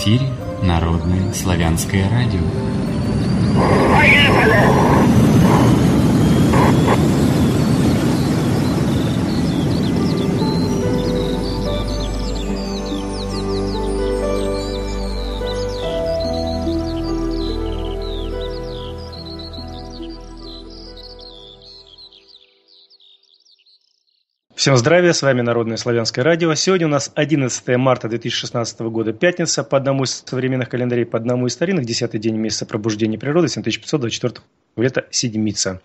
эфире Народное славянское радио. Поехали! Всем здравия, с вами Народное славянское радио. Сегодня у нас 11 марта 2016 года, пятница, по одному из современных календарей, по одному из старинных, десятый день месяца пробуждения природы, 7524 лета седмица.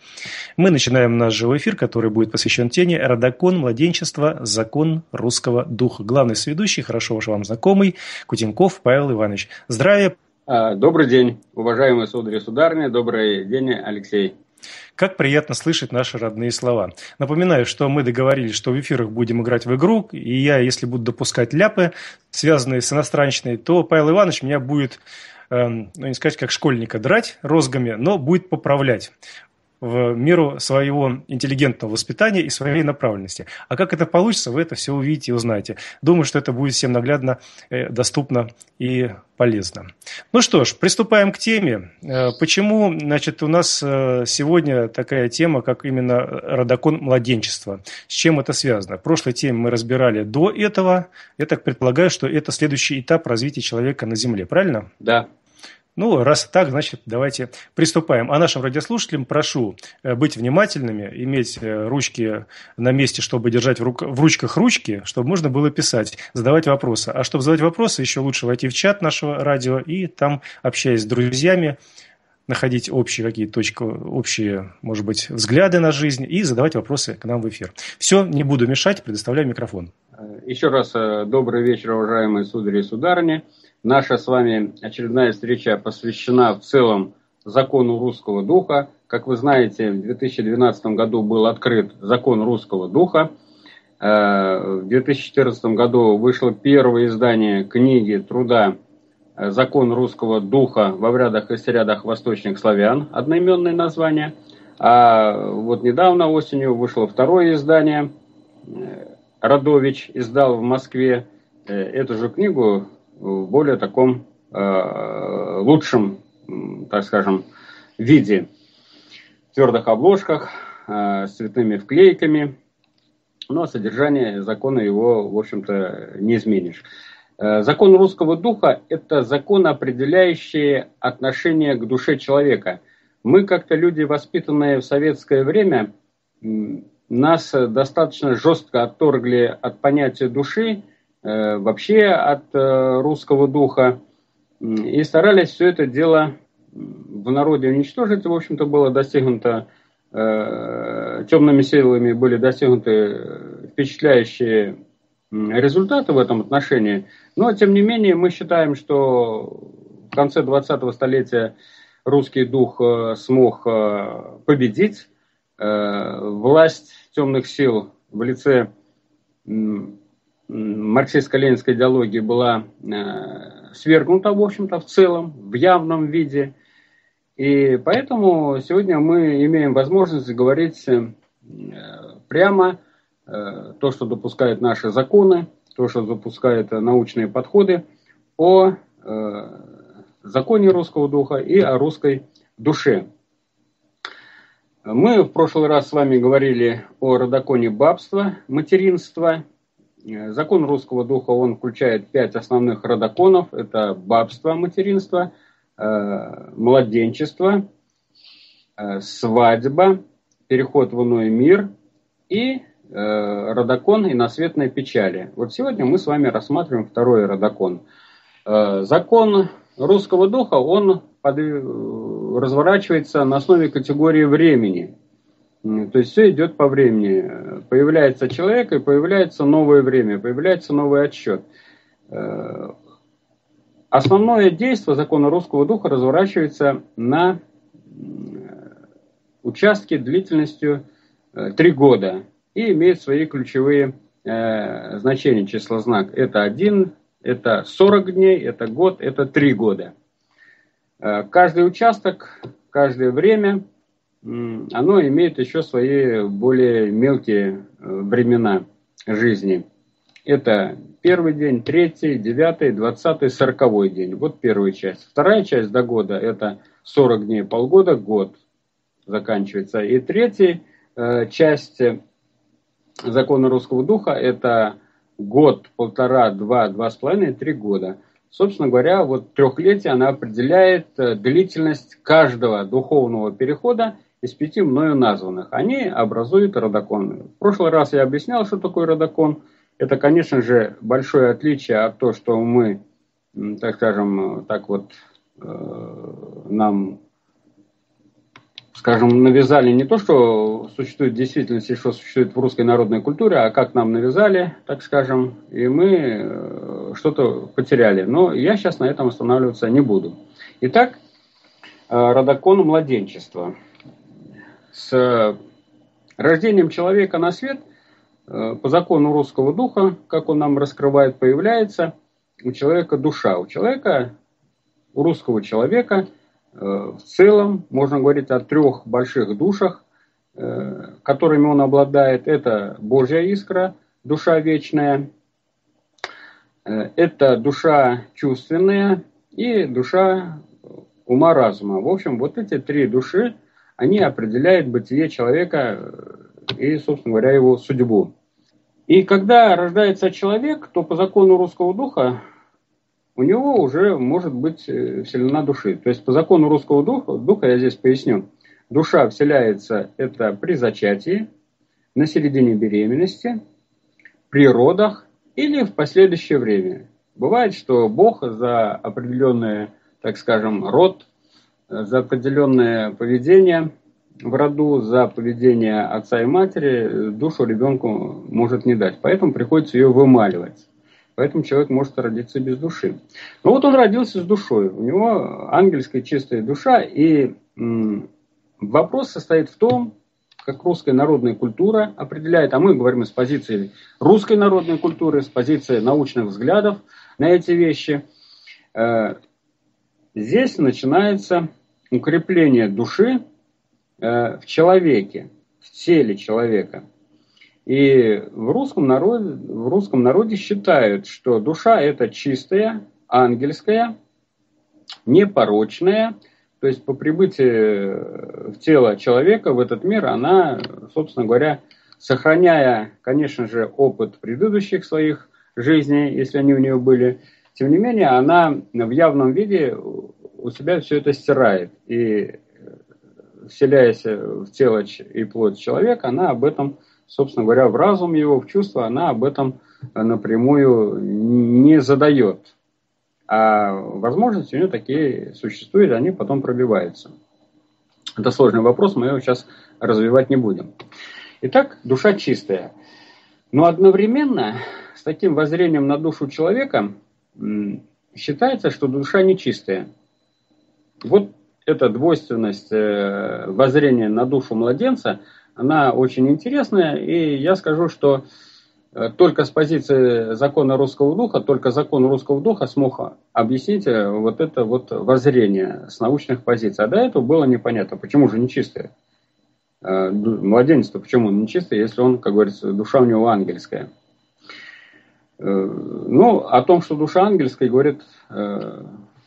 Мы начинаем наш живой эфир, который будет посвящен теме «Родокон, младенчество, закон русского духа». Главный сведущий, хорошо уж вам знакомый, Кутенков Павел Иванович. Здравия. А, добрый день, уважаемые судари и сударыни. Добрый день, Алексей. Как приятно слышать наши родные слова. Напоминаю, что мы договорились, что в эфирах будем играть в игру, и я, если буду допускать ляпы, связанные с иностранщиной, то Павел Иванович меня будет эм, ну, не сказать, как школьника драть розгами, но будет поправлять в меру своего интеллигентного воспитания и своей направленности. А как это получится, вы это все увидите и узнаете. Думаю, что это будет всем наглядно, э, доступно и полезно. Ну что ж, приступаем к теме. Э, почему значит, у нас э, сегодня такая тема, как именно родокон младенчества? С чем это связано? Прошлой теме мы разбирали до этого. Я так предполагаю, что это следующий этап развития человека на Земле, правильно? Да. Ну, раз так, значит, давайте приступаем. А нашим радиослушателям прошу э, быть внимательными, иметь э, ручки на месте, чтобы держать в, рук... в ручках ручки, чтобы можно было писать, задавать вопросы. А чтобы задавать вопросы, еще лучше войти в чат нашего радио и там, общаясь с друзьями, находить общие какие-то точки, общие, может быть, взгляды на жизнь и задавать вопросы к нам в эфир. Все, не буду мешать, предоставляю микрофон. Еще раз э, добрый вечер, уважаемые судари и сударыни. Наша с вами очередная встреча посвящена в целом закону русского духа. Как вы знаете, в 2012 году был открыт закон русского духа. Э, в 2014 году вышло первое издание книги труда «Закон русского духа в обрядах и срядах восточных славян», одноименное название. А вот недавно осенью вышло второе издание. Радович издал в Москве э, эту же книгу в более таком э, лучшем, так скажем, виде. В твердых обложках, э, с цветными вклейками. Но содержание закона его, в общем-то, не изменишь. Э, закон русского духа – это закон, определяющий отношение к душе человека. Мы, как-то люди, воспитанные в советское время, нас достаточно жестко отторгли от понятия души – вообще от э, русского духа. И старались все это дело в народе уничтожить. В общем-то, было достигнуто э, темными силами, были достигнуты впечатляющие результаты в этом отношении. Но, тем не менее, мы считаем, что в конце 20-го столетия русский дух смог победить. Власть темных сил в лице марксистско-ленинской идеологии была э, свергнута, в общем-то, в целом, в явном виде. И поэтому сегодня мы имеем возможность говорить э, прямо э, то, что допускают наши законы, то, что допускают научные подходы о законе русского духа и о русской душе. Мы в прошлый раз с вами говорили о родоконе бабства, материнства – закон русского духа, он включает пять основных родоконов. Это бабство, материнство, э, младенчество, э, свадьба, переход в иной мир и родокон иносветной печали. Вот сегодня мы с вами рассматриваем второй родокон. Закон русского духа, он разворачивается на основе категории времени – то есть все идет по времени. Появляется человек и появляется новое время, появляется новый отсчет. Э, основное действие закона русского духа разворачивается на участке длительностью 3 э, года и имеет свои ключевые э, значения, числознак. Это 1, это 40 дней, это год, это 3 года. Каждый участок, каждое время – оно имеет еще свои более мелкие э, времена жизни. Это первый день, третий, девятый, двадцатый, сороковой день. Вот первая часть. Вторая часть до года – это 40 дней, полгода, год заканчивается. И третья э, часть закона русского духа – это год, полтора, два, два с половиной, три года. Собственно говоря, вот трехлетие она определяет э, длительность каждого духовного перехода из пяти мною названных. Они образуют родокон. В прошлый раз я объяснял, что такое родокон. Это, конечно же, большое отличие от того, что мы, так скажем, так вот э, нам скажем, навязали не то, что существует в действительности, что существует в русской народной культуре, а как нам навязали, так скажем, и мы э, что-то потеряли. Но я сейчас на этом останавливаться не буду. Итак, э, родокон младенчества. С рождением человека на свет, э, по закону русского духа, как он нам раскрывает, появляется у человека душа. У человека, у русского человека – Э, в целом можно говорить о трех больших душах, э, которыми он обладает. Это Божья искра, душа вечная, э, это душа чувственная и душа ума разума. В общем, вот эти три души, они определяют бытие человека и, собственно говоря, его судьбу. И когда рождается человек, то по закону русского духа у него уже может быть э, вселена души. То есть по закону русского духа, духа я здесь поясню, душа вселяется это при зачатии, на середине беременности, при родах или в последующее время. Бывает, что Бог за определенное, так скажем, род, за определенное поведение в роду, за поведение отца и матери душу ребенку может не дать. Поэтому приходится ее вымаливать. Поэтому человек может родиться без души. Но вот он родился с душой. У него ангельская чистая душа. И вопрос состоит в том, как русская народная культура определяет, а мы говорим с позиции русской народной культуры, с позиции научных взглядов на эти вещи. Э, здесь начинается укрепление души э, в человеке, в теле человека – и в русском народе, в русском народе считают, что душа это чистая, ангельская, непорочная, то есть по прибытии в тело человека в этот мир, она, собственно говоря, сохраняя, конечно же, опыт предыдущих своих жизней, если они у нее были, тем не менее, она в явном виде у себя все это стирает. И вселяясь в тело и плоть человека, она об этом собственно говоря, в разум его, в чувство, она об этом напрямую не задает. А возможности у нее такие существуют, они потом пробиваются. Это сложный вопрос, мы его сейчас развивать не будем. Итак, душа чистая. Но одновременно с таким воззрением на душу человека считается, что душа нечистая. Вот эта двойственность э, воззрения на душу младенца – она очень интересная, и я скажу, что э, только с позиции закона русского духа, только закон русского духа смог объяснить э, вот это вот воззрение с научных позиций. А до этого было непонятно, почему же нечистое. Младенец-то почему нечистый, если он, как говорится, душа у него ангельская. Ну, о том, что душа ангельская, говорит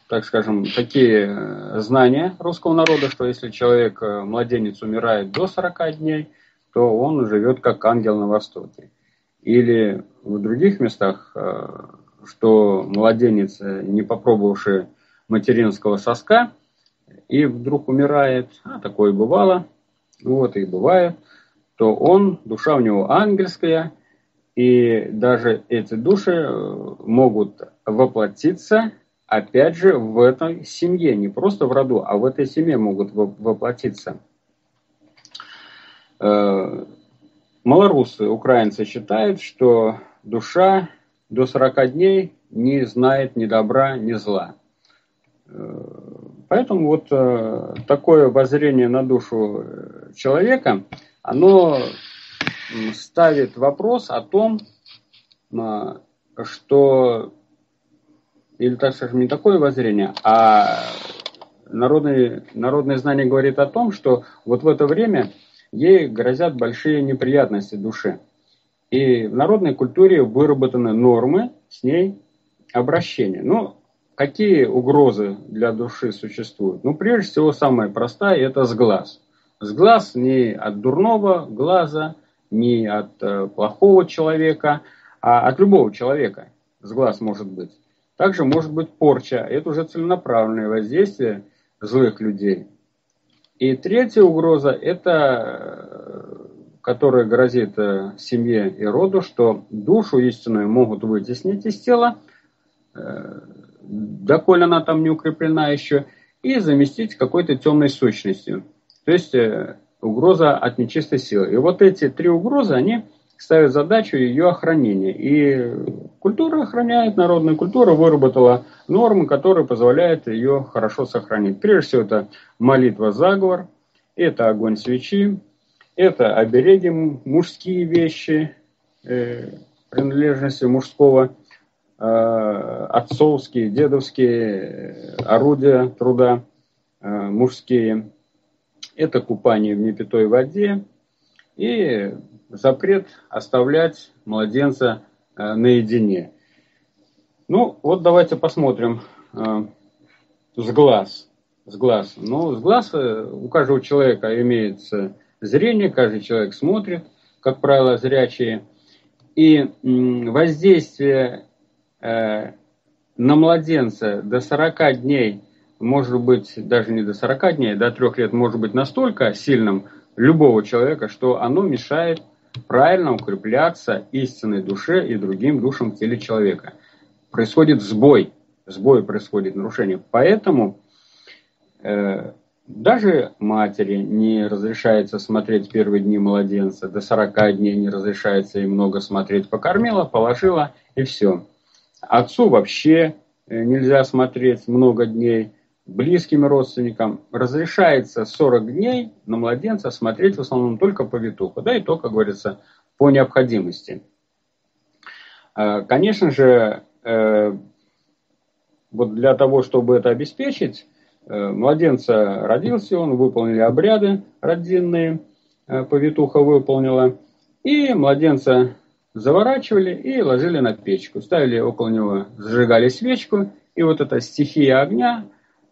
так скажем, такие э, знания русского народа, что если человек, э, младенец, умирает до 40 дней, то он живет как ангел на Востоке. Или в других местах, э, что младенец, не попробовавший материнского соска, и вдруг умирает, а такое бывало, вот и бывает, то он, душа у него ангельская, и даже эти души могут воплотиться опять же, в этой семье, не просто в роду, а в этой семье могут воплотиться. Э, малорусы, украинцы считают, что душа до 40 дней не знает ни добра, ни зла. Э, поэтому вот э, такое воззрение на душу человека, оно ставит вопрос о том, что или, так скажем, не такое воззрение, а народное, народное знание говорит о том, что вот в это время ей грозят большие неприятности душе. И в народной культуре выработаны нормы с ней обращения. Ну, какие угрозы для души существуют? Ну, прежде всего, самая простая – это сглаз. Сглаз не от дурного глаза, не от э, плохого человека, а от любого человека сглаз может быть. Также может быть порча. Это уже целенаправленное воздействие злых людей. И третья угроза – это которая грозит э, семье и роду, что душу истинную могут вытеснить из тела, э, доколе она там не укреплена еще, и заместить какой-то темной сущностью. То есть э, угроза от нечистой силы. И вот эти три угрозы, они ставят задачу ее охранения. И культура охраняет, народная культура выработала нормы, которые позволяют ее хорошо сохранить. Прежде всего, это молитва заговор, это огонь свечи, это обереги, мужские вещи, э, принадлежности мужского, э, отцовские, дедовские э, орудия труда э, мужские. Это купание в непитой воде и запрет оставлять младенца э, наедине. Ну, вот давайте посмотрим э, с глаз. С глаз. Ну, с глаз э, у каждого человека имеется зрение, каждый человек смотрит, как правило, зрячие. И воздействие на младенца до 40 дней, может быть, даже не до 40 дней, до 3 лет может быть настолько сильным любого человека, что оно мешает правильно укрепляться истинной душе и другим душам в теле человека. Происходит сбой, сбой происходит, нарушение. Поэтому э, даже матери не разрешается смотреть первые дни младенца, до 40 дней не разрешается им много смотреть. Покормила, положила и все. Отцу вообще э, нельзя смотреть много дней. Близким родственникам разрешается 40 дней на младенца смотреть в основном только по витуху. Да и то, как говорится, по необходимости. Э, конечно же, э, вот для того, чтобы это обеспечить, Э, младенца родился он, выполнили обряды родинные, э, повитуха выполнила. И младенца заворачивали и ложили на печку. Ставили около него, зажигали свечку. И вот эта стихия огня,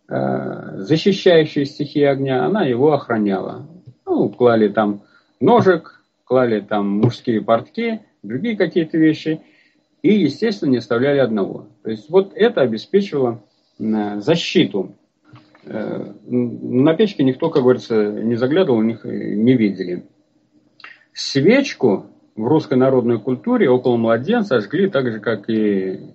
защищающая стихия огня, она его охраняла. Ну, клали там ножик, клали там мужские портки, другие какие-то вещи. И, естественно, не оставляли одного. То есть вот это обеспечивало защиту Э, на печке никто, как говорится, не заглядывал, них не видели. Свечку в русской народной культуре около младенца жгли так же, как и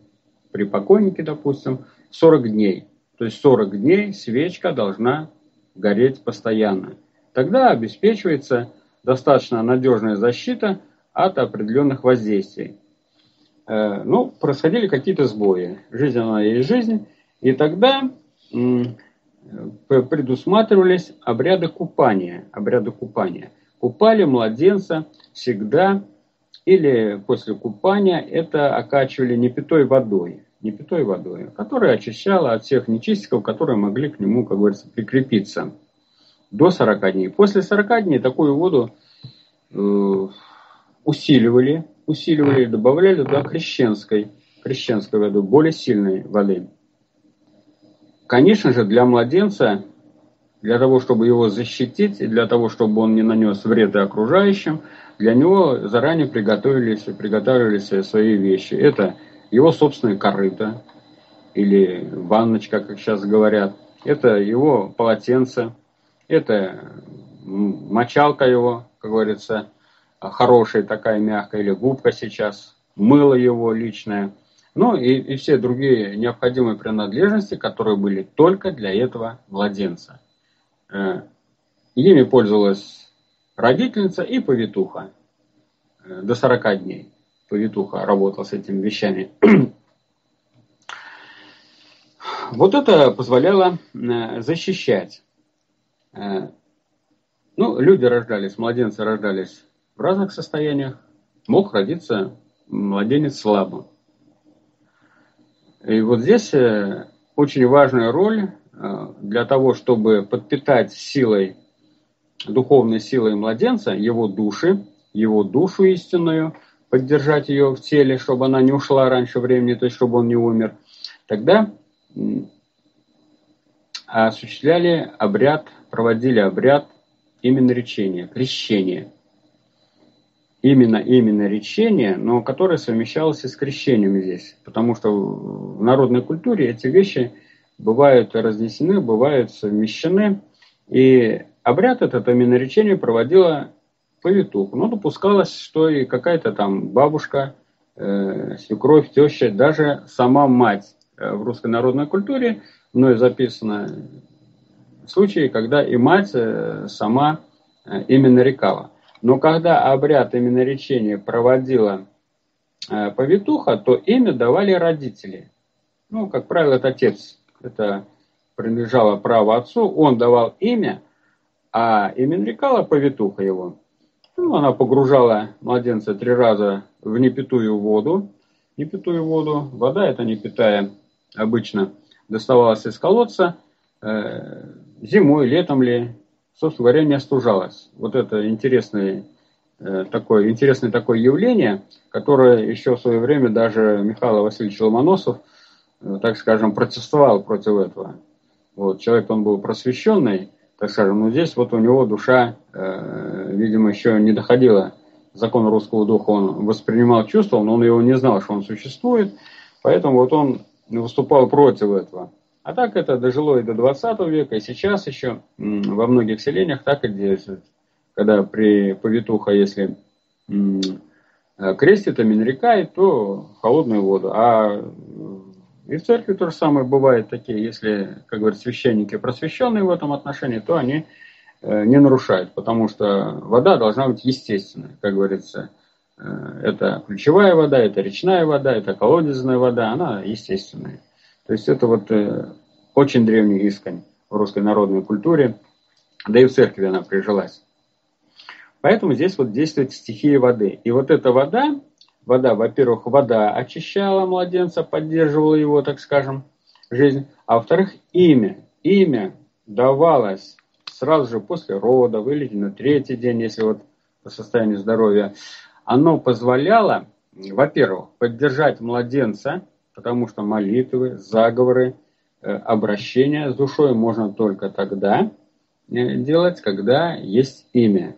при покойнике, допустим, 40 дней. То есть 40 дней свечка должна гореть постоянно. Тогда обеспечивается достаточно надежная защита от определенных воздействий. Э, ну, происходили какие-то сбои. Жизнь она и жизнь. И тогда предусматривались обряды купания. Обряды купания. Купали младенца всегда или после купания это окачивали непитой водой, непитой водой, которая очищала от всех нечистиков, которые могли к нему, как говорится, прикрепиться до 40 дней. После 40 дней такую воду э, усиливали, усиливали, добавляли туда крещенской, крещенской воды, более сильной воды. Конечно же, для младенца, для того, чтобы его защитить, и для того, чтобы он не нанес вреда окружающим, для него заранее приготовились, приготовились свои вещи. Это его собственное корыто, или ванночка, как сейчас говорят. Это его полотенце, это мочалка его, как говорится, хорошая такая мягкая, или губка сейчас, мыло его личное – ну и, и все другие необходимые принадлежности, которые были только для этого младенца. Э, ими пользовалась родительница и повитуха э, до 40 дней. Повитуха работала с этими вещами. Вот это позволяло э, защищать. Ну, люди рождались, младенцы рождались в разных состояниях. Мог родиться младенец слабым. И вот здесь э, очень важная роль э, для того, чтобы подпитать силой, духовной силой младенца, его души, его душу истинную, поддержать ее в теле, чтобы она не ушла раньше времени, то есть чтобы он не умер, тогда осуществляли обряд, проводили обряд именно речения, крещения. Именно, именно речение, но которое совмещалось и с крещением здесь. Потому что в народной культуре эти вещи бывают разнесены, бывают совмещены. И обряд этот именно речение проводила повитуха. Но допускалось, что и какая-то там бабушка, э, свекровь, теща, даже сама мать э, в русской народной культуре, мной записано случаи, когда и мать э, сама э, именно рекала. Но когда обряд именно речения проводила э, повитуха, то имя давали родители. Ну, как правило, это отец. Это принадлежало право отцу. Он давал имя, а именно рекала повитуха его. Ну, она погружала младенца три раза в непитую воду. Непитую воду. Вода это не питая обычно доставалась из колодца. Э, зимой, летом ли, собственно говоря, не остужалась. Вот это интересное э, такое, интересное такое явление, которое еще в свое время даже Михаил Васильевич Ломоносов, э, так скажем, протестовал против этого. Вот, человек, он был просвещенный, так скажем, но здесь вот у него душа, э, видимо, еще не доходила закон русского духа, он воспринимал чувства, но он его не знал, что он существует, поэтому вот он выступал против этого. А так это дожило и до 20 века, и сейчас еще во многих селениях так и действует. Когда при повитуха, если крестит, рекает, то холодную воду. А и в церкви то же самое бывает такие, если, как говорят, священники просвещенные в этом отношении, то они э, не нарушают, потому что вода должна быть естественной, как говорится. Э, это ключевая вода, это речная вода, это колодезная вода, она естественная. То есть это вот э, очень древний искань в русской народной культуре, да и в церкви она прижилась. Поэтому здесь вот действует стихия воды. И вот эта вода, вода, во-первых, вода очищала младенца, поддерживала его, так скажем, жизнь. А во-вторых, имя. Имя давалось сразу же после родов или на третий день, если вот по состоянию здоровья. Оно позволяло, во-первых, поддержать младенца потому что молитвы, заговоры, э, обращения с душой можно только тогда э, делать, когда есть имя.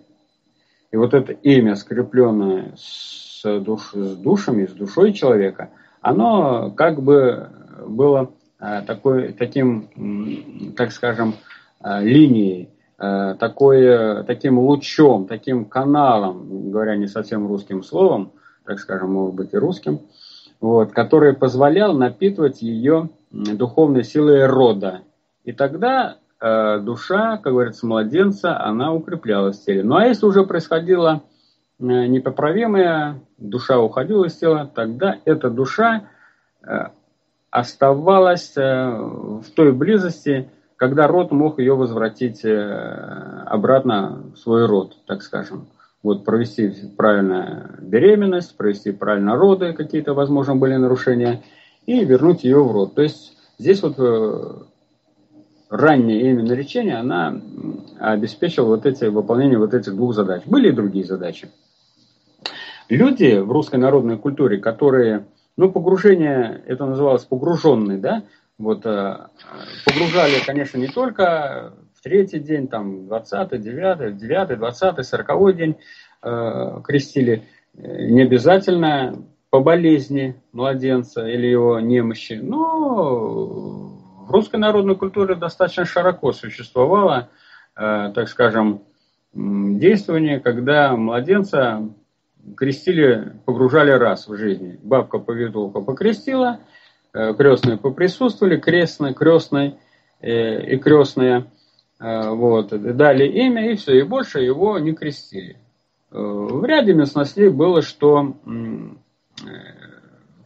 И вот это имя, скрепленное с, душ, с душами, с душой человека, оно как бы было э, такой, таким, так скажем, линией, такой, таким лучом, таким каналом, говоря не совсем русским словом, так скажем, может быть и русским, вот, который позволял напитывать ее духовной силой рода. И тогда э, душа, как говорится, младенца, она укреплялась в теле. Ну а если уже происходило э, непоправимое, душа уходила из тела, тогда эта душа э, оставалась э, в той близости, когда род мог ее возвратить обратно в свой род, так скажем вот провести правильно беременность, провести правильно роды, какие-то, возможно, были нарушения, и вернуть ее в род. То есть здесь вот раннее имя наречения, она обеспечила вот эти, выполнение вот этих двух задач. Были и другие задачи. Люди в русской народной культуре, которые, ну, погружение, это называлось погруженный, да, вот, э, погружали, конечно, не только третий день, там, 20 9 9 20 40 день э, крестили. Не обязательно по болезни младенца или его немощи, но в русской народной культуре достаточно широко существовало, э, так скажем, действование, когда младенца крестили, погружали раз в жизни. Бабка поведулка покрестила, э, крестные поприсутствовали, крестные, крестной э, и Э, вот, дали имя, и все, и больше его не крестили. В ряде местностей было, что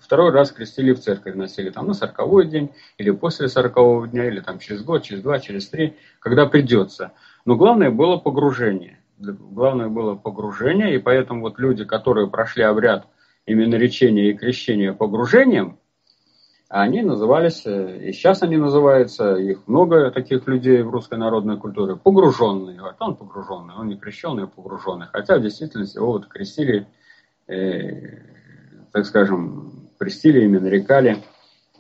второй раз крестили в церковь, носили там на сороковой день, или после сорокового дня, или там через год, через два, через три, когда придется. Но главное было погружение. Главное было погружение, и поэтому вот люди, которые прошли обряд именно речения и крещения погружением, они назывались, и сейчас они называются, их много таких людей в русской народной культуре, погруженные. Вот он погруженный, он не крещенный, а погруженный. Хотя в действительности его вот крестили э, так скажем, крестили ими, нарекали,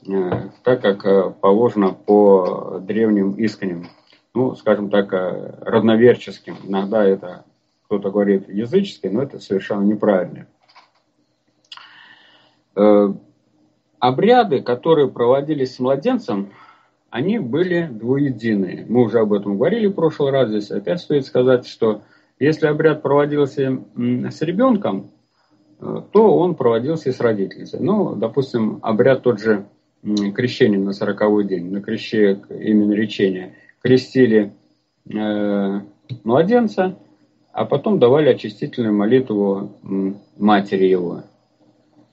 э, так как э, положено по древним исканям, ну, скажем так, э, родноверческим. Иногда это кто-то говорит языческий, но это совершенно неправильно. Обряды, которые проводились с младенцем, они были двуединые. Мы уже об этом говорили в прошлый раз. Здесь опять стоит сказать, что если обряд проводился с ребенком, то он проводился и с родительницей. Ну, допустим, обряд тот же крещения на сороковой день, на креще именно речения. Крестили э, младенца, а потом давали очистительную молитву матери его.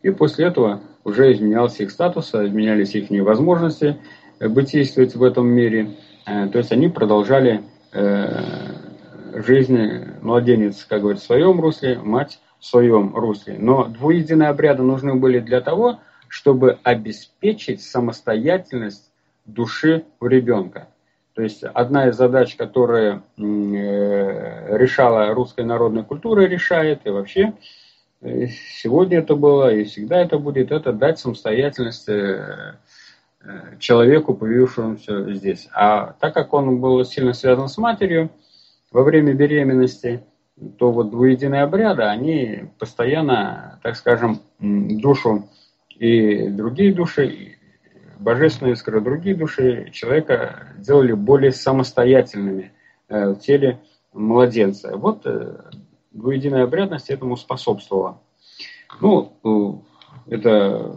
И после этого уже изменялся их статус, изменялись их возможности бытийствовать в этом мире. Э, то есть они продолжали э, жизнь младенец, как говорится, в своем русле, мать своем русле. Но двуединые обряды нужны были для того, чтобы обеспечить самостоятельность души у ребенка. То есть одна из задач, которая э, решала русская народная культура, решает и вообще сегодня это было и всегда это будет, это дать самостоятельность Э, человеку, появившемуся здесь. А так как он был сильно связан с матерью во время беременности, то вот двуединые обряды, они постоянно, так скажем, душу и другие души, божественные искры, другие души человека делали более самостоятельными э, в теле младенца. Вот э, двуединая обрядность этому способствовала. Ну, это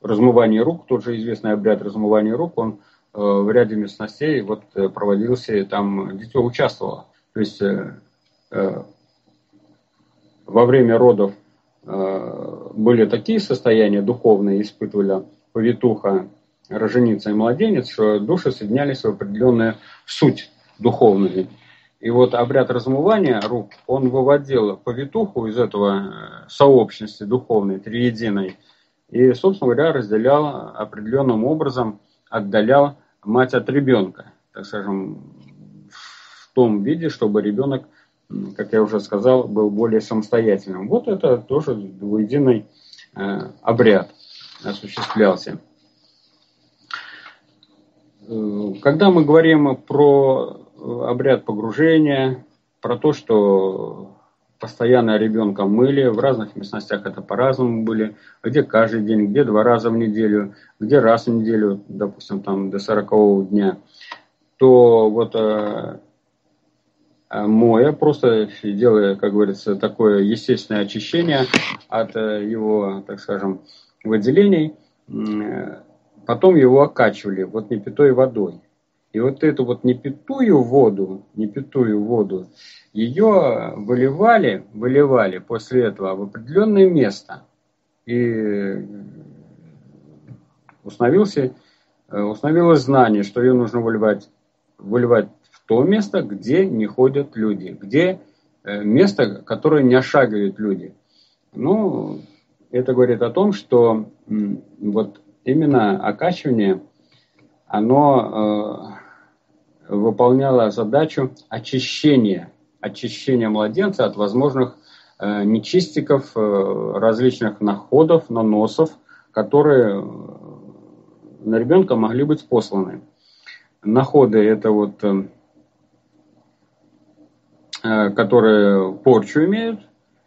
размывание рук, тот же известный обряд размывания рук, он э, в ряде местностей вот э, проводился, там дитё участвовало. То есть э, во время родов были такие состояния духовные, испытывали повитуха, роженица и младенец, что души соединялись в определенную суть духовную. И вот обряд размывания рук, он выводил повитуху из этого сообщности духовной, триединой, и, собственно говоря, разделял определенным образом, отдалял мать от ребенка, так скажем, в том виде, чтобы ребенок, как я уже сказал, был более самостоятельным. Вот это тоже двуединый э, обряд осуществлялся. Э, когда мы говорим про обряд погружения, про то, что постоянно ребенка мыли, в разных местностях это по-разному были, где каждый день, где два раза в неделю, где раз в неделю, допустим, там до 40 дня, то вот э, э, моя, просто делая, как говорится, такое естественное очищение от э, его, так скажем, выделений, э, потом его окачивали вот непитой водой. И вот эту вот непитую воду, непитую воду, ее выливали, выливали после этого в определенное место. И установился, э, установилось знание, что ее нужно выливать, выливать то место, где не ходят люди, где э, место, которое не ошагивают люди. Ну, это говорит о том, что вот именно окачивание, оно э, выполняло задачу очищения очищения младенца от возможных э, нечистиков, э, различных находов, наносов, которые э, на ребенка могли быть посланы. Находы это вот, которые порчу имеют,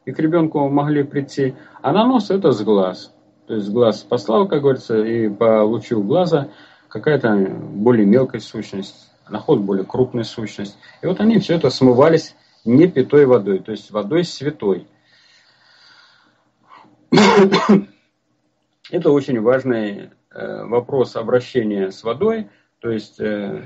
и к ребенку могли прийти, а нанос это с глаз. То есть глаз послал, как говорится, и получил глаза какая-то более мелкая сущность, наход более крупная сущность. И вот они все это смывались не питой водой, то есть водой святой. Это очень важный э, вопрос обращения с водой, то есть э,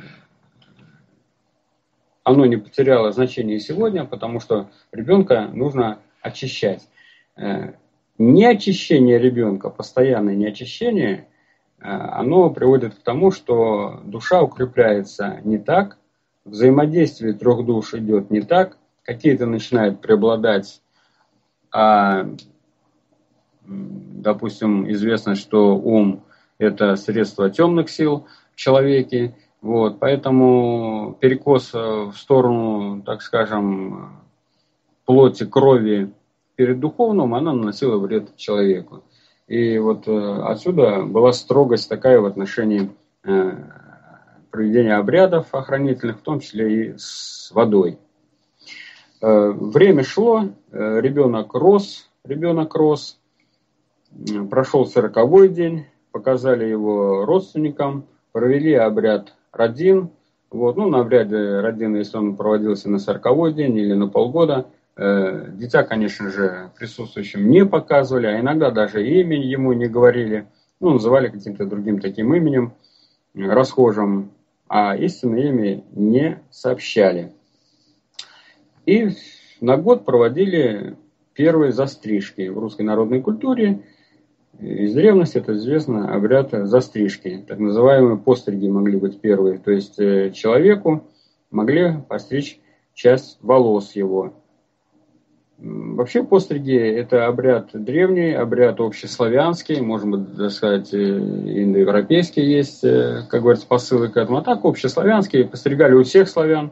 оно не потеряло значение сегодня, потому что ребенка нужно очищать. Э, не очищение ребенка, постоянное неочищение, оно приводит к тому, что душа укрепляется не так, взаимодействие трех душ идет не так, какие-то начинают преобладать, а, допустим, известно, что ум – это средство темных сил в человеке, вот, поэтому перекос в сторону, так скажем, плоти, крови перед духовным, она наносила вред человеку. И вот э, отсюда была строгость такая в отношении э, проведения обрядов охранительных, в том числе и с водой. Э, время шло, ребенок рос, ребенок рос, прошел сороковой день, показали его родственникам, провели обряд родин. Вот, ну, на обряде родины, если он проводился на сороковой день или на полгода – Э, дитя, конечно же, присутствующим не показывали, а иногда даже имя ему не говорили, ну, называли каким-то другим таким именем, расхожим, а истинное имя не сообщали. И на год проводили первые застрижки в русской народной культуре. Из древности это известно обряд застрижки. Так называемые постриги могли быть первые. То есть э, человеку могли постричь часть волос его. Вообще постриги – это обряд древний, обряд общеславянский, может быть, сказать, индоевропейский есть, э, как говорится, посылы к этому. А так общеславянский, постригали у всех славян.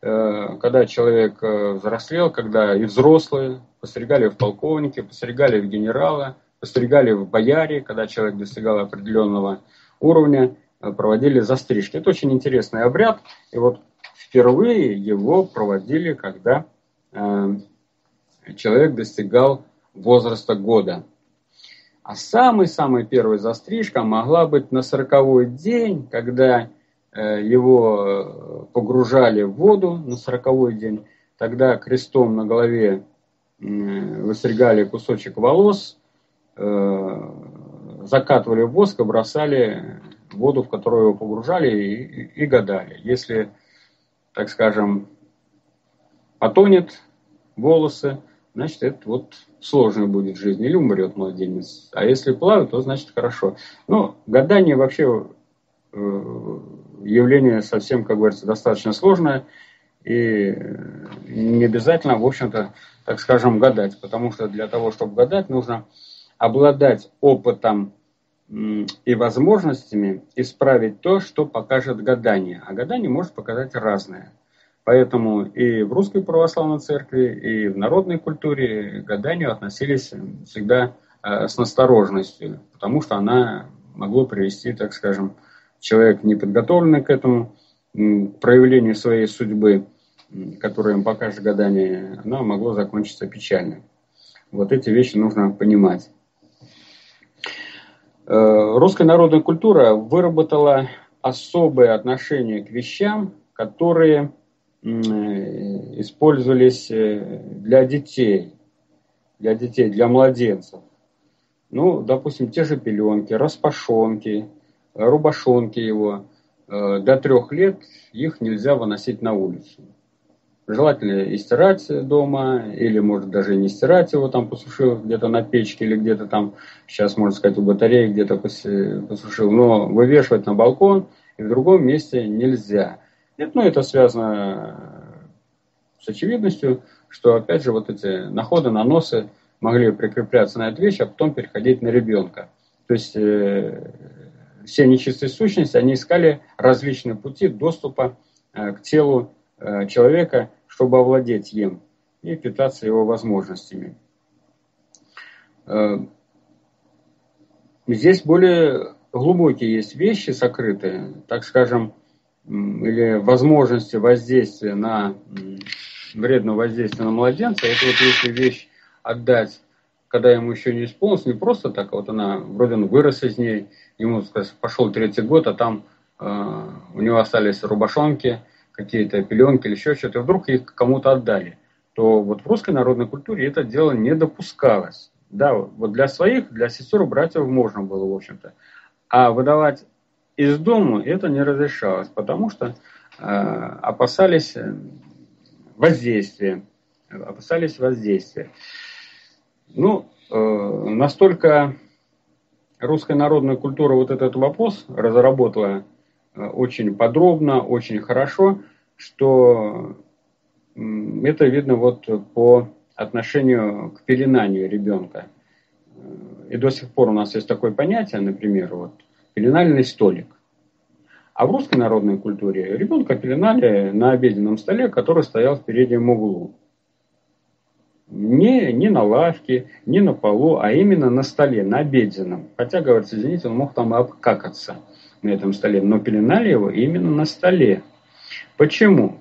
Э, когда человек э, взрослел, когда и взрослые, постригали в полковнике, постригали в генерала, постригали в бояре, когда человек достигал определенного уровня, проводили застрижки. Это очень интересный обряд. И вот впервые его проводили, когда человек достигал возраста года. А самый-самый первый застрижка могла быть на сороковой день, когда э, его э, погружали в воду на сороковой день. Тогда крестом на голове выстригали кусочек волос, э, закатывали в воск и бросали в воду, в которую его погружали, и, и гадали. Если, так скажем, потонет волосы, значит, это вот сложная будет жизнь. Или умрет младенец. А если плавает, то значит хорошо. Ну, гадание вообще э, явление совсем, как говорится, достаточно сложное. И не обязательно, в общем-то, так скажем, гадать. Потому что для того, чтобы гадать, нужно обладать опытом и возможностями исправить то, что покажет гадание. А гадание может показать разное. Поэтому и в русской православной церкви, и в народной культуре к гаданию относились всегда э, с настороженностью, потому что она могло привести, так скажем, человек неподготовленный к этому, к проявлению своей судьбы, которая им покажет гадание, она могло закончиться печально. Вот эти вещи нужно понимать. Э, русская народная культура выработала особое отношение к вещам, которые Э, использовались э, для детей, для детей, для младенцев. Ну, допустим, те же пеленки, распашонки, рубашонки его. До трех лет их нельзя выносить на улицу. Желательно и стирать дома, или может даже не стирать его, там посушил где-то на печке, или где-то там, сейчас можно сказать, у батареи где-то посушил, но вывешивать на балкон и в другом месте нельзя. Нет, ну это связано с очевидностью, что опять же вот эти находы, наносы могли прикрепляться на эту вещь, а потом переходить на ребенка. То есть э, все нечистые сущности, они искали различные пути доступа э, к телу человека, чтобы овладеть им и питаться его возможностями. Э, здесь более глубокие есть вещи сокрытые, так скажем, или возможности воздействия на вредного воздействия на младенца, это вот если вещь отдать, когда ему еще не исполнилось, не просто так, а вот она, вроде он вырос из ней, ему сказать, пошел третий год, а там э, у него остались рубашонки, какие-то пеленки или еще что-то, вдруг их кому-то отдали, то вот в русской народной культуре это дело не допускалось. Да, вот для своих, для сестер братьев можно было, в общем-то. А выдавать из дома это не разрешалось, потому что э, опасались э, воздействия. Опасались воздействия. Ну, э, настолько русская народная культура вот этот вопрос разработала э, очень подробно, очень хорошо, что это видно вот по отношению к пеленанию ребенка. И до сих пор у нас есть такое понятие, например, вот пеленальный столик. А в русской народной культуре ребенка пеленали на обеденном столе, который стоял в переднем углу. Не, не на лавке, не на полу, а именно на столе, на обеденном. Хотя, говорится, извините, он мог там обкакаться на этом столе, но пеленали его именно на столе. Почему?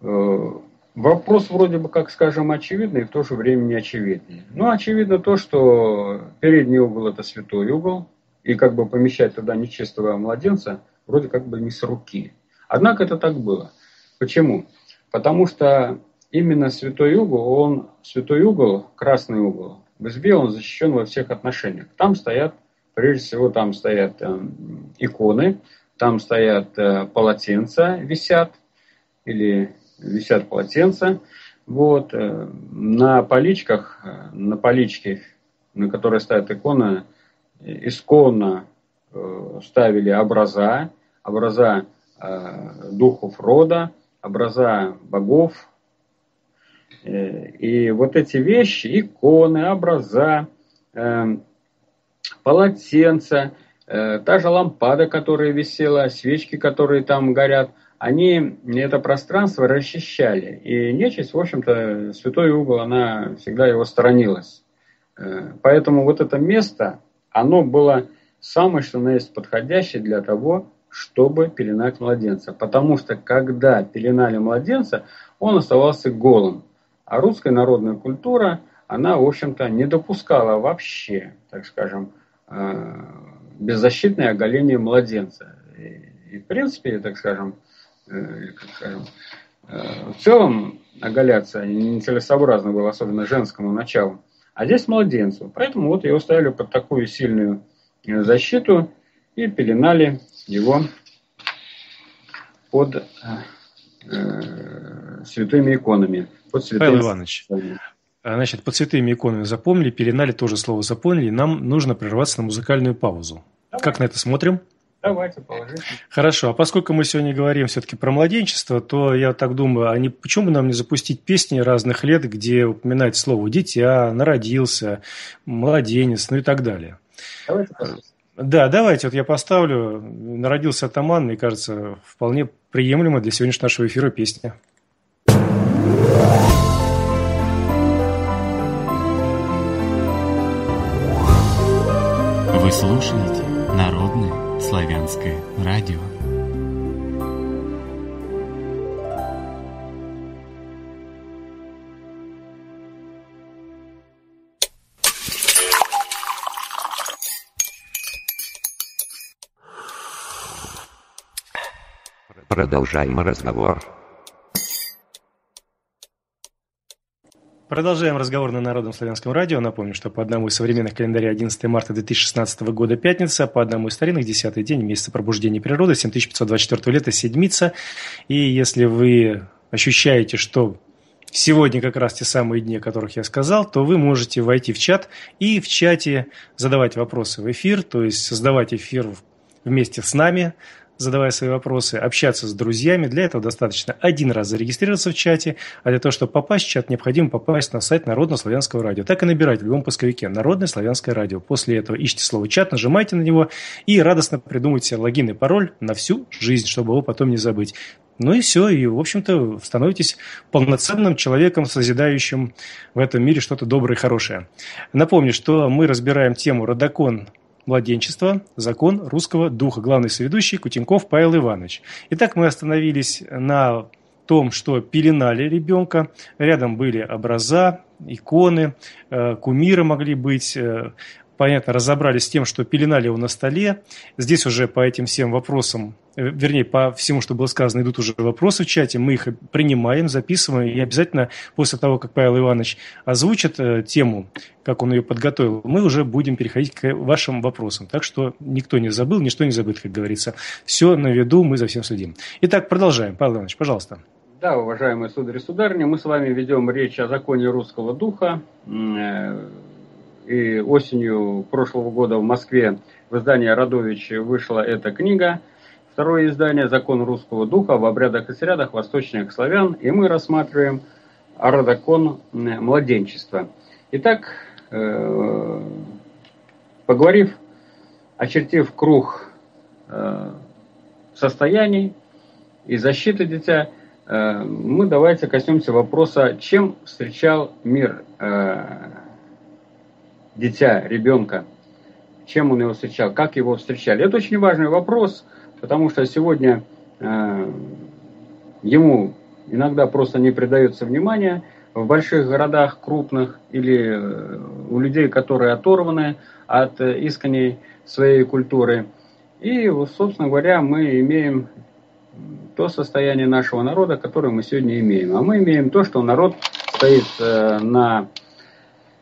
Э, вопрос вроде бы, как скажем, очевидный, и в то же время не очевидный. Ну, очевидно то, что передний угол – это святой угол, и как бы помещать туда нечистого младенца вроде как бы не с руки. Однако это так было. Почему? Потому что именно святой угол, он, святой угол, красный угол, в избе он защищен во всех отношениях. Там стоят, прежде всего, там стоят э, иконы, там стоят э, полотенца, висят, или висят полотенца. Вот, э, на поличках, э, на поличке, на которой стоят иконы, исконно э, ставили образа, образа э, духов рода, образа богов. Э, и вот эти вещи, иконы, образа, полотенца, та же лампада, которая висела, свечки, которые там горят, они это пространство расчищали. И нечисть, в общем-то, святой угол, она всегда его сторонилась. Поэтому вот это место, оно было самое, что на есть подходящее для того, чтобы пеленать младенца. Потому что когда пеленали младенца, он оставался голым. А русская народная культура, она, в общем-то, не допускала вообще, так скажем, э, беззащитное оголение младенца. И, в принципе, так скажем, э, как скажем э, в целом оголяться нецелесообразно было, особенно женскому началу а здесь младенцу. Поэтому вот его ставили под такую сильную э, защиту и пеленали его под э, э, святыми иконами. Под святыми... Павел Иванович, а, значит, под святыми иконами запомнили, пеленали тоже слово запомнили. Нам нужно прерваться на музыкальную паузу. Давай. Как на это смотрим? Давайте положим. Хорошо, а поскольку мы сегодня говорим все-таки про младенчество, то я так думаю, а не, почему бы нам не запустить песни разных лет, где упоминается слово «дитя», «народился», «младенец», ну и так далее. Давайте Да, давайте, вот я поставлю «Народился атаман», мне кажется, вполне приемлемо для сегодняшнего нашего эфира песня. Вы слушаете Народный Славянское радио. Продолжаем разговор. Продолжаем разговор на Народном славянском радио. Напомню, что по одному из современных календарей 11 марта 2016 года пятница, по одному из старинных 10 день месяца пробуждения природы, 7524 лета седмица. И если вы ощущаете, что сегодня как раз те самые дни, о которых я сказал, то вы можете войти в чат и в чате задавать вопросы в эфир, то есть создавать эфир вместе с нами, задавая свои вопросы, общаться с друзьями. Для этого достаточно один раз зарегистрироваться в чате, а для того, чтобы попасть в чат, необходимо попасть на сайт Народно-славянского радио. Так и набирать в любом поисковике Народное славянское радио. После этого ищите слово «чат», нажимайте на него и радостно придумайте логин и пароль на всю жизнь, чтобы его потом не забыть. Ну и все, и, в общем-то, становитесь полноценным человеком, созидающим в этом мире что-то доброе и хорошее. Напомню, что мы разбираем тему «Родокон младенчества, закон русского духа. Главный соведущий Кутенков Павел Иванович. Итак, мы остановились на том, что пеленали ребенка. Рядом были образа, иконы, э, кумиры могли быть, э, понятно, разобрались с тем, что пеленали его на столе. Здесь уже по этим всем вопросам, вернее, по всему, что было сказано, идут уже вопросы в чате. Мы их принимаем, записываем. И обязательно после того, как Павел Иванович озвучит э, тему, как он ее подготовил, мы уже будем переходить к вашим вопросам. Так что никто не забыл, ничто не забыто, как говорится. Все на виду, мы за всем следим. Итак, продолжаем. Павел Иванович, пожалуйста. Да, уважаемые судари и сударыни, мы с вами ведем речь о законе русского духа. Э, и осенью прошлого года в Москве в издании Радович вышла эта книга. Второе издание «Закон русского духа в обрядах и срядах восточных славян». И мы рассматриваем Арадакон младенчества. Итак, э, поговорив, очертив круг э, состояний и защиты дитя, Э, мы давайте коснемся вопроса, чем встречал мир дитя, ребенка, чем он его встречал, как его встречали. Это очень важный вопрос, потому что сегодня э, ему иногда просто не придается внимания в больших городах крупных или у людей, которые оторваны от искренней своей культуры. И, собственно говоря, мы имеем то состояние нашего народа, которое мы сегодня имеем. А мы имеем то, что народ стоит э, на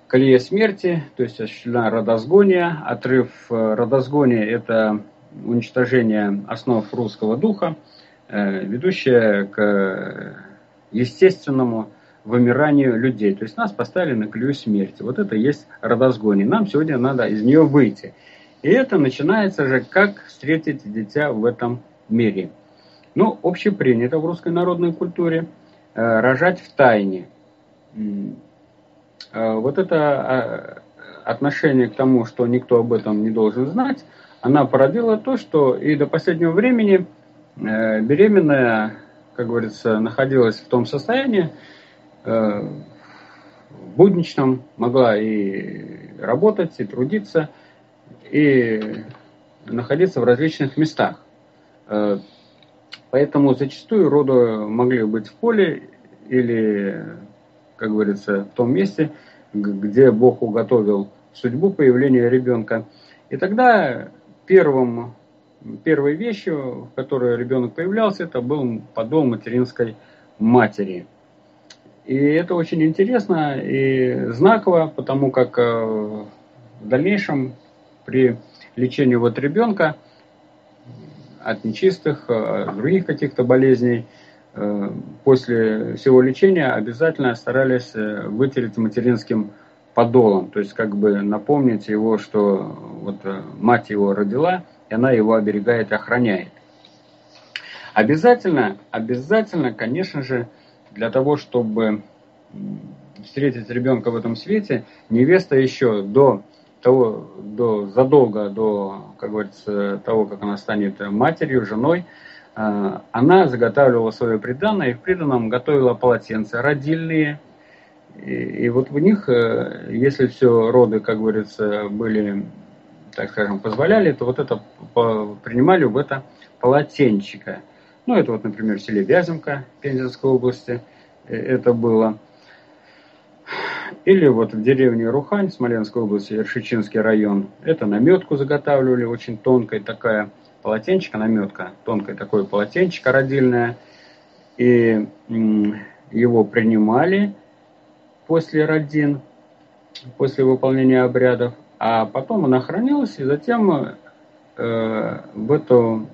колее смерти, то есть осуществлена родозгония. Отрыв э, родозгония – это уничтожение основ русского духа, э, ведущее к естественному вымиранию людей. То есть нас поставили на колею смерти. Вот это и есть родозгоние. Нам сегодня надо из нее выйти. И это начинается же, как встретить дитя в этом мире. Ну, общепринято в русской народной культуре э, рожать в тайне. Э, вот это э, отношение к тому, что никто об этом не должен знать, она породила то, что и до последнего времени э, беременная, как говорится, находилась в том состоянии, э, будничном, могла и работать, и трудиться, и находиться в различных местах. Э, Поэтому зачастую роды могли быть в поле или, как говорится, в том месте, где Бог уготовил судьбу появления ребенка. И тогда первым, первой вещью, в которой ребенок появлялся, это был подол материнской матери. И это очень интересно и знаково, потому как э, в дальнейшем при лечении вот ребенка от нечистых, э, от других каких-то болезней. Э, после всего лечения обязательно старались вытереть материнским подолом, то есть как бы напомнить его, что вот мать его родила, и она его оберегает и охраняет. Обязательно, обязательно, конечно же, для того, чтобы встретить ребенка в этом свете, невеста еще до того, до, задолго до, как говорится, того, как она станет матерью, женой, э, она заготавливала свое преданное и в преданном готовила полотенца родильные. И, и вот в них, э, если все роды, как говорится, были, так скажем, позволяли, то вот это принимали в это полотенчика. Ну, это вот, например, в селе Вяземка Пензенской области э, это было. Или вот в деревне Рухань, Смоленской области, Ершичинский район, это наметку заготавливали, очень тонкая такая полотенчика, наметка, тонкое такое полотенчико родильное. И его принимали после родин, после выполнения обрядов, а потом она хранилась, и затем э, в эту,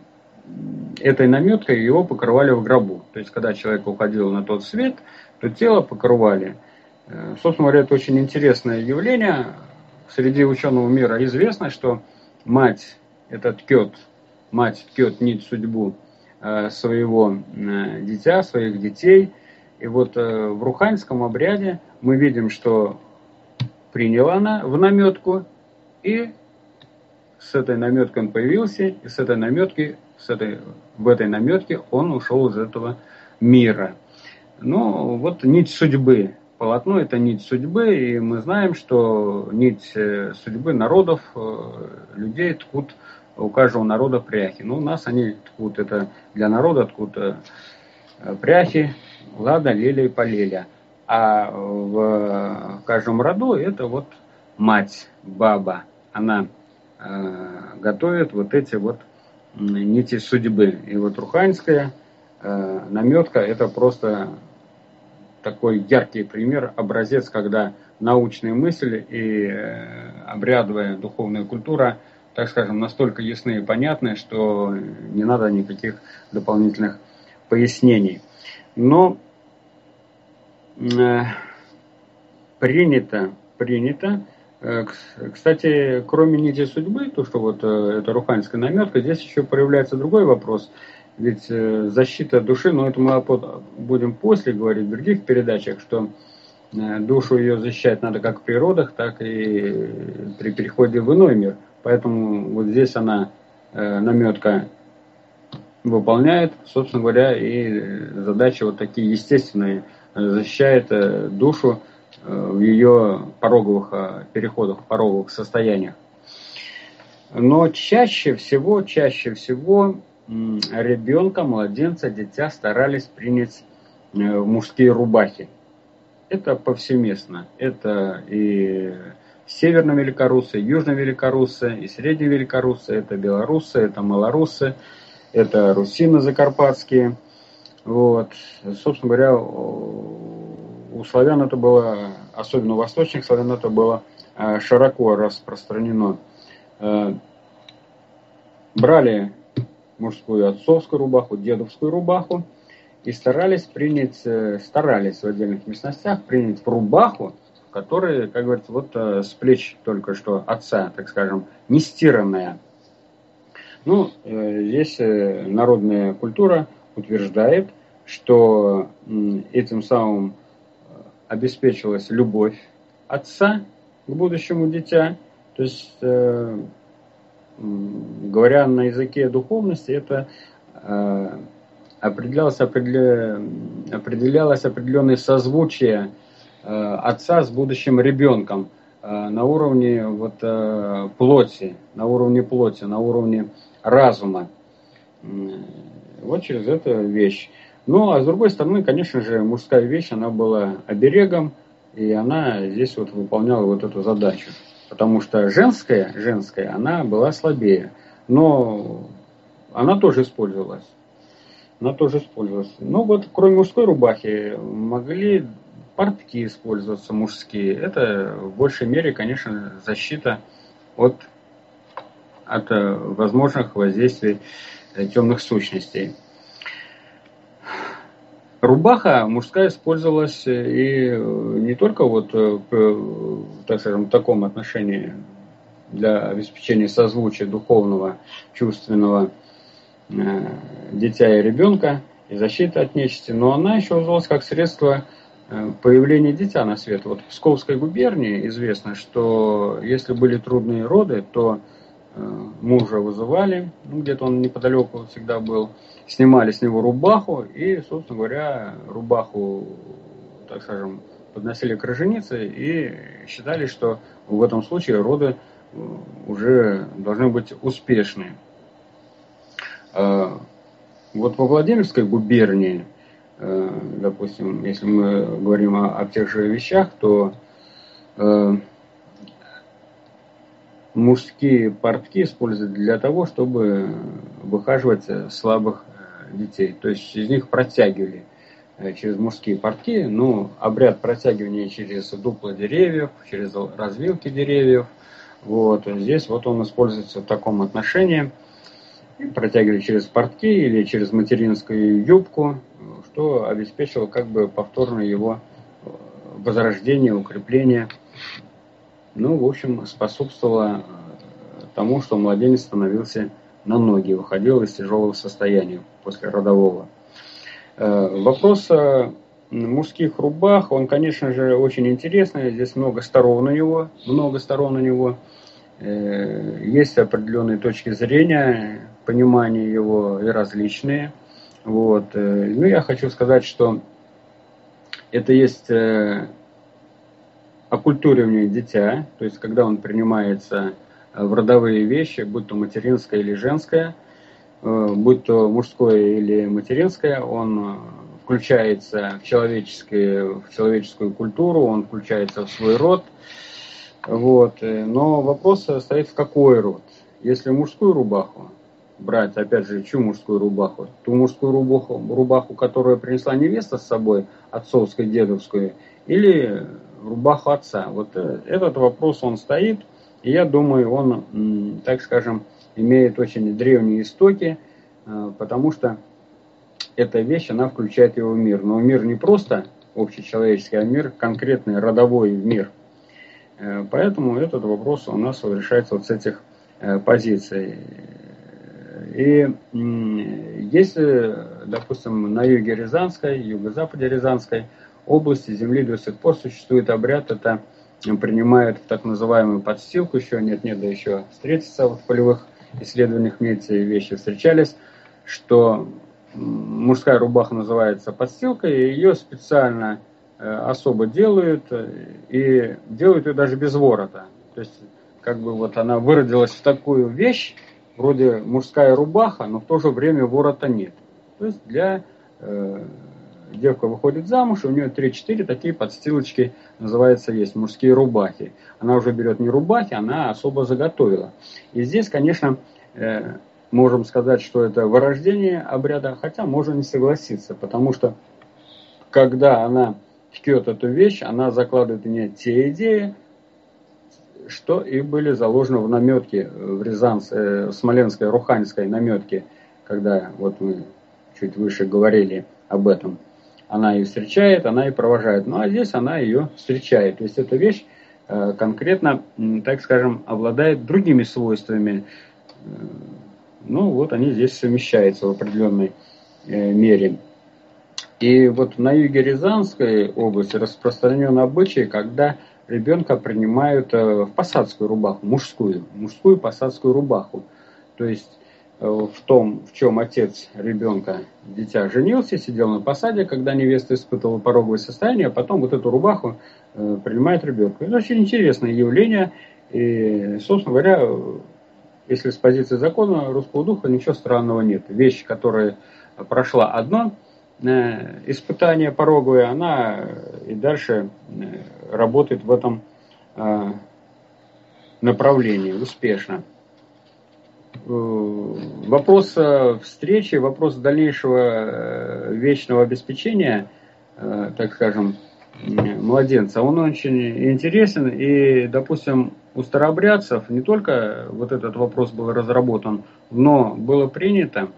этой наметкой его покрывали в гробу. То есть, когда человек уходил на тот свет, то тело покрывали – Э, собственно говоря, это очень интересное явление. Среди ученого мира известно, что мать это ткет, мать ткет нить судьбу э, своего э, дитя, своих детей. И вот в руханьском обряде мы видим, что приняла она в наметку, и с этой наметкой он появился, и с этой наметки, с этой, в этой наметке он ушел из этого мира. Ну, вот нить судьбы полотно – это нить судьбы, и мы знаем, что нить э, судьбы народов, э, людей ткут у каждого народа пряхи. Ну, у нас они ткут, это для народа ткут э, пряхи, лада, леля и полеля. А в каждом роду это вот мать, баба. Она готовит вот эти вот нити судьбы. И вот руханьская наметка – это просто такой яркий пример, образец, когда научная мысль и э, обрядовая духовная культура, так скажем, настолько ясны и понятны, что не надо никаких дополнительных пояснений. Но э, принято, принято, э, кстати, кроме нити судьбы, то, что вот э, это руханская наметка, здесь еще появляется другой вопрос – ведь э, защита души, но это мы будем после говорить в других передачах, что э, душу ее защищать надо как в природах, так и при переходе в иной мир. Поэтому вот здесь она, э, наметка, выполняет, собственно говоря, и задачи вот такие естественные, защищает душу в ее пороговых переходах, пороговых состояниях. Но чаще всего, чаще всего ребенка, младенца, дитя старались принять в мужские рубахи. Это повсеместно. Это и северно-великоруссы, южно-великоруссы, и средне-великоруссы, это белорусы, это малоруссы, это русины закарпатские. Вот. Собственно говоря, у славян это было, особенно у восточных славян это было э, широко распространено. Э, брали мужскую отцовскую рубаху, дедовскую рубаху и старались принять, э, старались в отдельных местностях принять в рубаху, которая, как говорится, вот с плеч только что отца, так скажем, не стиранная. Ну, здесь народная культура утверждает, что этим самым обеспечилась любовь отца к будущему дитя, то есть, э, говоря на языке духовности, это э, определялось, определя... определялось определенное созвучие э, отца с будущим ребенком э, на уровне вот, э, плоти, на уровне плоти, на уровне разума. Вот через эту вещь. Ну, а с другой стороны, конечно же, мужская вещь, она была оберегом, и она здесь вот выполняла вот эту задачу потому что женская, женская, она была слабее, но она тоже использовалась. Она тоже использовалась. Ну вот, кроме мужской рубахи, могли портки использоваться мужские. Это в большей мере, конечно, защита от, от э, возможных воздействий темных сущностей. Рубаха мужская использовалась э, и э, не только вот, э, так скажем, в таком отношении для обеспечения созвучия духовного, чувственного дитя и ребенка и защиты от нечисти, но она еще узнавалась как средство появления дитя на свет. Вот в Псковской губернии известно, что если были трудные роды, то мужа вызывали, ну, где-то он неподалеку всегда был, снимали с него рубаху и, собственно говоря, рубаху, так скажем, подносили к роженице и считали, что в этом случае роды э, уже должны быть успешны. А, вот во Владимирской губернии, э, допустим, если мы говорим о, о тех же вещах, то э, мужские портки используют для того, чтобы выхаживать слабых детей. То есть из них протягивали э, через мужские портки, ну, обряд протягивания через дупла деревьев, через развилки деревьев. Вот, здесь вот он используется в таком отношении. Протягивали через портки или через материнскую юбку, что обеспечило как бы повторное его э, возрождение, укрепление. Ну, в общем, способствовало э, тому, что младенец становился на ноги, выходил из тяжелого состояния после родового. Э, вопрос о мужских рубах, он, конечно же, очень интересный. Здесь много сторон у него, много сторон у него. Э, есть определенные точки зрения, понимания его и различные. Вот. Ну, я хочу сказать, что это есть оккультуривание дитя, то есть когда он принимается в родовые вещи, будь то материнское или женское, э, будь то мужское или материнское, он э, включается в, человеческое, в человеческую культуру, он включается в свой род. Вот. Э, но вопрос стоит в какой род. Если мужскую рубаху брать, опять же, чью мужскую рубаху? Ту мужскую рубаху, рубаху, которую принесла невеста с собой, отцовскую, дедовскую, или рубаху отца? Вот этот вопрос, он стоит – и я думаю, он, так скажем, имеет очень древние истоки, э, потому что эта вещь, она включает его в мир. Но мир не просто общечеловеческий, а мир конкретный, родовой мир. Э, поэтому этот вопрос у нас решается вот с этих э, позиций. И если, допустим, на юге Рязанской, юго-западе Рязанской области земли до сих пор существует обряд, это принимают так называемую подстилку еще, нет-нет, да еще встретиться вот в полевых исследованиях эти вещи встречались, что мужская рубаха называется подстилкой, и ее специально э, особо делают, и делают ее даже без ворота. То есть, как бы вот она выродилась в такую вещь, вроде мужская рубаха, но в то же время ворота нет. То есть для э, девка выходит замуж, и у нее 3-4 такие подстилочки, называется, есть мужские рубахи. Она уже берет не рубахи, она особо заготовила. И здесь, конечно, э, можем сказать, что это вырождение обряда, хотя можно не согласиться, потому что когда она ткет эту вещь, она закладывает в нее те идеи, что и были заложены в наметке в Рязанской, э, Смоленской, Руханской наметке, когда вот мы чуть выше говорили об этом. Она ее встречает, она ее провожает. Ну а здесь она ее встречает. То есть эта вещь э, конкретно, так скажем, обладает другими свойствами. Э, ну вот они здесь совмещаются в определенной мере. И вот на юге Рязанской области распространен обычай, когда ребенка принимают э, в посадскую рубаху, мужскую, мужскую посадскую рубаху. То есть э, в том, в чем отец ребенка, дитя женился, сидел на посаде, когда невеста испытывала пороговое состояние, а потом вот эту рубаху э, принимает ребенка. Это очень интересное явление. И, собственно говоря, если с позиции закона русского духа ничего странного нет. Вещь, которая прошла одно испытание пороговое, она и дальше работает в этом направлении успешно. Э, вопрос встречи, вопрос дальнейшего э, вечного обеспечения, э, так скажем, младенца, он очень интересен. И, допустим, у старообрядцев не только вот этот вопрос был разработан, но было принято,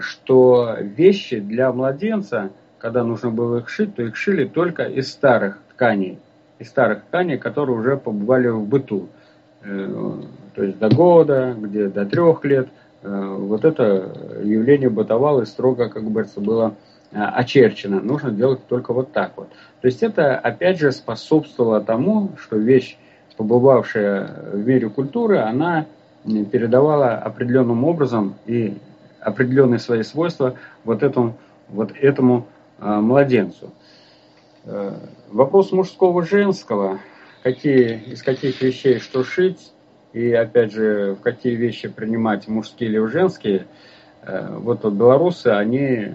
что вещи для младенца, когда нужно было их шить, то их шили только из старых тканей из старых тканей, которые уже побывали в быту. То есть до года, где до трех лет. Э, вот это явление бытовало и строго, как говорится, было э, очерчено. Нужно делать только вот так вот. То есть это, опять же, способствовало тому, что вещь, побывавшая в мире культуры, она передавала определенным образом и определенные свои свойства вот этому, вот этому младенцу. Э, вопрос мужского-женского, какие, из каких вещей что шить, и опять же, в какие вещи принимать, мужские или женские, э, вот, вот белорусы, они,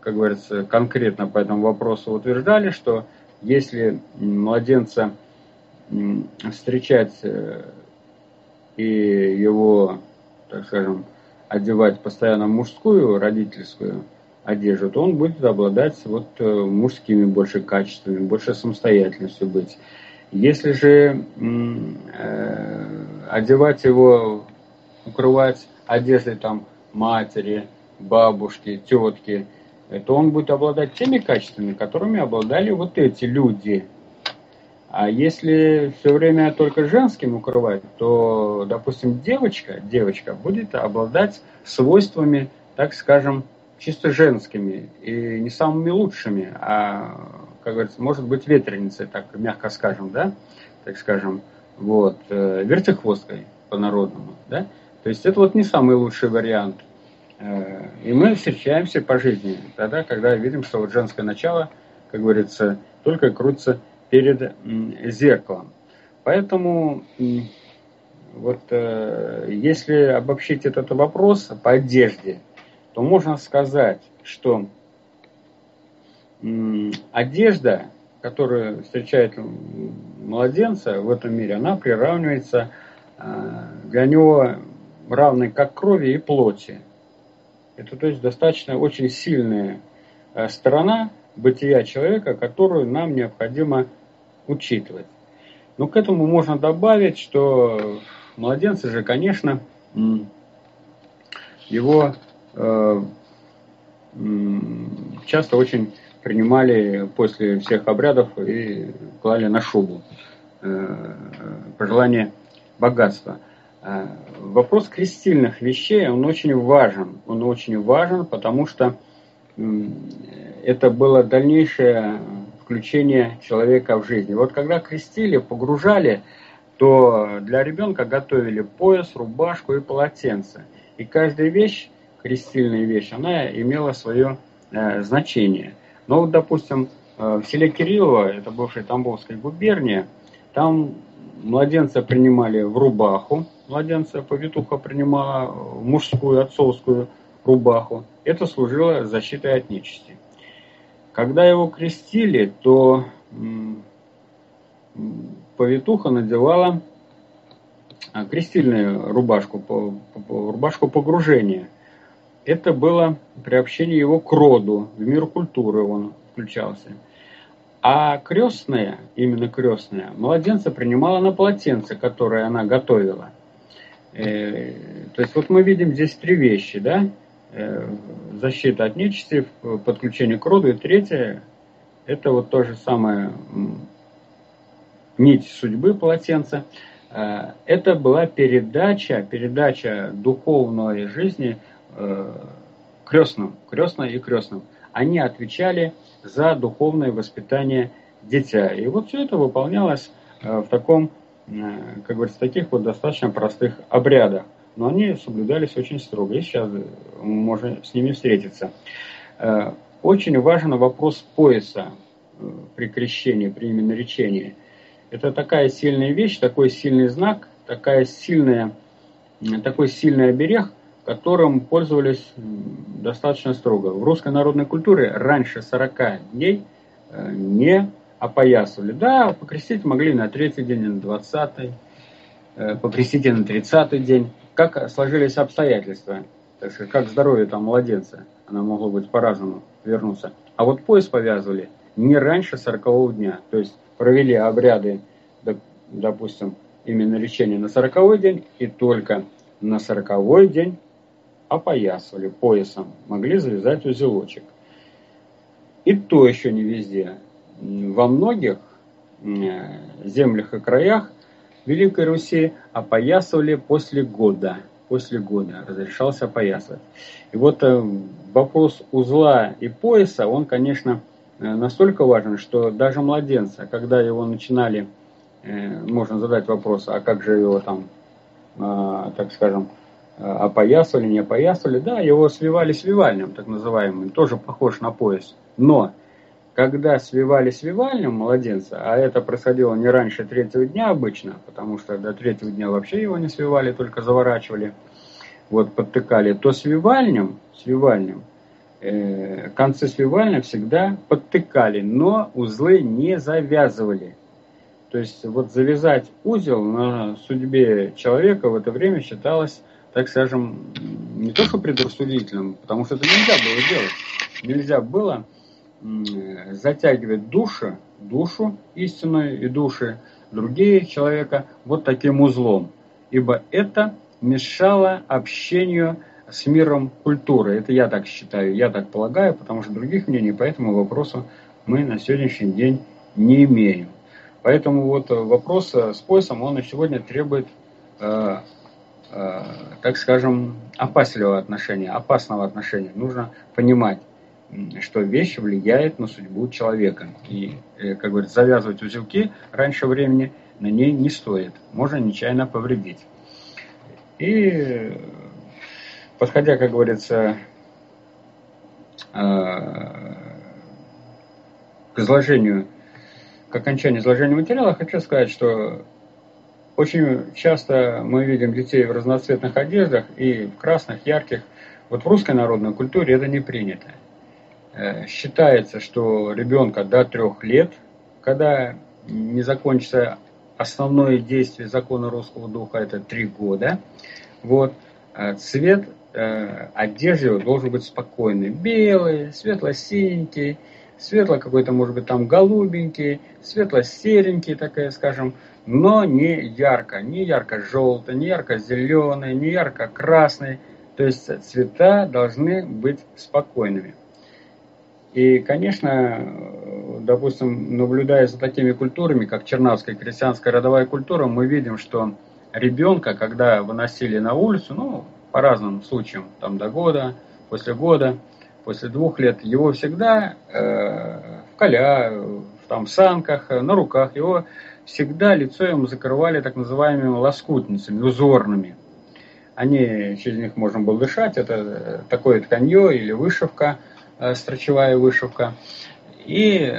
как говорится, конкретно по этому вопросу утверждали, что если младенца встречать э, и его, так скажем, одевать постоянно мужскую, родительскую, одежду, то он будет обладать вот э, мужскими больше качествами, больше самостоятельностью быть. Если же э, одевать его, укрывать одеждой там матери, бабушки, тетки, то он будет обладать теми качествами, которыми обладали вот эти люди. А если все время только женским укрывать, то, допустим, девочка, девочка будет обладать свойствами, так скажем, чисто женскими и не самыми лучшими, а, как говорится, может быть ветреницей, так мягко скажем, да, так скажем, вот, э, вертихвосткой по-народному, да, то есть это вот не самый лучший вариант. Э, и мы встречаемся по жизни тогда, когда видим, что вот женское начало, как говорится, только крутится перед зеркалом. Поэтому вот э, если обобщить этот вопрос по одежде, то можно сказать, что одежда, которую встречает младенца в этом мире, она приравнивается а, для него равной как крови и плоти. Это то есть достаточно очень сильная а, сторона бытия человека, которую нам необходимо учитывать. Но к этому можно добавить, что младенцы же, конечно, его Э, часто очень принимали после всех обрядов и клали на шубу. Э, пожелание богатства. Э, вопрос крестильных вещей, он очень важен. Он очень важен, потому что это было дальнейшее включение человека в жизнь. Вот когда крестили, погружали, то для ребенка готовили пояс, рубашку и полотенце. И каждая вещь крестильная вещь, она имела свое э, значение. Но вот, допустим, э, в селе Кириллово, это бывшая Тамбовская губерния, там младенца принимали в рубаху, младенца повитуха принимала в мужскую, отцовскую рубаху. Это служило защитой от нечисти. Когда его крестили, то повитуха надевала а, крестильную рубашку, рубашку погружения. Это было приобщение его к роду, в мир культуры он включался. А крестная, именно крестная, младенца принимала на полотенце, которое она готовила. Э, то есть вот мы видим здесь три вещи, да? Э, защита от нечисти, подключение к роду. И третье, это вот то же самое нить судьбы полотенца. Э, это была передача, передача духовной жизни крестным, крестной и крестным. Они отвечали за духовное воспитание дитя. И вот все это выполнялось э, в таком, как говорится, таких вот достаточно простых обрядах. Но они соблюдались очень строго. И сейчас можно с ними встретиться. Очень важен вопрос пояса при крещении, при именоречении – это такая сильная вещь, такой сильный знак, такая сильная, такой сильный оберег, которым пользовались достаточно строго. В русской народной культуре раньше 40 дней э, не опоясывали. Да, покрестить могли на третий день, на двадцатый, э, покрестить на тридцатый день. Как сложились обстоятельства, так сказать, как здоровье там младенца, оно могло быть по-разному вернуться. А вот пояс повязывали не раньше 40 дня. То есть провели обряды, допустим, именно лечение на сороковой день, и только на сороковой день опоясывали поясом, могли завязать узелочек. И то еще не везде. Во многих землях и краях Великой Руси опоясывали после года. После года разрешался опоясывать. И вот э, вопрос узла и пояса, он, конечно, Э, настолько важен, что даже младенца, когда его начинали, э, можно задать вопрос, а как же его там, а, так скажем, э, опоясывали, не опоясывали, да, его свивали свивальнем, так называемым, тоже похож на пояс. Но когда свивали свивальнем младенца, а это происходило не раньше третьего дня обычно, потому что до третьего дня вообще его не свивали, только заворачивали, вот подтыкали, то свивальнем, свивальнем э, концы свивальня всегда подтыкали, но узлы не завязывали. То есть вот завязать узел на судьбе человека в это время считалось, так скажем, не то что предрассудительным, потому что это нельзя было делать. Нельзя было затягивать душу, душу истинную и души другие человека вот таким узлом, ибо это мешало общению с миром культуры. Это я так считаю, я так полагаю, потому что других мнений по этому вопросу мы на сегодняшний день не имеем. Поэтому вот вопрос с поясом, он на сегодня требует, э, так скажем, опасливого отношения, опасного отношения. Нужно понимать, что вещь влияет на судьбу человека. И, э, как говорится, завязывать узелки раньше времени на ней не стоит. Можно нечаянно повредить. И подходя, как говорится, э, к изложению, к окончанию изложения материала, хочу сказать, что очень часто мы видим детей в разноцветных одеждах и в красных, ярких. Вот в русской народной культуре это не принято. Э, считается, что ребенка до трех лет, когда не закончится основное действие закона русского духа, это три года, вот, э, цвет э, одежде должен быть спокойный. Белый, светло-синенький, светло какой-то, может быть, там голубенький, светло-серенький, такая, скажем, но не ярко, не ярко-желтый, не ярко-зеленый, не ярко-красный. То есть цвета должны быть спокойными. И, конечно, допустим, наблюдая за такими культурами, как чернавская крестьянская родовая культура, мы видим, что ребенка, когда выносили на улицу, ну, по разным случаям, там до года, после года, после двух лет, его всегда э, в коля, там, в санках, на руках, его всегда лицо ему закрывали так называемыми лоскутницами, узорными. они, через них можно было дышать, это такое тканье или вышивка, строчевая вышивка. И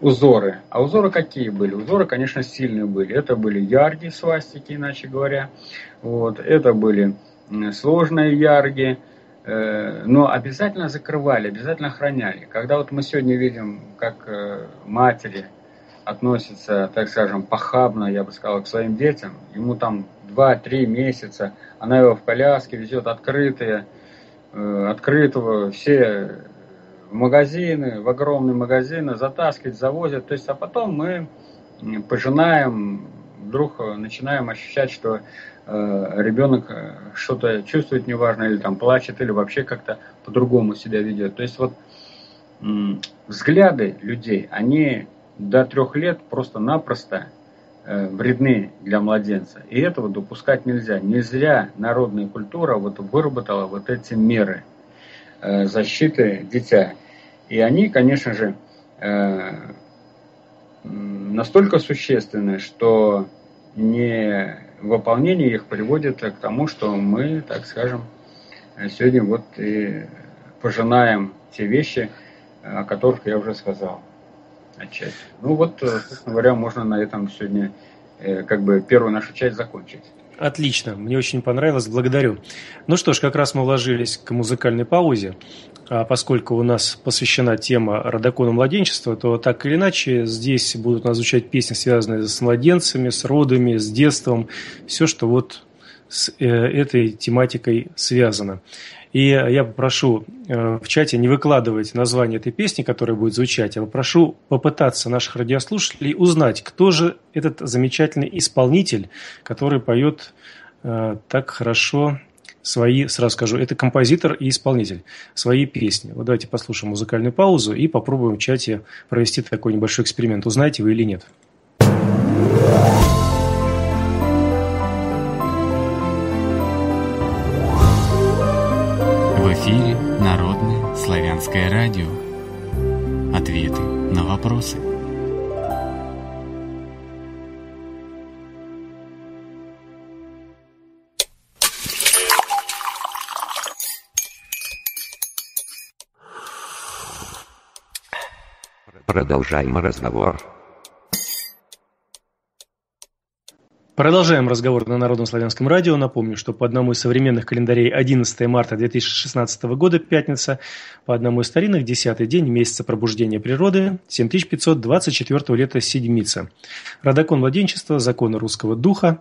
узоры. А узоры какие были? Узоры, конечно, сильные были. Это были ярги, свастики, иначе говоря. Вот. Это были сложные ярги, Э, но обязательно закрывали, обязательно охраняли. Когда вот мы сегодня видим, как э, матери относятся, так скажем, похабно, я бы сказал, к своим детям, ему там 2-3 месяца, она его в коляске везет открытые, э, открытого, все в магазины, в огромные магазины, затаскивать, завозят. То есть, а потом мы пожинаем, вдруг начинаем ощущать, что Э, ребенок э, что-то чувствует неважно, или там плачет, или вообще как-то по-другому себя ведет. То есть вот взгляды людей, они до трех лет просто-напросто э, вредны для младенца. И этого допускать нельзя. Не зря народная культура вот выработала вот эти меры защиты дитя. И они, конечно же, настолько существенны, что не выполнение их приводит к тому, что мы, так скажем, сегодня вот и пожинаем те вещи, о которых я уже сказал отчасти. Ну вот, собственно говоря, можно на этом сегодня э, как бы первую нашу часть закончить. Отлично, мне очень понравилось, благодарю. Ну что ж, как раз мы вложились к музыкальной паузе. А поскольку у нас посвящена тема родокона младенчества, то так или иначе здесь будут у нас звучать песни, связанные с младенцами, с родами, с детством, все, что вот с э, этой тематикой связано. И я попрошу э, в чате не выкладывать название этой песни, которая будет звучать, а попрошу попытаться наших радиослушателей узнать, кто же этот замечательный исполнитель, который поет э, так хорошо свои, сразу скажу, это композитор и исполнитель, свои песни. Вот давайте послушаем музыкальную паузу и попробуем в чате провести такой небольшой эксперимент. Узнаете вы или нет. В Славянское радио. Ответы на вопросы – Продолжаем разговор. Продолжаем разговор на Народном славянском радио. Напомню, что по одному из современных календарей 11 марта 2016 года, пятница, по одному из старинных, 10 день месяца пробуждения природы, 7524 лета седмица. Родокон младенчества, законы русского духа,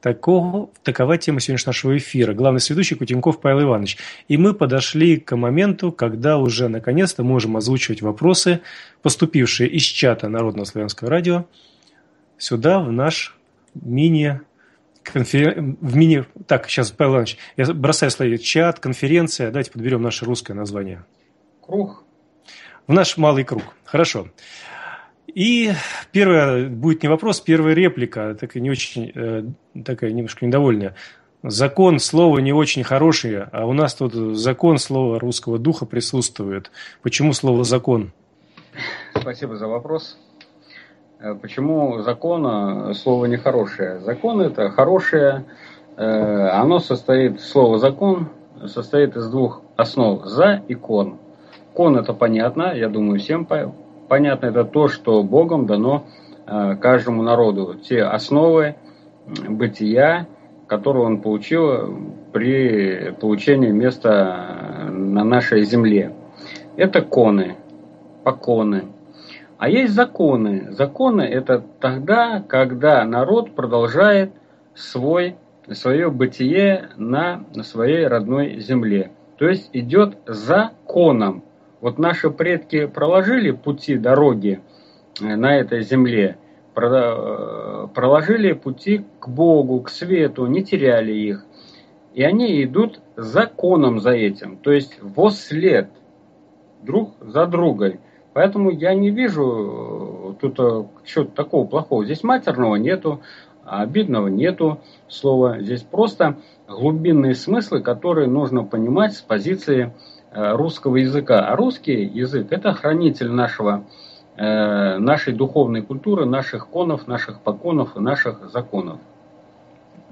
Такого, такова тема сегодняшнего нашего эфира. Главный сведущий Кутенков Павел Иванович. И мы подошли к моменту, когда уже наконец-то можем озвучивать вопросы, поступившие из чата Народного славянского радио, сюда, в наш мини конфер... в мини... Так, сейчас, Павел Иванович, я бросаю слова чат, конференция. Давайте подберем наше русское название. Круг. В наш малый круг. Хорошо. И первое будет не вопрос, первая реплика, такая не очень, э, такая немножко недовольная. Закон слова не очень хорошее, а у нас тут закон слова русского духа присутствует. Почему слово закон? Спасибо за вопрос. Э, почему закон слово нехорошее? Закон это хорошее, э, оно состоит, слово закон состоит из двух основ за и кон. Кон это понятно, я думаю, всем понятно, это то, что Богом дано э, каждому народу. Те основы бытия, которые он получил при получении места на нашей земле. Это коны, поконы. А есть законы. Законы это тогда, когда народ продолжает свой, свое бытие на своей родной земле. То есть идет законом. Вот наши предки проложили пути, дороги э, на этой земле, э, проложили пути к Богу, к свету, не теряли их. И они идут законом за этим, то есть во след друг за другой. Поэтому я не вижу э, тут чего-то такого плохого. Здесь матерного нету, обидного нету слова. Здесь просто глубинные смыслы, которые нужно понимать с позиции Э, русского языка. А русский язык – это хранитель нашего, э, нашей духовной культуры, наших конов, наших поконов и наших законов.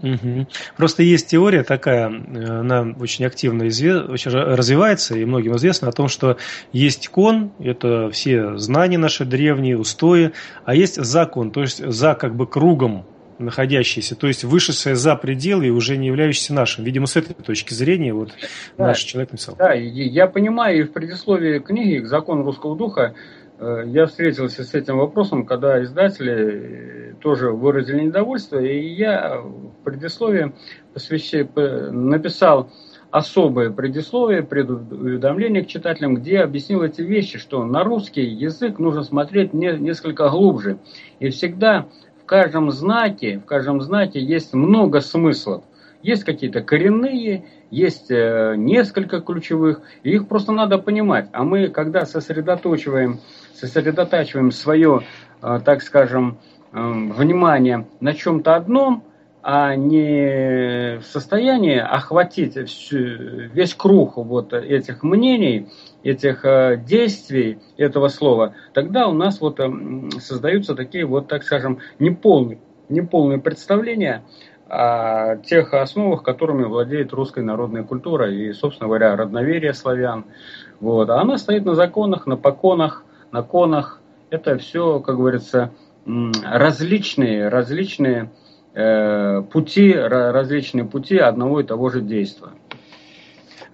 Угу. Просто есть теория такая, э, она очень активно изве... очень развивается, и многим известно о том, что есть кон, это все знания наши древние, устои, а есть закон, то есть за как бы кругом находящийся, то есть вышедшее за пределы и уже не являющийся нашим. Видимо, с этой точки зрения вот да, наш человек написал. Да, я понимаю, и в предисловии книги «К закону русского духа» я встретился с этим вопросом, когда издатели э, тоже выразили недовольство, и я в предисловии посвящаю, написал особое предисловие, предуведомление к читателям, где объяснил эти вещи, что на русский язык нужно смотреть не, несколько глубже. И всегда в каждом знаке, в каждом знаке есть много смыслов. Есть какие-то коренные, есть э, несколько ключевых, и их просто надо понимать. А мы, когда сосредоточиваем сосредотачиваем свое, э, так скажем, э, внимание на чем-то одном, а не в состоянии охватить весь круг вот этих мнений, этих действий этого слова, тогда у нас вот создаются такие вот, так скажем, неполные, неполные представления о тех основах, которыми владеет русская народная культура и, собственно говоря, родноверие славян. Вот. А она стоит на законах, на поконах, на конах. Это все, как говорится, различные, различные э, пути, различные пути одного и того же действия.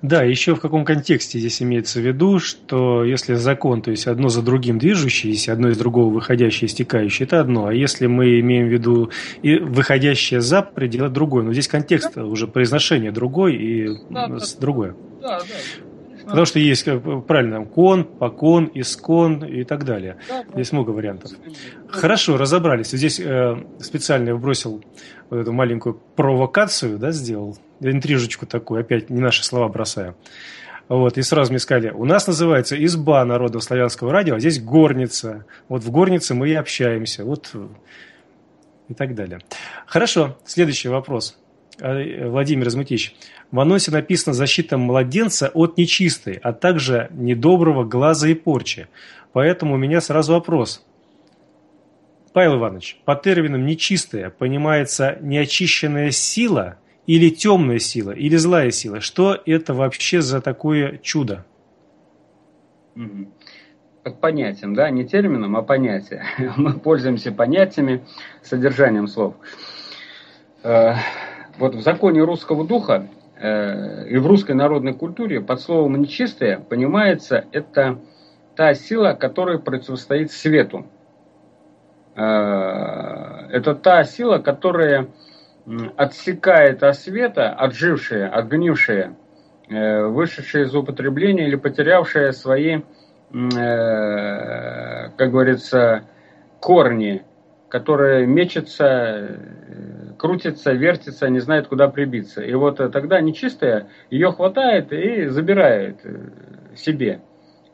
Да, еще в каком контексте здесь имеется в виду, что если закон, то есть одно за другим движущееся, одно из другого выходящее, истекающее, это одно. А если мы имеем в виду и выходящее за пределы, другое. Но здесь контекст уже произношения другой и да, да, другое. Да, да. Потому что есть, правильно, кон, покон, искон и так далее. Есть много вариантов. Хорошо, разобрались. Здесь э, специально вбросил вот эту маленькую провокацию, да, сделал, интрижечку такую, опять не наши слова бросаю. Вот, и сразу мне сказали, у нас называется изба народного славянского радио, а здесь горница. Вот в горнице мы и общаемся. Вот и так далее. Хорошо, следующий вопрос. Э, Владимир Измутич. В анонсе написано «Защита младенца от нечистой, а также недоброго глаза и порчи». Поэтому у меня сразу вопрос. Павел Иванович, по терминам «нечистая» понимается неочищенная сила или темная сила, или злая сила? Что это вообще за такое чудо? Как понятием, да, не термином, а понятием. Мы пользуемся понятиями, содержанием слов. Э, вот в законе русского духа Э, и в русской народной культуре под словом «нечистое» понимается это та сила, которая противостоит свету. Э, это та сила, которая отсекает от света, отжившая, отгнившая, э, вышедшая из употребления или потерявшая свои, как говорится, корни, которая мечется крутится, вертится, не знает, куда прибиться. И вот э, тогда нечистая ее хватает и забирает э, себе.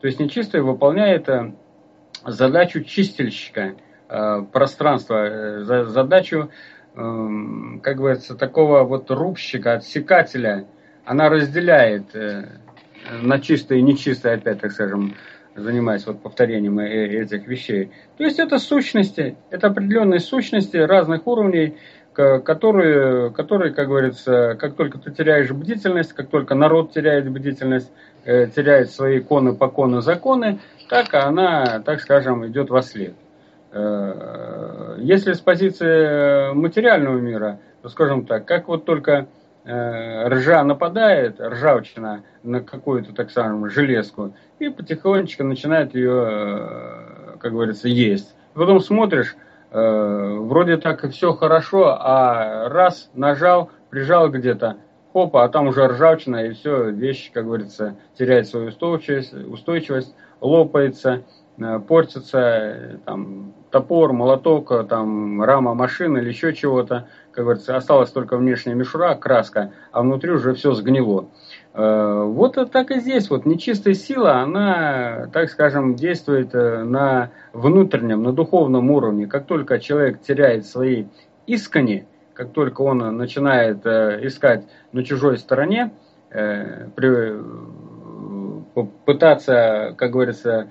То есть нечистая выполняет э, задачу чистильщика пространства, задачу, эм, как говорится, такого вот рубщика, отсекателя. Она разделяет на чистое и нечистое, опять так скажем, занимаясь вот повторением этих вещей. То есть это сущности, это определенные сущности разных уровней, которые, которые, как говорится, как только ты теряешь бдительность, как только народ теряет бдительность, э, теряет свои иконы, поконы, законы, так она, так скажем, идет во след. Э, если с позиции материального мира, то, скажем так, как вот только э, ржа нападает, ржавчина на какую-то, так скажем, железку, и потихонечку начинает ее, как говорится, есть. Потом смотришь, Э, вроде так и все хорошо, а раз нажал, прижал где-то, хопа, а там уже ржавчина, и все, вещь, как говорится, теряет свою устойчивость, устойчивость лопается, э, портится, там, топор, молоток, там, рама машины или еще чего-то, как говорится, осталась только внешняя мишура, краска, а внутри уже все сгнило. Э, вот так и здесь. Вот нечистая сила, она, так скажем, действует э, на внутреннем, на духовном уровне. Как только человек теряет свои искани, как только он начинает э, искать на чужой стороне, пытаться, как говорится,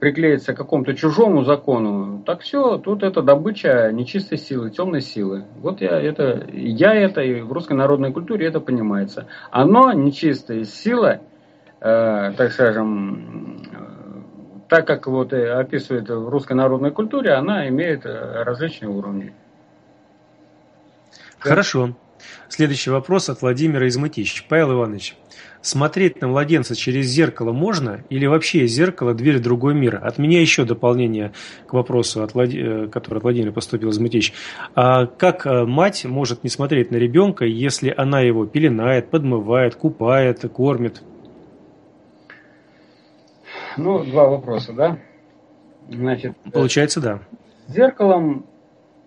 приклеиться к какому-то чужому закону, так все, тут это добыча нечистой силы, темной силы. Вот я это, я это и в русской народной культуре это понимается. Оно, нечистая сила, э, так скажем, так как вот описывает в русской народной культуре, она имеет э, различные уровни. Хорошо. Следующий вопрос от Владимира Измытищ. Павел Иванович, смотреть на младенца через зеркало можно или вообще зеркало – дверь в другой мир? От меня еще дополнение к вопросу, от Влад... Э, который от Владимира поступил Измытищ. А как э, мать может не смотреть на ребенка, если она его пеленает, подмывает, купает, кормит? Ну, два вопроса, да? Значит, Получается, да. Зеркалом,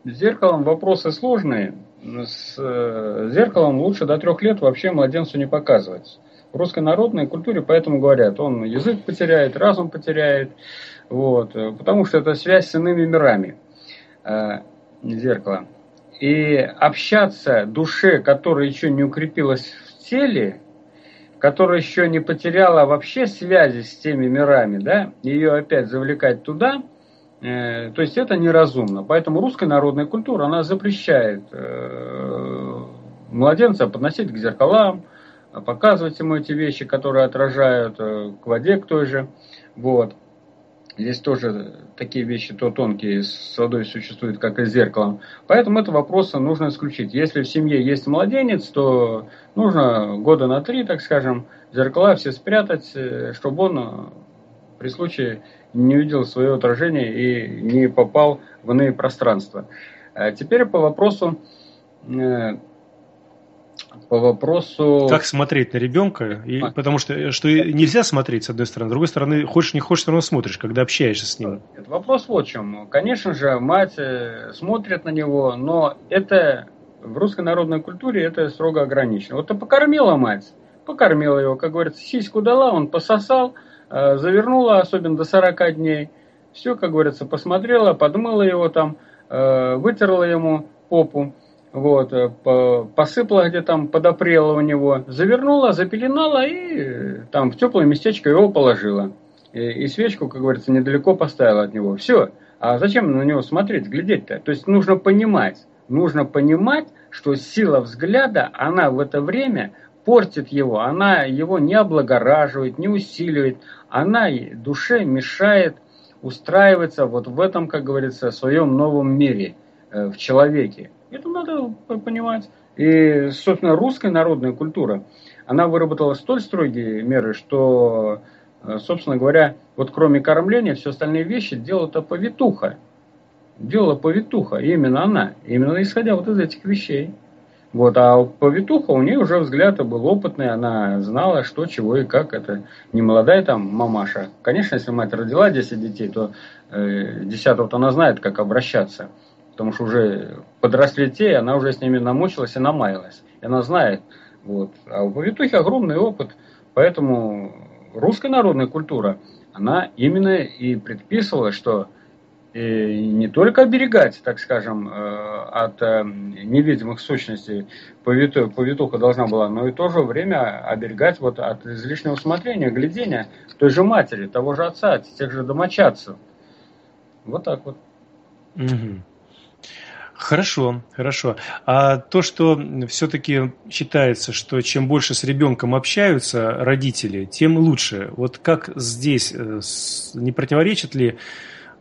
зеркалом вопросы сложные с э, зеркалом лучше до трех лет вообще младенцу не показывать. Русской народной культуре поэтому говорят, он язык потеряет, разум потеряет, вот, потому что это связь с иными мирами, э, зеркало. И общаться душе, которая еще не укрепилась в теле, которая еще не потеряла вообще связи с теми мирами, да, ее опять завлекать туда – Э, то есть это неразумно. Поэтому русская народная культура, она запрещает э, младенца подносить к зеркалам, показывать ему эти вещи, которые отражают э, к воде к той же. Вот. Здесь тоже такие вещи то тонкие с водой существуют, как и с зеркалом. Поэтому это вопрос нужно исключить. Если в семье есть младенец, то нужно года на три, так скажем, зеркала все спрятать, чтобы он при случае не увидел свое отражение и не попал в иные пространства. А теперь по вопросу э, по вопросу... Как смотреть на ребенка? И, а. Потому что, что нельзя смотреть, с одной стороны. С другой стороны, хочешь не хочешь, все равно смотришь, когда общаешься с ним. Это вопрос вот в чем. Конечно же, мать э, смотрит на него, но это в русской народной культуре это строго ограничено. Вот ты покормила мать, покормила его, как говорится, сиську дала, он пососал, Э, завернула, особенно до 40 дней. Все, как говорится, посмотрела, подмыла его там, э, вытерла ему попу, вот, э, посыпала где там, подопрела у него, завернула, запеленала и там в теплое местечко его положила. И, и свечку, как говорится, недалеко поставила от него. Все. А зачем на него смотреть, глядеть-то? То есть нужно понимать, нужно понимать, что сила взгляда, она в это время портит его, она его не облагораживает, не усиливает, она душе мешает устраиваться вот в этом, как говорится, своем новом мире, э, в человеке. Это надо понимать. И, собственно, русская народная культура, она выработала столь строгие меры, что, э, собственно говоря, вот кроме кормления, все остальные вещи делала повитуха. Делала повитуха, именно она, именно исходя вот из этих вещей. Вот, а повитуха, у нее уже взгляд был опытный, она знала, что, чего и как. Это не молодая там мамаша. Конечно, если мать родила 10 детей, то э, 10 вот она знает, как обращаться. Потому что уже подросли те, она уже с ними намучилась и намаялась. И она знает. Вот. А у повитухи огромный опыт. Поэтому русская народная культура, она именно и предписывала, что и не только оберегать, так скажем, э, от э, невидимых сущностей повитуха должна была, но и в то же время оберегать вот от излишнего смотрения, глядения той же матери, того же отца, тех же домочадцев. Вот так вот. Угу. Хорошо, хорошо. А то, что все-таки считается, что чем больше с ребенком общаются родители, тем лучше. Вот как здесь э, не противоречит ли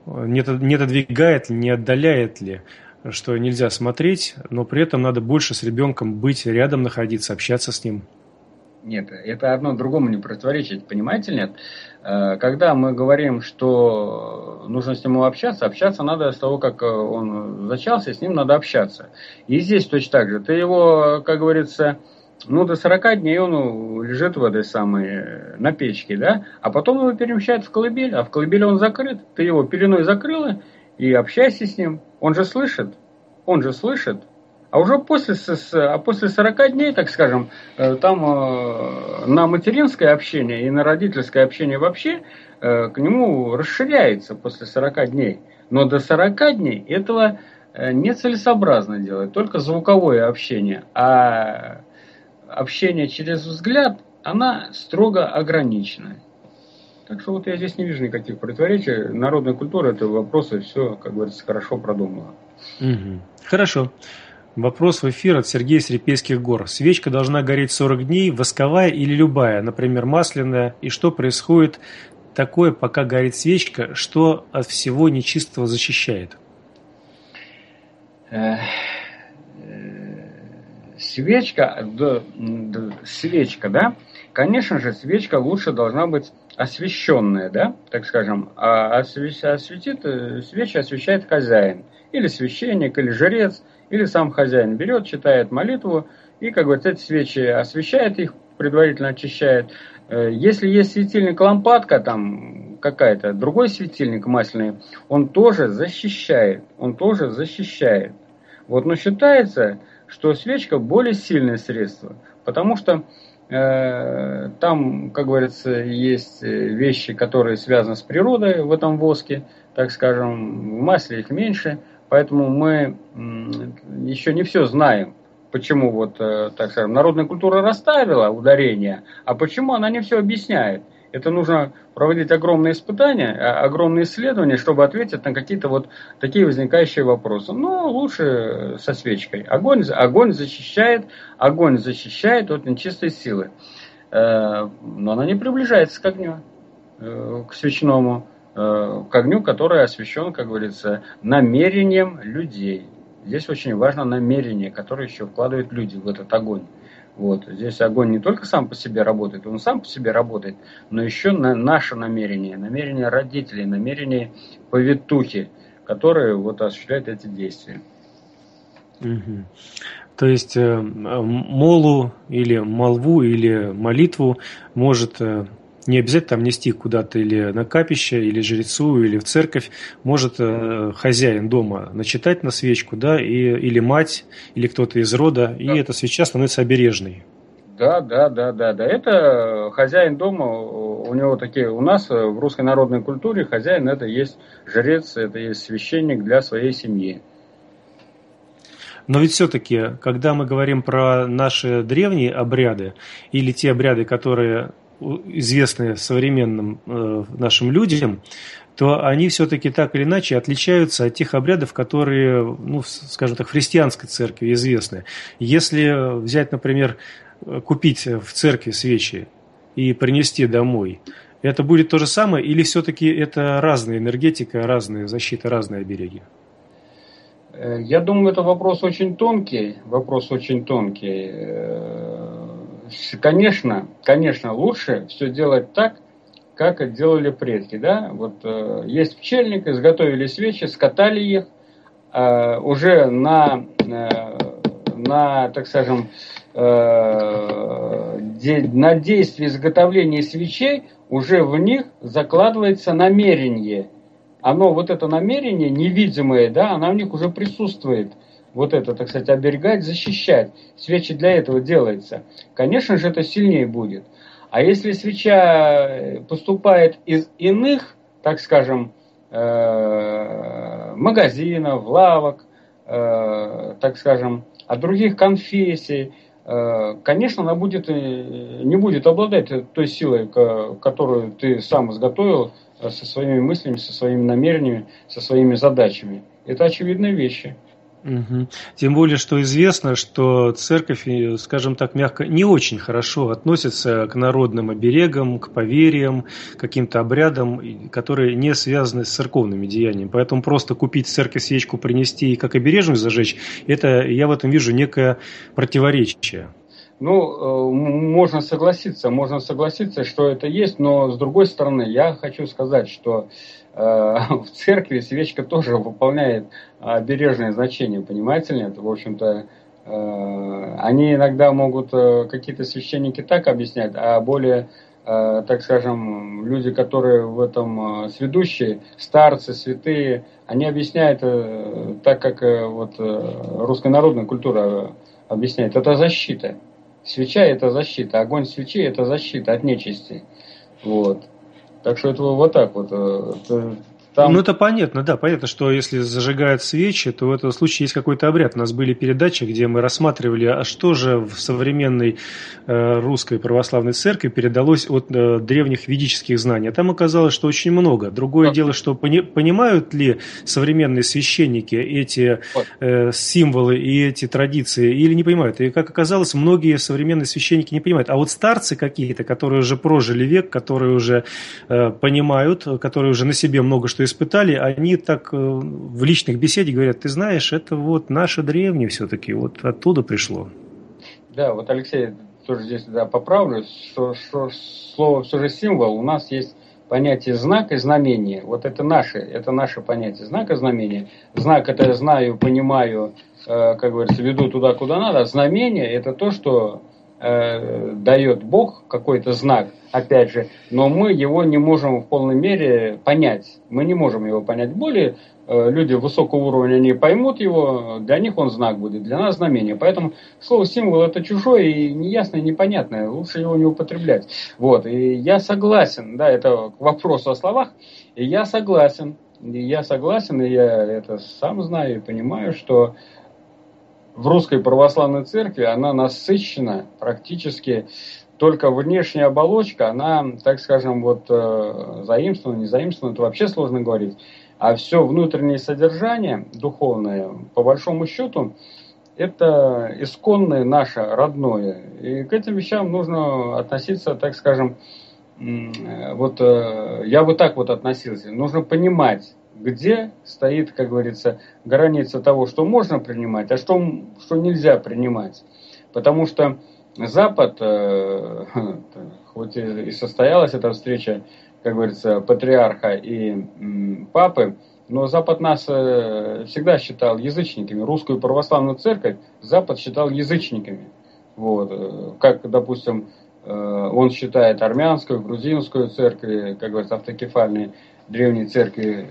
не, отодвигает, не отдаляет ли, что нельзя смотреть, но при этом надо больше с ребенком быть рядом, находиться, общаться с ним. Нет, это одно другому не противоречит, понимаете, нет? Э, когда мы говорим, что нужно с ним общаться, общаться надо с того, как он зачался, с ним надо общаться. И здесь точно так же. Ты его, как говорится, ну, до 40 дней он лежит в этой самой, на печке, да, а потом его перемещают в колыбель, а в колыбели он закрыт. Ты его пеленой закрыла и общайся с ним. Он же слышит, он же слышит. А уже после, а после 40 дней, так скажем, э, там э, на материнское общение и на родительское общение вообще э, к нему расширяется после 40 дней. Но до 40 дней этого нецелесообразно делать, только звуковое общение. А общение через взгляд, она строго ограничена. Так что вот я здесь не вижу никаких противоречий. Народная культура это вопросы все, как говорится, хорошо продумано. Угу. Хорошо. Вопрос в эфир от Сергея Серепейских гор. Свечка должна гореть 40 дней, восковая или любая, например, масляная. И что происходит такое, пока горит свечка, что от всего нечистого защищает? Э, свечка, да, да, свечка, да, конечно же, свечка лучше должна быть освещенная, да, так скажем, а осветит, э, свечи освещает хозяин, или священник, или жрец, или сам хозяин берет, читает молитву, и, как говорится, эти свечи освещает их, предварительно очищает. Э, если есть светильник лампадка, там какая-то, другой светильник масляный, он тоже защищает, он тоже защищает. Вот, но считается, что свечка более сильное средство, потому что э, там, как говорится, есть э, вещи, которые связаны с природой в этом воске, так скажем, в масле их меньше, поэтому мы еще не все знаем, почему вот, э, так скажем, народная культура расставила ударение, а почему она не все объясняет. Это нужно проводить огромные испытания, а, огромные исследования, чтобы ответить на какие-то вот такие возникающие вопросы. Но лучше со свечкой. Огонь, огонь защищает, огонь защищает от нечистой силы. Э, но она не приближается к огню, э, к свечному, к огню, который освещен, как говорится, намерением людей. Здесь очень важно намерение, которое еще вкладывают люди в этот огонь. Вот. Здесь огонь не только сам по себе работает, он сам по себе работает, но еще на наше намерение, намерение родителей, намерение повитухи, которые вот осуществляют эти действия. Угу. То есть э, молу или молву или молитву может э, не обязательно там нести куда-то или на капище, или жрецу, или в церковь. Может э, хозяин дома начитать на свечку, да, и, или мать, или кто-то из рода, да. и эта свеча становится обережной. Да, да, да, да, да. Это хозяин дома, у него такие, у нас в русской народной культуре хозяин это есть жрец, это есть священник для своей семьи. Но ведь все-таки, когда мы говорим про наши древние обряды или те обряды, которые известные современным э, нашим людям, то они все-таки так или иначе отличаются от тех обрядов, которые, ну, скажем так, в христианской церкви известны. Если взять, например, купить в церкви свечи и принести домой, это будет то же самое или все-таки это разная энергетика, разные защиты, разные обереги? Э, я думаю, это вопрос очень тонкий, вопрос очень тонкий. Конечно, конечно, лучше все делать так, как делали предки, да, вот э, есть пчельник, изготовили свечи, скатали их, э, уже на, э, на, так скажем, э, де, на действие изготовления свечей уже в них закладывается намерение. Оно, вот это намерение невидимое, да, оно в них уже присутствует вот это, так сказать, оберегать, защищать. Свечи для этого делается. Конечно же, это сильнее будет. А если свеча э, поступает из иных, так скажем, э, магазинов, лавок, э, так скажем, от других конфессий, конечно, она будет, не будет обладать той силой, которую ты сам изготовил со своими мыслями, со своими намерениями, со своими задачами. Это очевидные вещи. Угу. Тем более, что известно, что церковь, скажем так, мягко, не очень хорошо относится к народным оберегам, к поверьям, каким-то обрядам, которые не связаны с церковными деяниями. Поэтому просто купить в церковь свечку, принести и как обережную зажечь, это я в этом вижу некое противоречие. Ну, э, можно согласиться, можно согласиться, что это есть, но с другой стороны, я хочу сказать, что э, в церкви свечка тоже выполняет обережное значение, понимаете ли? Это, в общем-то, э, они иногда могут какие-то священники так объяснять, а более, так скажем, люди, которые в этом сведущие, старцы, святые, они объясняют так, как вот русская народная культура объясняет. Это защита. Свеча это защита, огонь свечи это защита от нечисти. Вот. Так что это вот так вот. Э, там... Ну, это понятно, да, понятно, что если зажигают свечи, то в этом случае есть какой-то обряд. У нас были передачи, где мы рассматривали, а что же в современной э, русской православной церкви передалось от э, древних ведических знаний. А там оказалось, что очень много. Другое вот. дело, что пони, понимают ли современные священники эти э, символы и эти традиции, или не понимают. И, как оказалось, многие современные священники не понимают. А вот старцы какие-то, которые уже прожили век, которые уже э, понимают, которые уже на себе много что испытали, они так э, в личных беседе говорят, ты знаешь, это вот наше древнее все-таки, вот оттуда пришло. Да, вот Алексей, тоже здесь да, поправлю, что, что слово все же символ, у нас есть понятие знак и знамение. Вот это наше, это наше понятие знак и знамение. Знак это я знаю, понимаю, э, как говорится, веду туда, куда надо. Знамение это то, что э, дает Бог какой-то знак, опять же, но мы его не можем в полной мере понять. Мы не можем его понять. Более э, люди высокого уровня не поймут его, для них он знак будет, для нас знамение. Поэтому слово символ это чужое и неясное, непонятное, лучше его не употреблять. Вот, и я согласен, да, это к вопросу о словах, и я согласен, я согласен, и я это сам знаю и понимаю, что в русской православной церкви она насыщена практически только внешняя оболочка, она, так скажем, вот э, заимствована, не заимствована, это вообще сложно говорить. А все внутреннее содержание духовное, по большому счету, это исконное наше, родное. И к этим вещам нужно относиться, так скажем, вот э, я бы так вот относился. Нужно понимать, где стоит, как говорится, граница того, что можно принимать, а что, что нельзя принимать. Потому что Запад, э, хоть и состоялась эта встреча, как говорится, патриарха и папы, но Запад нас э, всегда считал язычниками. Русскую православную церковь Запад считал язычниками. Вот. Э, как, допустим, он считает армянскую, грузинскую церкви, как говорится, автокефальные древние церкви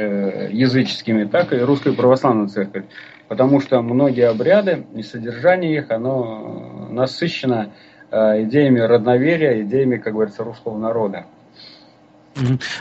Э, языческими, так и русской православной церковь. Потому что многие обряды и содержание их, оно насыщено э, идеями родноверия, идеями, как говорится, русского народа.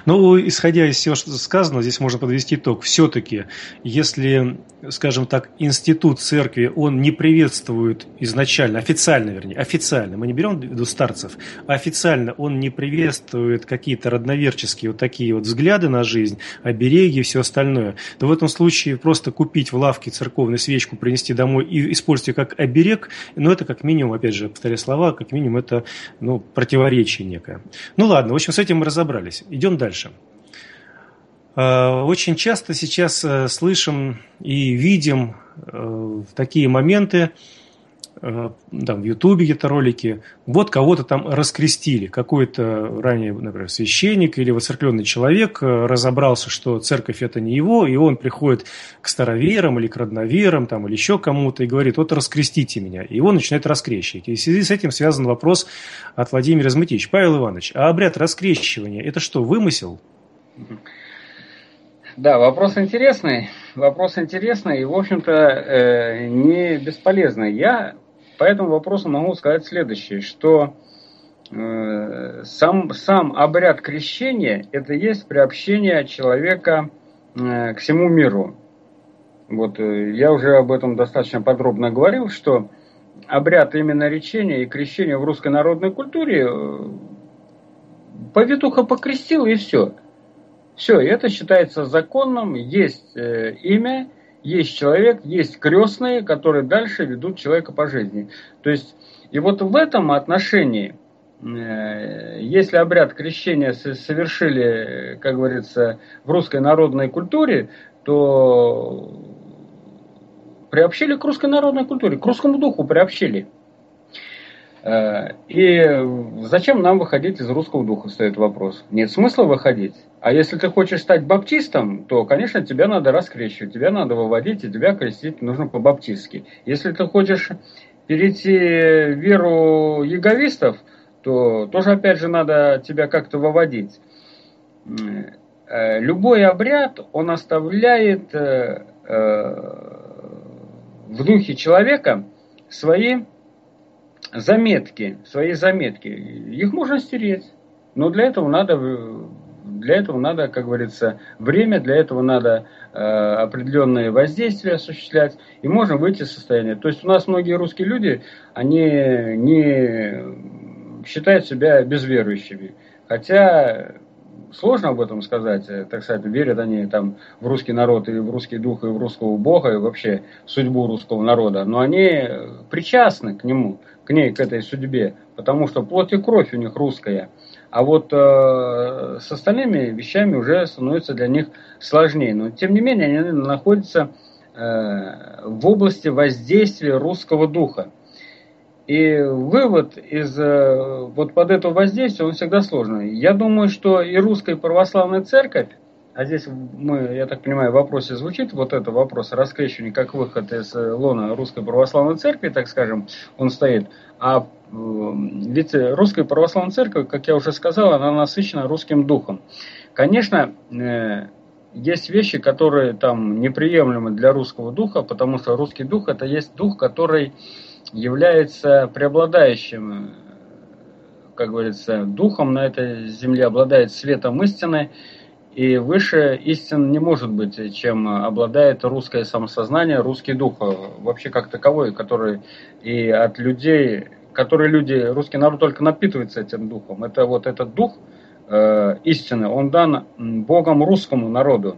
Ну, исходя из всего, что сказано, здесь можно подвести итог. Все-таки, если, скажем так, институт церкви, он не приветствует изначально, официально, вернее, официально, мы не берем в виду старцев, а официально он не приветствует какие-то родноверческие вот такие вот взгляды на жизнь, обереги и все остальное, то в этом случае просто купить в лавке церковную свечку, принести домой и использовать ее как оберег, ну, это как минимум, опять же, повторяю слова, как минимум это, ну, противоречие некое. Ну, ладно, в общем, с этим мы разобрались. Идем дальше. Э, очень часто сейчас э, слышим и видим э, такие моменты, там, в Ютубе где-то ролики, вот кого-то там раскрестили, какой-то ранее, например, священник или воцеркленный человек разобрался, что церковь это не его, и он приходит к староверам или к родноверам там, или еще кому-то и говорит, вот раскрестите меня, и он начинает раскрещивать. И в связи с этим связан вопрос от Владимира Змытич. Павел Иванович, а обряд раскрещивания это что, вымысел? Да, вопрос интересный. Вопрос интересный и, в общем-то, э, не бесполезный. Я по этому вопросу могу сказать следующее, что э, сам, сам обряд крещения – это есть приобщение человека э, к всему миру. Вот э, я уже об этом достаточно подробно говорил, что обряд именно речения и крещения в русской народной культуре повитуха покрестил и все – все, это считается законным, есть имя, есть человек, есть крестные, которые дальше ведут человека по жизни. То есть, и вот в этом отношении, э, если обряд крещения совершили, как говорится, в русской народной культуре, то приобщили к русской народной культуре, к русскому духу приобщили. Э, и зачем нам выходить из русского духа, стоит вопрос. Нет смысла выходить. А если ты хочешь стать баптистом, то, конечно, тебя надо раскрещивать, тебя надо выводить, и тебя крестить нужно по-баптистски. Если ты хочешь перейти в веру яговистов, то тоже, опять же, надо тебя как-то выводить. Э, любой обряд, он оставляет э, в духе человека свои заметки, свои заметки. Их можно стереть. Но для этого надо для этого надо, как говорится, время, для этого надо э, определенные воздействия осуществлять, и можно выйти из состояния. То есть у нас многие русские люди, они не считают себя безверующими. Хотя сложно об этом сказать, э, так сказать, верят они там в русский народ и в русский дух, и в русского бога, и вообще в судьбу русского народа, но они причастны к нему, к ней, к этой судьбе, потому что плоть и кровь у них русская. А вот э, с остальными вещами уже становится для них сложнее. Но тем не менее они находятся э, в области воздействия русского духа. И вывод из э, вот под этого воздействия, он всегда сложный. Я думаю, что и русская православная церковь, а здесь мы, я так понимаю, в вопросе звучит вот это вопрос раскрещивания как выход из э, лона русской православной церкви, так скажем, он стоит. А э, ведь русская православная церковь, как я уже сказал, она насыщена русским духом. Конечно, есть вещи, которые там неприемлемы для русского духа, потому что русский дух это есть дух, который является преобладающим, как говорится, духом на этой земле, обладает светом истины, и выше истин не может быть, чем обладает русское самосознание, русский дух, вообще как таковой, который и от людей, которые люди, русский народ только напитывается этим духом. Это вот этот дух э, истины, он дан Богом русскому народу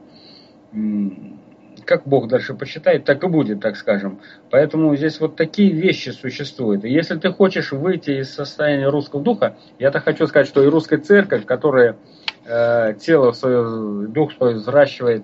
как Бог дальше посчитает, так и будет, так скажем. Поэтому здесь вот такие вещи существуют. И если ты хочешь выйти из состояния русского духа, я-то хочу сказать, что и русская церковь, которая э, тело свое, дух свой взращивает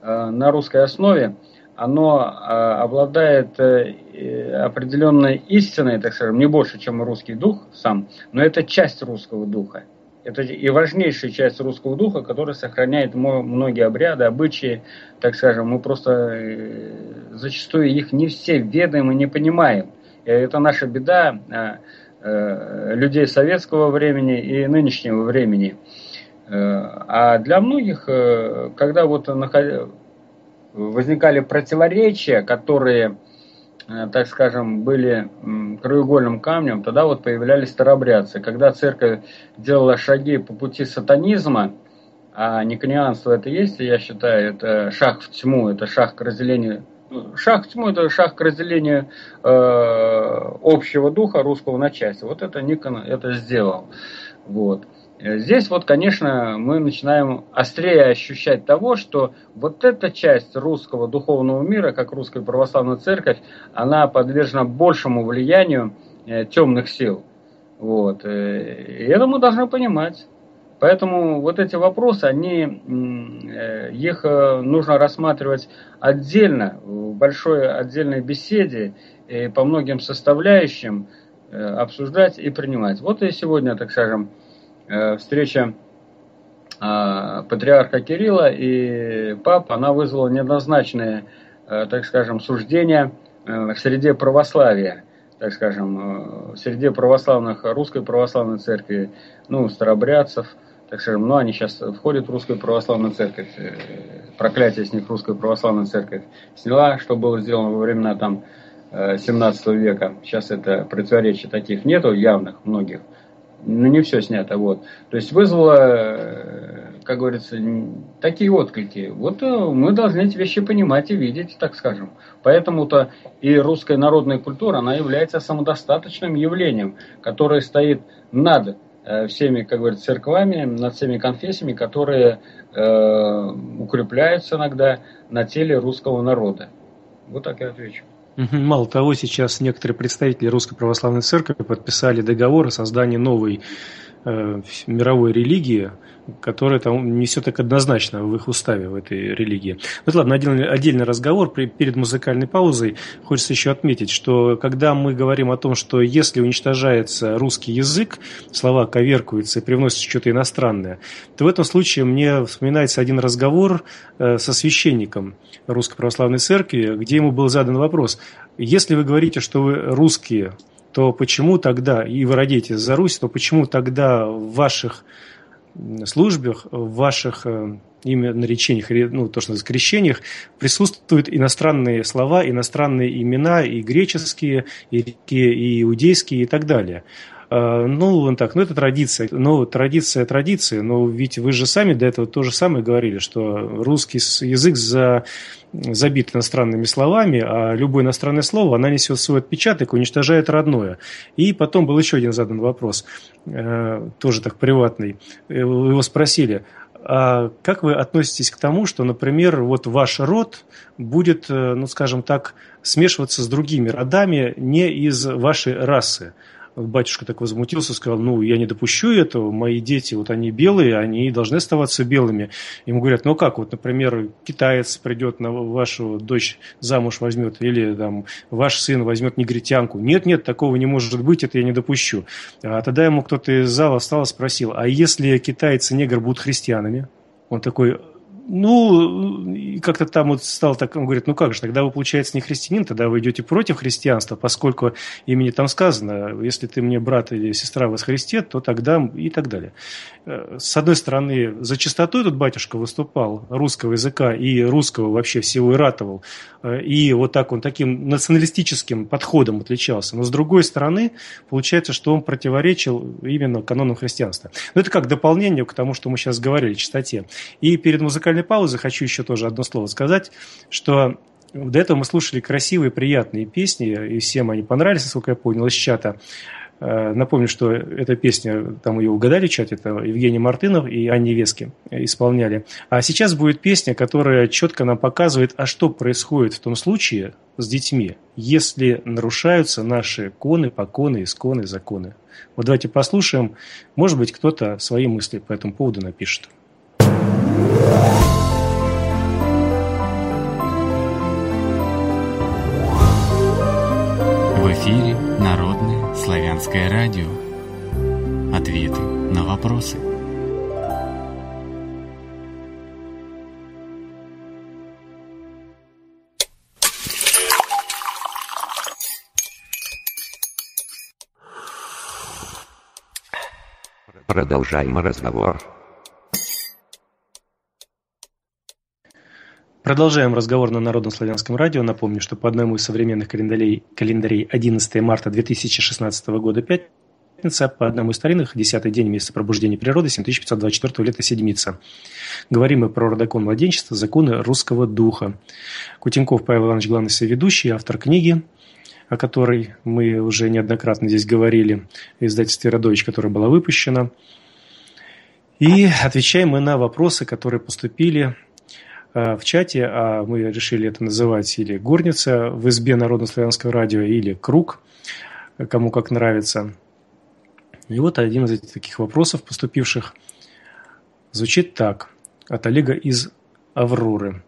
э, на русской основе, оно э, обладает э, определенной истиной, так скажем, не больше, чем русский дух сам, но это часть русского духа. Это и важнейшая часть русского духа, которая сохраняет многие обряды, обычаи, так скажем. Мы просто э, зачастую их не все ведаем и не понимаем. И это наша беда а, э, людей советского времени и нынешнего времени. Э, а для многих, когда вот возникали противоречия, которые Э, так скажем, были краеугольным камнем, тогда вот появлялись старобрядцы. Когда церковь делала шаги по пути сатанизма, а никонианство это есть, я считаю, это шаг в тьму, это шаг к разделению ну, Шаг в тьму – это шаг к разделению э, общего духа русского на части. Вот это Никон это сделал. Вот. Здесь вот, конечно, мы начинаем острее ощущать того, что вот эта часть русского духовного мира, как русская православная церковь, она подвержена большему влиянию э, темных сил. Вот. Э, и это мы должны понимать. Поэтому вот эти вопросы, они, э, их нужно рассматривать отдельно, в большой отдельной беседе, по многим составляющим обсуждать и принимать. Вот и сегодня, так скажем, Э, встреча а, патриарха Кирилла и пап, она вызвала неоднозначные, э, так скажем, суждения э, в среде православия, так скажем, в среде православных, русской православной церкви, ну, старобрядцев, так скажем, ну, они сейчас входят в русскую православную церковь, проклятие с них русская православная церковь сняла, что было сделано во времена там 17 века. Сейчас это противоречий таких нету явных, многих ну, не все снято, вот. То есть вызвало, э, как говорится, такие отклики. Вот э, мы должны эти вещи понимать и видеть, так скажем. Поэтому-то и русская народная культура, она является самодостаточным явлением, которое стоит над э, всеми, как говорится, церквами, над всеми конфессиями, которые э, укрепляются иногда на теле русского народа. Вот так я отвечу. Мало того, сейчас некоторые представители Русской Православной Церкви подписали договор о создании новой э, мировой религии, которая там не все так однозначно в их уставе, в этой религии. Ну ладно, отдельный, отдельный разговор. Перед музыкальной паузой хочется еще отметить, что когда мы говорим о том, что если уничтожается русский язык, слова коверкуются и привносятся что-то иностранное, то в этом случае мне вспоминается один разговор э, со священником Русской Православной Церкви, где ему был задан вопрос, если вы говорите, что вы русские, то почему тогда, и вы родитесь за Русь, то почему тогда в ваших службах, в ваших э, имя наречениях, ну, то, что называется, крещениях, присутствуют иностранные слова, иностранные имена, и греческие, и, и иудейские, и так далее. А, ну, вон так, ну это традиция. Ну, традиция традиции, но ведь вы же сами до этого то же самое говорили, что русский язык за, забит иностранными словами, а любое иностранное слово, она несет свой отпечаток, уничтожает родное. И потом был еще один задан вопрос, э, тоже так приватный. Э, его спросили, а как вы относитесь к тому, что, например, вот ваш род будет, э, ну, скажем так, смешиваться с другими родами не из вашей расы? Батюшка так возмутился, сказал, ну, я не допущу этого, мои дети, вот они белые, они должны оставаться белыми. Ему говорят, ну как, вот, например, китаец придет на вашу дочь замуж возьмет, или там ваш сын возьмет негритянку. Нет, нет, такого не может быть, это я не допущу. А тогда ему кто-то из зала встал и спросил, а если китайцы негр будут христианами? Он такой, ну, как-то там вот стал так, он говорит, ну как же, тогда вы, получается, не христианин, тогда вы идете против христианства, поскольку имени там сказано, если ты мне брат или сестра во Христе, то тогда и так далее. Э, с одной стороны, за чистоту этот батюшка выступал русского языка и русского вообще всего и ратовал, э, и вот так он таким националистическим подходом отличался. Но с другой стороны, получается, что он противоречил именно канонам христианства. Но это как дополнение к тому, что мы сейчас говорили, чистоте. И перед музыкальной музыкальной паузы хочу еще тоже одно слово сказать, что до этого мы слушали красивые, приятные песни, и всем они понравились, насколько я понял, из чата. Э, напомню, что эта песня, там ее угадали в это Евгений Мартынов и Анни Вески исполняли. А сейчас будет песня, которая четко нам показывает, а что происходит в том случае с детьми, если нарушаются наши коны, поконы, исконы, законы. Вот давайте послушаем, может быть, кто-то свои мысли по этому поводу напишет. В эфире Народное славянское радио. Ответы на вопросы. Продолжаем разговор. Продолжаем разговор на Народном славянском радио. Напомню, что по одному из современных календарей, календарей 11 марта 2016 года пятница, по одному из старинных 10 день месяца пробуждения природы 7524 лета седмица. Говорим мы про родокон младенчества, законы русского духа. Кутенков Павел Иванович, главный соведущий, автор книги, о которой мы уже неоднократно здесь говорили, издательстве «Радович», которая была выпущена. И отвечаем мы на вопросы, которые поступили в чате, а мы решили это называть или «Горница» в избе Народно-славянского радио, или «Круг», кому как нравится. И вот один из этих таких вопросов, поступивших, звучит так. От Олега из Авроры.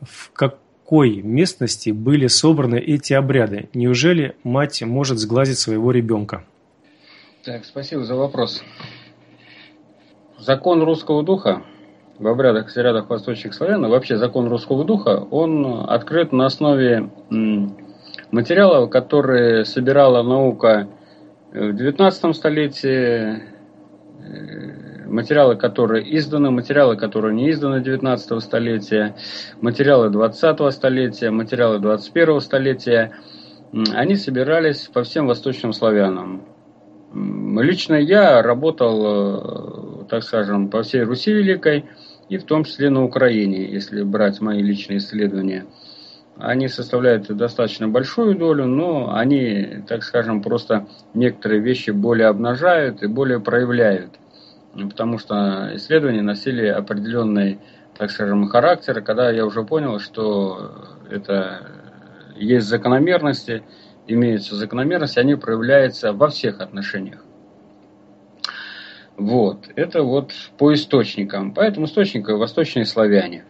В какой местности были собраны эти обряды? Неужели мать может сглазить своего ребенка? Так, спасибо за вопрос. Закон русского духа в обрядах и зарядах восточных славян, вообще закон русского духа, он открыт на основе материалов, которые собирала наука в 19 столетии, э, материалы, которые изданы, материалы, которые не изданы 19 столетия, материалы 20 столетия, материалы 21 столетия, они собирались по всем восточным славянам. Лично я работал, э, так скажем, по всей Руси Великой, и в том числе на Украине, если брать мои личные исследования. Они составляют достаточно большую долю, но они, так скажем, просто некоторые вещи более обнажают и более проявляют. Потому что исследования носили определенный, так скажем, характер, когда я уже понял, что это есть закономерности, имеются закономерности, они проявляются во всех отношениях. Вот, это вот по источникам. Поэтому источники восточные славяне.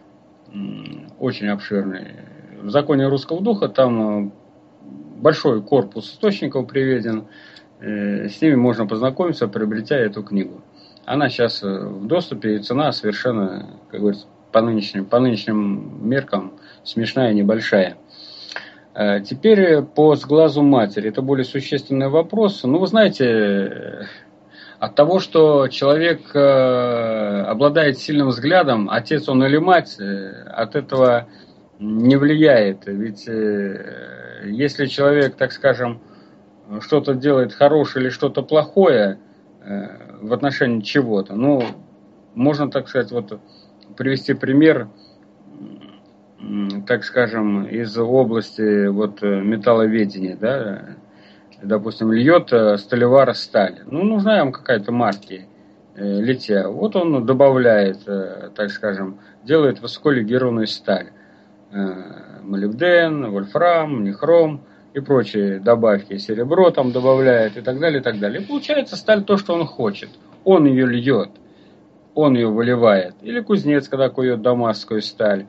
Очень обширные. В законе русского духа там э, большой корпус источников приведен. Э, с ними можно познакомиться, приобретя эту книгу. Она сейчас э, в доступе, и цена совершенно, как говорится, по нынешним, по нынешним меркам смешная, небольшая. Теперь по сглазу матери. Это более существенный вопрос. Ну, вы знаете, от того, что человек э, обладает сильным взглядом, отец он или мать, э, от этого не влияет. Ведь э, если человек, так скажем, что-то делает хорошее или что-то плохое в отношении чего-то. Ну, можно, так сказать, вот привести пример, так скажем, из области вот металловедения, да, допустим, льет сталевара сталь. Ну, нужна им какая-то марки литья. Вот он добавляет, так скажем, делает высоколегированную сталь. Молибден, вольфрам, нехром – и прочие добавки, серебро там добавляет и так далее, и так далее. И получается сталь то, что он хочет. Он ее льет, он ее выливает. Или кузнец, когда кует дамасскую сталь,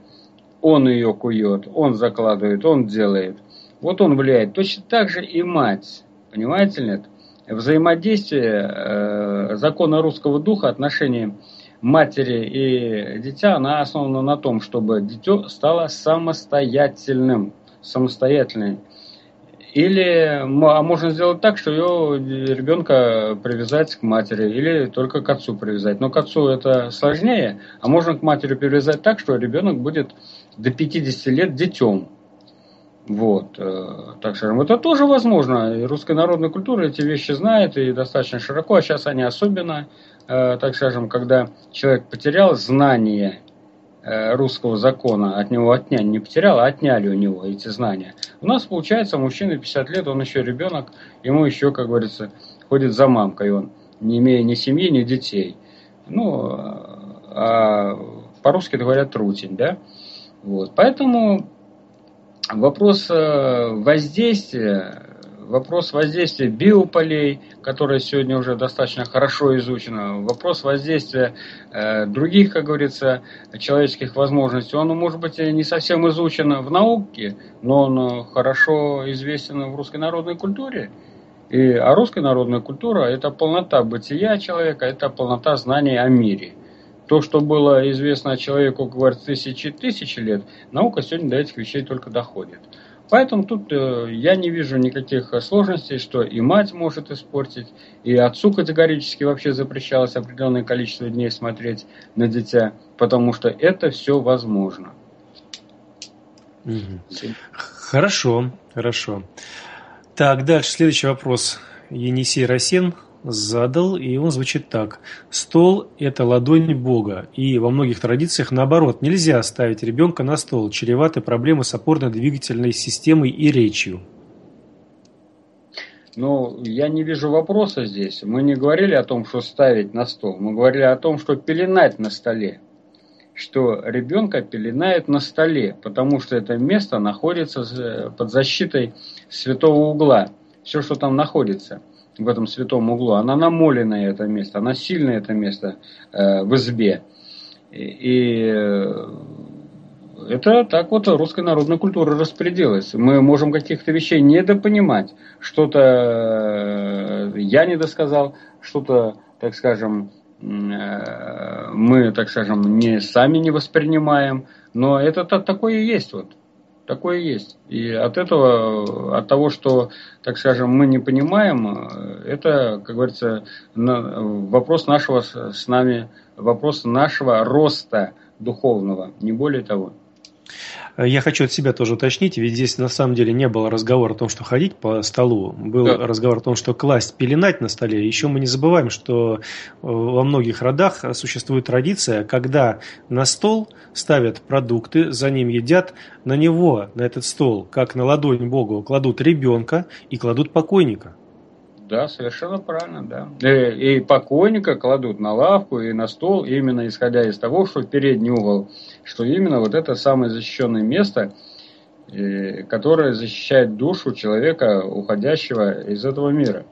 он ее кует, он закладывает, он делает. Вот он влияет. Точно так же и мать. Понимаете нет? Взаимодействие э, закона русского духа, отношения матери и дитя, она основана на том, чтобы дитё стало самостоятельным, самостоятельным или а можно сделать так, что ее ребенка привязать к матери или только к отцу привязать. Но к отцу это сложнее, а можно к матери привязать так, что ребенок будет до 50 лет детем. Вот, э, так скажем, это тоже возможно. И русская народная культура эти вещи знает и достаточно широко, а сейчас они особенно, э, так скажем, когда человек потерял знания Э, русского закона от него отняли, не потерял, а отняли у него эти знания. У нас получается, мужчина 50 лет, он еще ребенок, ему еще, как говорится, ходит за мамкой он, не имея ни семьи, ни детей. Ну, а по-русски говорят трутень, да? Вот. Поэтому вопрос э, воздействия Вопрос воздействия биополей, которое сегодня уже достаточно хорошо изучено, вопрос воздействия э, других, как говорится, человеческих возможностей, он может быть не совсем изучен в науке, но он хорошо известен в русской народной культуре. И, а русская народная культура – это полнота бытия человека, это полнота знаний о мире. То, что было известно человеку, как тысячи тысячи лет, наука сегодня до этих вещей только доходит. Поэтому тут э, я не вижу никаких сложностей, что и мать может испортить, и отцу категорически вообще запрещалось определенное количество дней смотреть на дитя, потому что это все возможно. Хорошо, хорошо. Так, дальше следующий вопрос. Енисей Росин задал, и он звучит так. Стол – это ладонь Бога, и во многих традициях наоборот, нельзя ставить ребенка на стол, чреваты проблемы с опорно-двигательной системой и речью. Ну, я не вижу вопроса здесь. Мы не говорили о том, что ставить на стол. Мы говорили о том, что пеленать на столе. Что ребенка пеленает на столе, потому что это место находится под защитой святого угла. Все, что там находится – в этом святом углу, она намоленное это место, она сильное это место э, в избе. И, и э, это так вот русская народная культура распределилась. Мы можем каких-то вещей недопонимать. Что-то э, я недосказал, что-то, так скажем, э, мы, так скажем, не сами не воспринимаем. Но это такое и есть вот. Такое есть. И от этого, от того, что, так скажем, мы не понимаем, это, как говорится, вопрос нашего с нами, вопрос нашего роста духовного, не более того. Я хочу от себя тоже уточнить, ведь здесь на самом деле не было разговора о том, что ходить по столу. Был да. разговор о том, что класть, пеленать на столе. Еще мы не забываем, что э, во многих родах существует традиция, когда на стол ставят продукты, за ним едят, на него, на этот стол, как на ладонь Богу, кладут ребенка и кладут покойника. Да, совершенно правильно, да. И, э, и покойника кладут на лавку и на стол, именно исходя из того, что передний угол, что именно вот это самое защищенное место, и, которое защищает душу человека, уходящего из этого мира.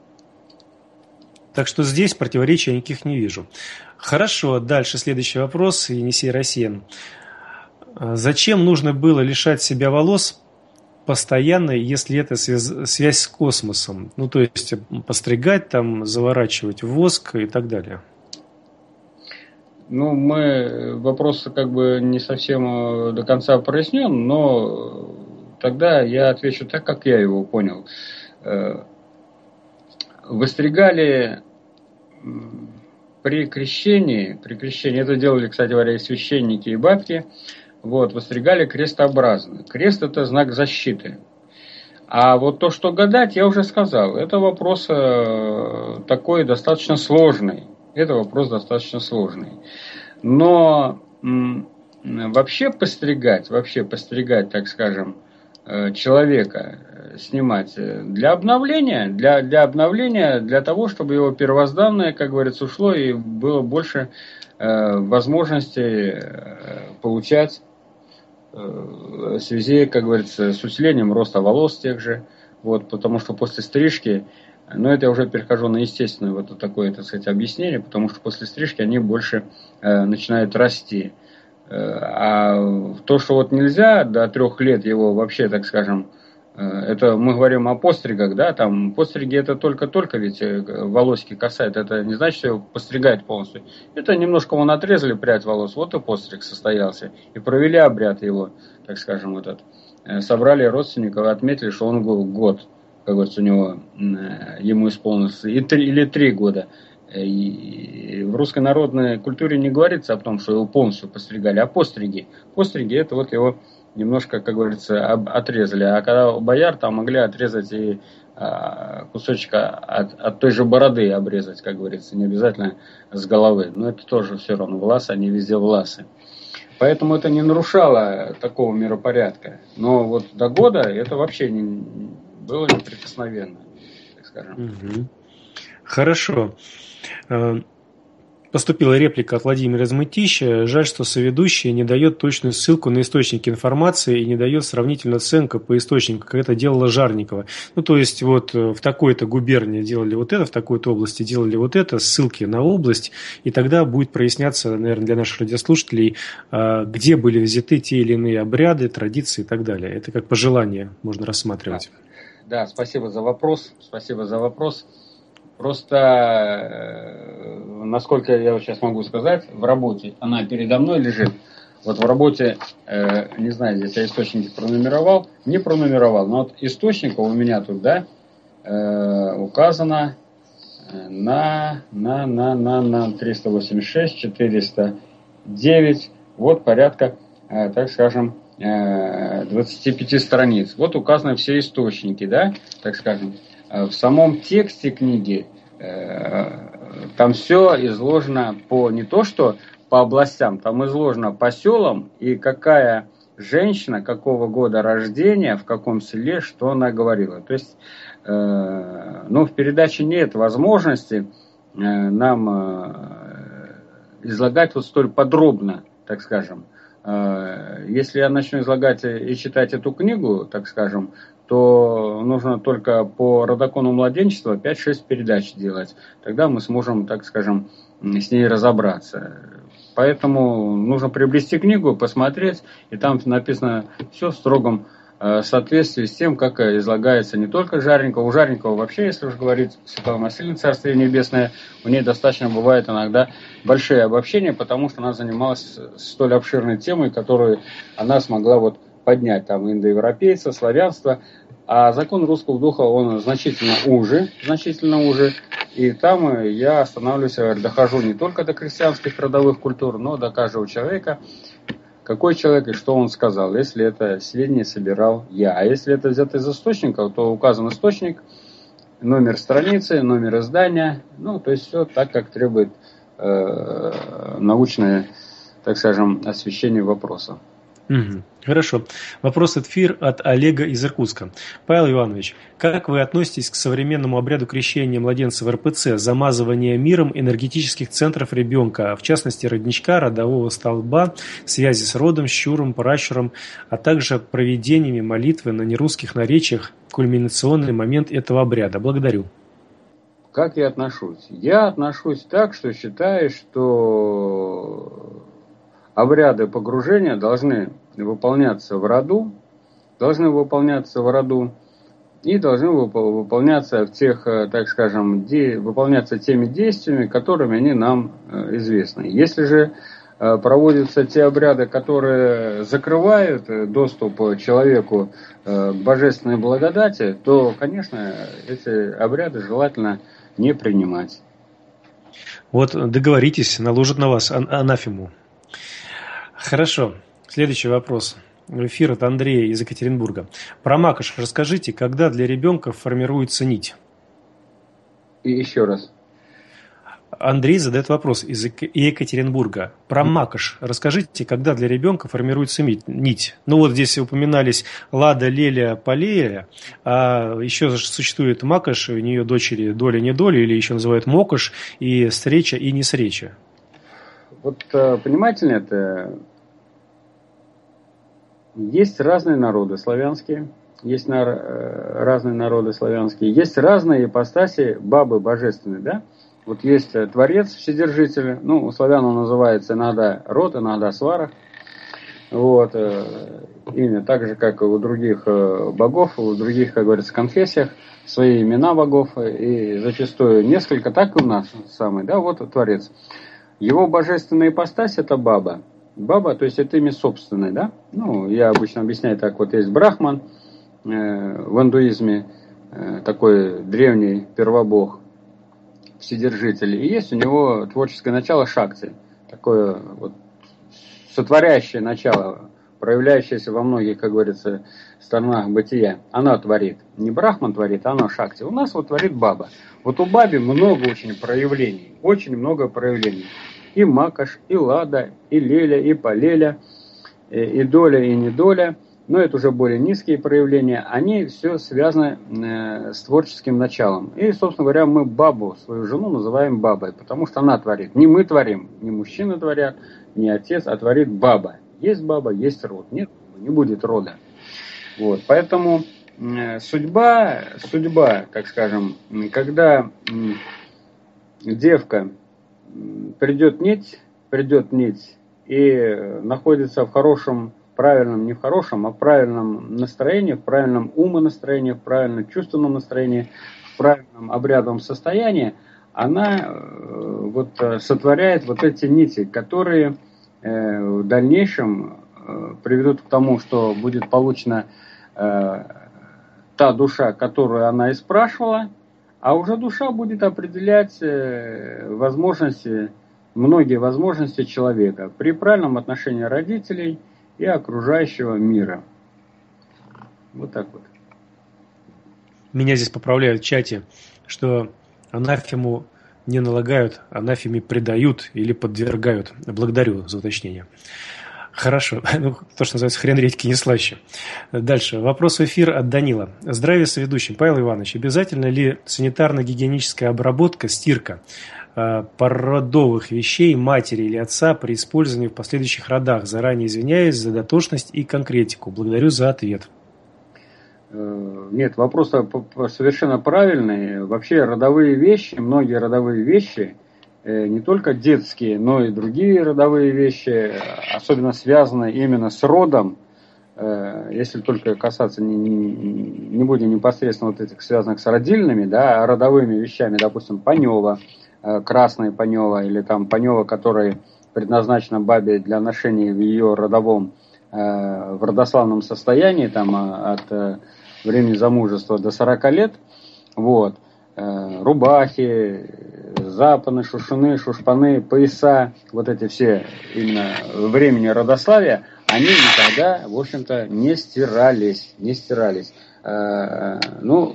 Так что здесь противоречий никаких не вижу. Хорошо, дальше следующий вопрос, Енисей Россиен. Зачем нужно было лишать себя волос постоянно, если это связь, связь с космосом. Ну, то есть постригать, там, заворачивать в воск и так далее. Ну, мы вопрос как бы не совсем э, до конца прояснен, но тогда я отвечу так, как я его понял. Э, выстригали при крещении, при крещении, это делали, кстати говоря, и священники, и бабки, вот, востригали крестообразно. Крест – это знак защиты. А вот то, что гадать, я уже сказал, это вопрос э, такой достаточно сложный. Это вопрос достаточно сложный. Но вообще постригать, вообще постригать, так скажем, э, человека, э, снимать для обновления, для, для обновления, для того, чтобы его первозданное, как говорится, ушло и было больше э, возможностей получать в связи, как говорится, с усилением роста волос тех же, вот, потому что после стрижки, но это я уже перехожу на естественное вот такое, так сказать, объяснение, потому что после стрижки они больше э, начинают расти. Э, а то, что вот нельзя до трех лет его вообще, так скажем, Э, это мы говорим о постригах, да, там постриги это только-только ведь э, волосики касает, это не значит, что его постригают полностью. Это немножко вон отрезали прядь волос, вот и постриг состоялся. И провели обряд его, так скажем, этот. Э, собрали родственников отметили, что он год, как говорится, у него, ему исполнился, и три, или три года. И в русской народной культуре не говорится о том, что его полностью постригали, а постриги. Постриги это вот его немножко, как говорится, отрезали. А когда бояр там могли отрезать и а, кусочек от, от той же бороды обрезать, как говорится, не обязательно с головы. Но это тоже все равно власы, они везде власы. Поэтому это не нарушало такого миропорядка. Но вот до года это вообще не, было неприкосновенно, так скажем. Угу. Хорошо. Э, Поступила реплика от Владимира Змытища. Жаль, что соведущий не дает точную ссылку на источники информации и не дает сравнительную оценку по источнику, как это делала Жарникова. Ну, то есть, вот э, в такой-то губернии делали вот это, в такой-то области делали вот это, ссылки на область, и тогда будет проясняться, наверное, для наших радиослушателей, а, где были взяты те или иные обряды, традиции и так далее. Это как пожелание можно рассматривать. Да, да спасибо за вопрос. Спасибо за вопрос. Просто, э, насколько я сейчас могу сказать, в работе она передо мной лежит. Вот в работе, э, не знаю, здесь я источники пронумеровал, не пронумеровал, но вот источников у меня тут, да, э, указано на, на, на, на, на 386, 409, вот порядка, так скажем, 25 страниц. Вот указаны все источники, да, так скажем. Э, в самом тексте книги э, там все изложено по не то что по областям, там изложено по селам и какая женщина, какого года рождения, в каком селе, что она говорила. То есть, э, ну, в передаче нет возможности нам излагать вот столь подробно, так скажем. Если я начну излагать и читать эту книгу, так скажем, то нужно только по родокону младенчества 5-6 передач делать. Тогда мы сможем, так скажем, с ней разобраться. Поэтому нужно приобрести книгу, посмотреть, и там написано все в строгом э, соответствии с тем, как излагается не только Жарникова. У Жарникова вообще, если уж говорить, Святого Василия, Царствие Небесное, у нее достаточно бывает иногда большие обобщения, потому что она занималась столь обширной темой, которую она смогла вот поднять там индоевропейца, славянство, а закон русского духа, он значительно уже, значительно уже, и там я останавливаюсь, дохожу не только до крестьянских родовых культур, но до каждого человека, какой человек и что он сказал, если это сведения собирал я. А если это взято из источников, то указан источник, номер страницы, номер издания, ну, то есть все так, как требует э, научное, так скажем, освещение вопроса. Хорошо. Вопрос от Фир от Олега из Иркутска. Павел Иванович, как вы относитесь к современному обряду крещения младенца в РПЦ, замазывания миром энергетических центров ребенка, в частности родничка, родового столба, связи с родом, щуром, пращуром, а также проведениями молитвы на нерусских наречиях, кульминационный момент этого обряда? Благодарю. Как я отношусь? Я отношусь так, что считаю, что обряды погружения должны выполняться в роду, должны выполняться в роду и должны выполняться в тех, э, так скажем, де, выполняться теми действиями, которыми они нам э, известны. Если же э, проводятся те обряды, которые закрывают доступ человеку к божественной благодати, то, конечно, эти обряды желательно не принимать. Вот договоритесь, наложат на вас анафему. Хорошо. Следующий вопрос. в эфир от Андрея из Екатеринбурга. Про макаш расскажите, когда для ребенка формируется нить? И еще раз. Андрей задает вопрос из Екатеринбурга. Про макаш расскажите, когда для ребенка формируется нить. Ну вот здесь упоминались Лада, Леля, Полея, а еще существует макаш, у нее дочери доля, не доля, или еще называют мокаш, и встреча, и несреча. Вот э, понимаете ли это? Есть разные народы славянские, есть на, э, разные народы славянские, есть разные ипостаси бабы божественной, да? Вот есть э, Творец, Вседержитель, ну, у славян он называется иногда Род, иногда Свара. Вот, э, имя так же, как и у других богов, у других, как говорится, конфессиях, свои имена богов, и зачастую несколько, так и у нас самый, да, вот Творец. Его божественная ипостась – это баба. Баба, то есть это имя собственное, да? Ну, я обычно объясняю так, вот есть Брахман э, в индуизме, э, такой древний первобог, вседержитель, и есть у него творческое начало шакти, такое вот сотворяющее начало, проявляющееся во многих, как говорится, сторонах бытия. Она творит. Не Брахман творит, а она шакти. У нас вот творит баба. Вот у баби много очень проявлений, очень много проявлений. И макаш, и лада, и леля, и полеля, и доля, и недоля – но это уже более низкие проявления, они все связаны э, с творческим началом. И, собственно говоря, мы бабу, свою жену, называем бабой, потому что она творит. Не мы творим, не мужчины творят, не отец, а творит баба. Есть баба, есть род. Нет, не будет рода. Вот, поэтому э, судьба, судьба, так скажем, когда э, девка придет нить, придет нить и находится в хорошем правильном, не в хорошем, а в правильном настроении, в правильном умонастроении, в правильном чувственном настроении, в правильном обрядовом состоянии, она э, вот э, сотворяет вот эти нити, которые э, в дальнейшем приведут к тому, что будет получена та душа, которую она и спрашивала, а уже душа будет определять возможности, многие возможности человека при правильном отношении родителей – и окружающего мира. Вот так вот. Меня здесь поправляют в чате, что анафему не налагают, анафеме предают или подвергают. Благодарю за уточнение. Хорошо. Ну, то, что называется, хрен редьки не слаще. Дальше. Вопрос в эфир от Данила. Здравия соведущим. Павел Иванович, обязательно ли санитарно-гигиеническая обработка, стирка Э, породовых вещей матери или отца при использовании в последующих родах. Заранее извиняюсь за дотошность и конкретику. Благодарю за ответ. Э, нет, вопрос совершенно правильный. Вообще родовые вещи, многие родовые вещи, не только детские, но и другие родовые вещи, особенно связаны именно с родом, если только касаться не, не, не будем непосредственно вот этих связанных с родильными, да, а родовыми вещами, допустим, Панева, Э, красная панева или там панева, которая предназначена бабе для ношения в ее родовом, э, в родославном состоянии, там э, от времени замужества до 40 лет, вот, рубахи, запаны, шушуны, шушпаны, пояса, вот эти все именно времени родославия, они никогда, в общем-то, не стирались, не стирались. Ну,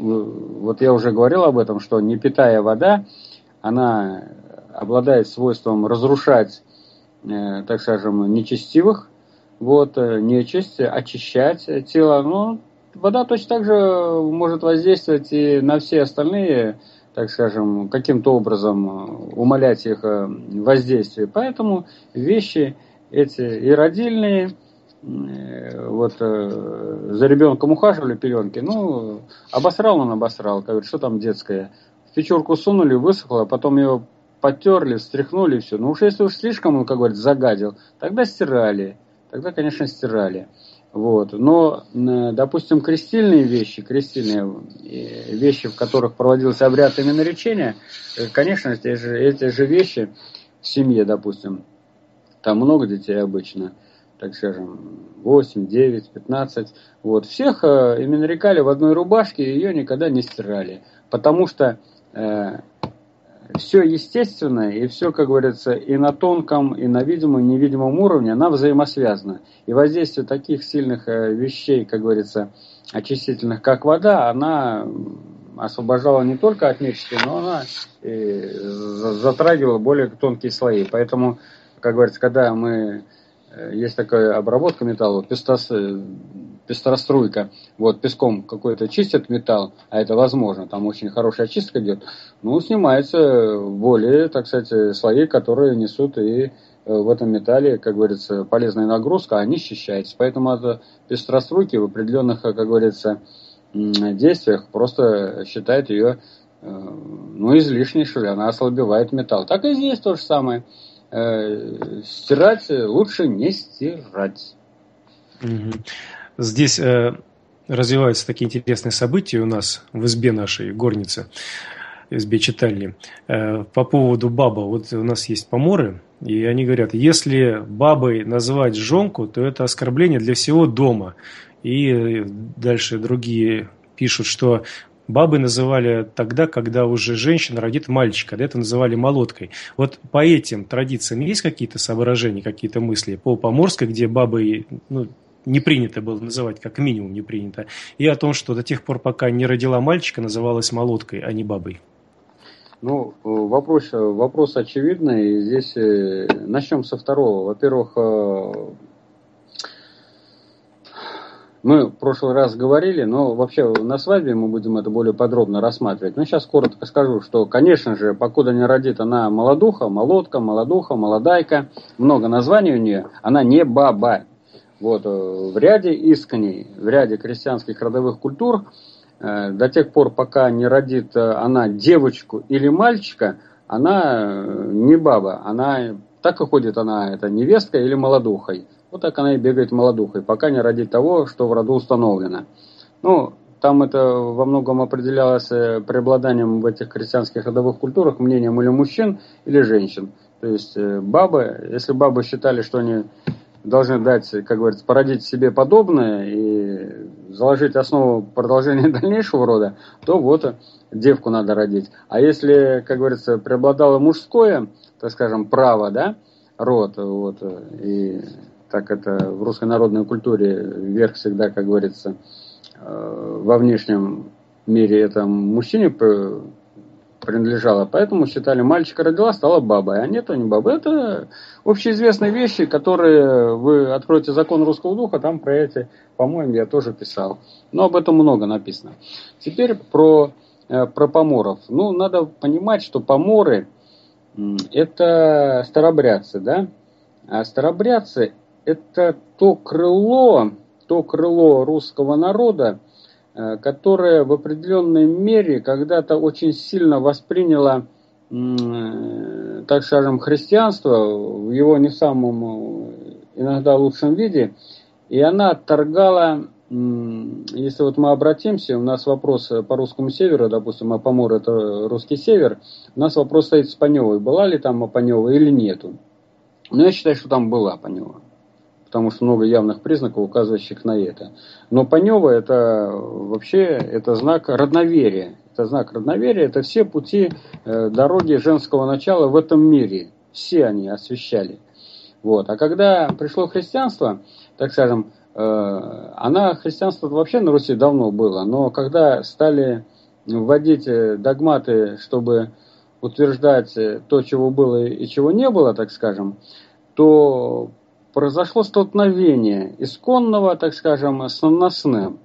вот я уже говорил об этом, что не питая вода, она обладает свойством разрушать, э, так скажем, нечестивых, вот, э, нечисть, очищать тело. Но вода точно так же может воздействовать и на все остальные, так скажем, каким-то образом умалять их э, воздействие. Поэтому вещи эти и родильные, вот за ребенком ухаживали пеленки, ну, обосрал он обосрал, говорит, что там детское в печурку сунули, высохло, потом ее потерли, встряхнули все. Но уж если уж слишком, он, как говорится, загадил, тогда стирали. Тогда, конечно, стирали. Вот. Но, допустим, крестильные вещи, крестильные э, вещи, в которых проводился обряд именно речения, э, конечно, эти же, эти же вещи в семье, допустим, там много детей обычно, так скажем, 8, 9, 15. Вот. Всех э, именно рекали в одной рубашке, ее никогда не стирали. Потому что Э, все естественное и все, как говорится, и на тонком, и на видимом, и невидимом уровне, она взаимосвязана. И воздействие таких сильных э, вещей, как говорится, очистительных, как вода, она освобождала не только от нечисти, но она затрагивала более тонкие слои. Поэтому, как говорится, когда мы есть такая обработка металла, пестос, пестроструйка, вот песком какой-то чистят металл, а это возможно, там очень хорошая очистка идет, ну, снимается более, так сказать, слои, которые несут и э, в этом металле, как говорится, полезная нагрузка, они счищаются. Поэтому от пестроструйки в определенных, как говорится, действиях просто считает ее э, ну, излишней, что ли, она ослабевает металл. Так и здесь то же самое э, стирать лучше не стирать. Здесь э, развиваются такие интересные события у нас в избе нашей горницы, избе читальни. Э, по поводу баба. Вот у нас есть поморы, и они говорят, если бабой называть жонку, то это оскорбление для всего дома. И дальше другие пишут, что бабы называли тогда, когда уже женщина родит мальчика, это называли молоткой. Вот по этим традициям есть какие-то соображения, какие-то мысли? По Поморской, где бабы ну, не принято было называть, как минимум не принято, и о том, что до тех пор, пока не родила мальчика, называлась молоткой, а не бабой. Ну, вопрос, вопрос очевидный. Здесь э, начнем со второго. Во-первых, э, мы в прошлый раз говорили, но вообще на свадьбе мы будем это более подробно рассматривать. Но сейчас коротко скажу, что, конечно же, покуда не родит она молодуха, молодка, молодуха, молодайка, много названий у нее, она не баба. Вот, э, в ряде исканей, в ряде крестьянских родовых культур, э, до тех пор, пока не родит э, она девочку или мальчика, она не баба, она так и ходит она, это невестка или молодухой. Вот так она и бегает молодухой, пока не родит того, что в роду установлено. Ну, там это во многом определялось э, преобладанием в этих крестьянских родовых культурах мнением или мужчин, или женщин. То есть э, бабы, если бабы считали, что они должны дать, как говорится, породить себе подобное и заложить основу продолжения дальнейшего рода, то вот девку надо родить. А если, как говорится, преобладало мужское, так скажем, право, да, род, вот, и так это в русской народной культуре верх всегда, как говорится, э, во внешнем мире это мужчине принадлежало, поэтому считали, мальчика родила, стала бабой, а нет, не баба. Это общеизвестные вещи, которые вы откроете закон русского духа, там про эти, по-моему, я тоже писал. Но об этом много написано. Теперь про, э, про поморов. Ну, надо понимать, что поморы это старобрядцы, да? А старобрядцы это то крыло, то крыло русского народа, э, которое в определенной мере когда-то очень сильно восприняло, э, так скажем, христианство в его не самом иногда лучшем виде, и она торгала, если вот мы обратимся, у нас вопрос по русскому северу, допустим, а Помор это русский север, у нас вопрос стоит с Паневой, была ли там Апанева или нету. Но я считаю, что там была Панева потому что много явных признаков, указывающих на это. Но Панева это вообще это знак родноверия. Это знак родноверия, это все пути э, дороги женского начала в этом мире. Все они освещали. Вот. А когда пришло христианство, так скажем, э, она, христианство вообще на Руси давно было, но когда стали вводить э, догматы, чтобы утверждать то, чего было и чего не было, так скажем, то произошло столкновение исконного, так скажем, с наносным.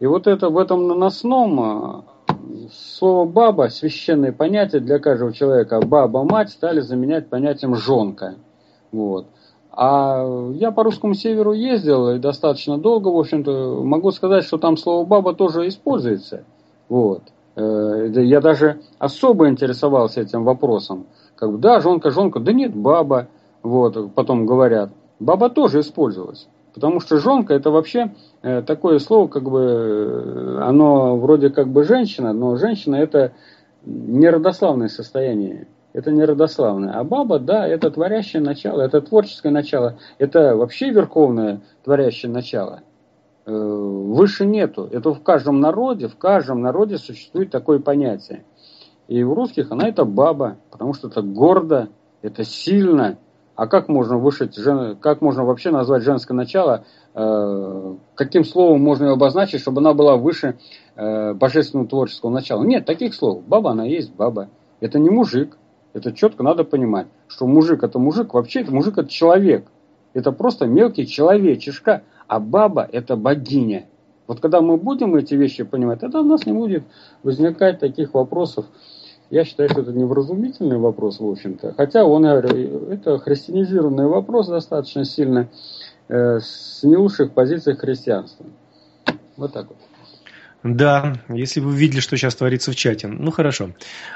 И вот это в этом наносном э, слово «баба» – священное понятие для каждого человека. «Баба-мать» стали заменять понятием «жонка». Вот. А я по русскому северу ездил и достаточно долго, в общем-то, могу сказать, что там слово «баба» тоже используется. Вот. Э, я даже особо интересовался этим вопросом. Как бы, да, жонка, жонка, да нет, баба. Вот, потом говорят – Баба тоже использовалась. Потому что жонка это вообще э, такое слово, как бы, э, оно вроде как бы женщина, но женщина это не родославное состояние. Это не родославное. А баба, да, это творящее начало, это творческое начало, это вообще верховное творящее начало. Э, выше нету. Это в каждом народе, в каждом народе существует такое понятие. И у русских она это баба, потому что это гордо, это сильно. А как можно вышить, как можно вообще назвать женское начало, э, каким словом можно ее обозначить, чтобы она была выше э, божественного творческого начала? Нет, таких слов. Баба, она есть баба. Это не мужик. Это четко надо понимать, что мужик это мужик, вообще это мужик это человек. Это просто мелкий человечишка, а баба это богиня. Вот когда мы будем эти вещи понимать, тогда у нас не будет возникать таких вопросов, я считаю, что это невразумительный вопрос, в общем-то. Хотя он, это христианизированный вопрос достаточно сильно э, с не лучших позиций христианства. Вот так вот. Да, если вы видели, что сейчас творится в чате. Ну хорошо.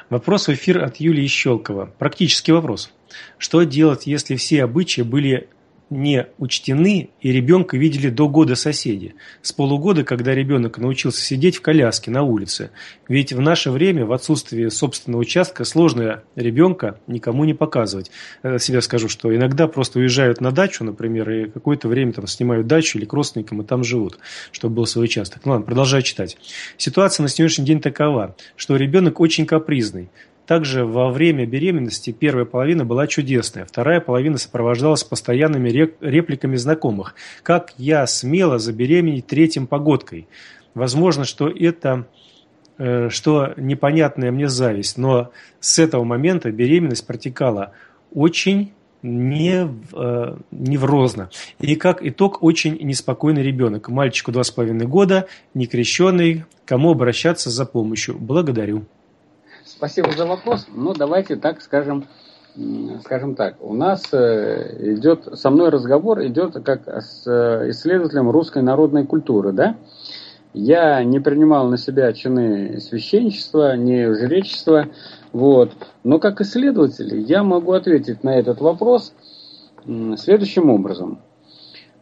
Вопрос в эфир от Юлии Щелкова. Практический вопрос. Что делать, если все обычаи были не учтены и ребенка видели до года соседи. С полугода, когда ребенок научился сидеть в коляске на улице. Ведь в наше время, в отсутствии собственного участка, сложно ребенка никому не показывать. Я себя скажу, что иногда просто уезжают на дачу, например, и какое-то время там снимают дачу или к родственникам и там живут, чтобы был свой участок. Ну ладно, продолжаю читать. Ситуация на сегодняшний день такова, что ребенок очень капризный. Также во время беременности первая половина была чудесная, вторая половина сопровождалась постоянными репликами знакомых. «Как я смело забеременеть третьим погодкой?» Возможно, что это э, что непонятная мне зависть, но с этого момента беременность протекала очень не, э, неврозно. И как итог, очень неспокойный ребенок. Мальчику два с половиной года, некрещенный. Кому обращаться за помощью? Благодарю. Спасибо за вопрос. Ну, давайте так скажем, скажем так. У нас э, идет, со мной разговор идет как с э, исследователем русской народной культуры, да? Я не принимал на себя чины священничества, не жречества, вот. Но как исследователь я могу ответить на этот вопрос следующим образом,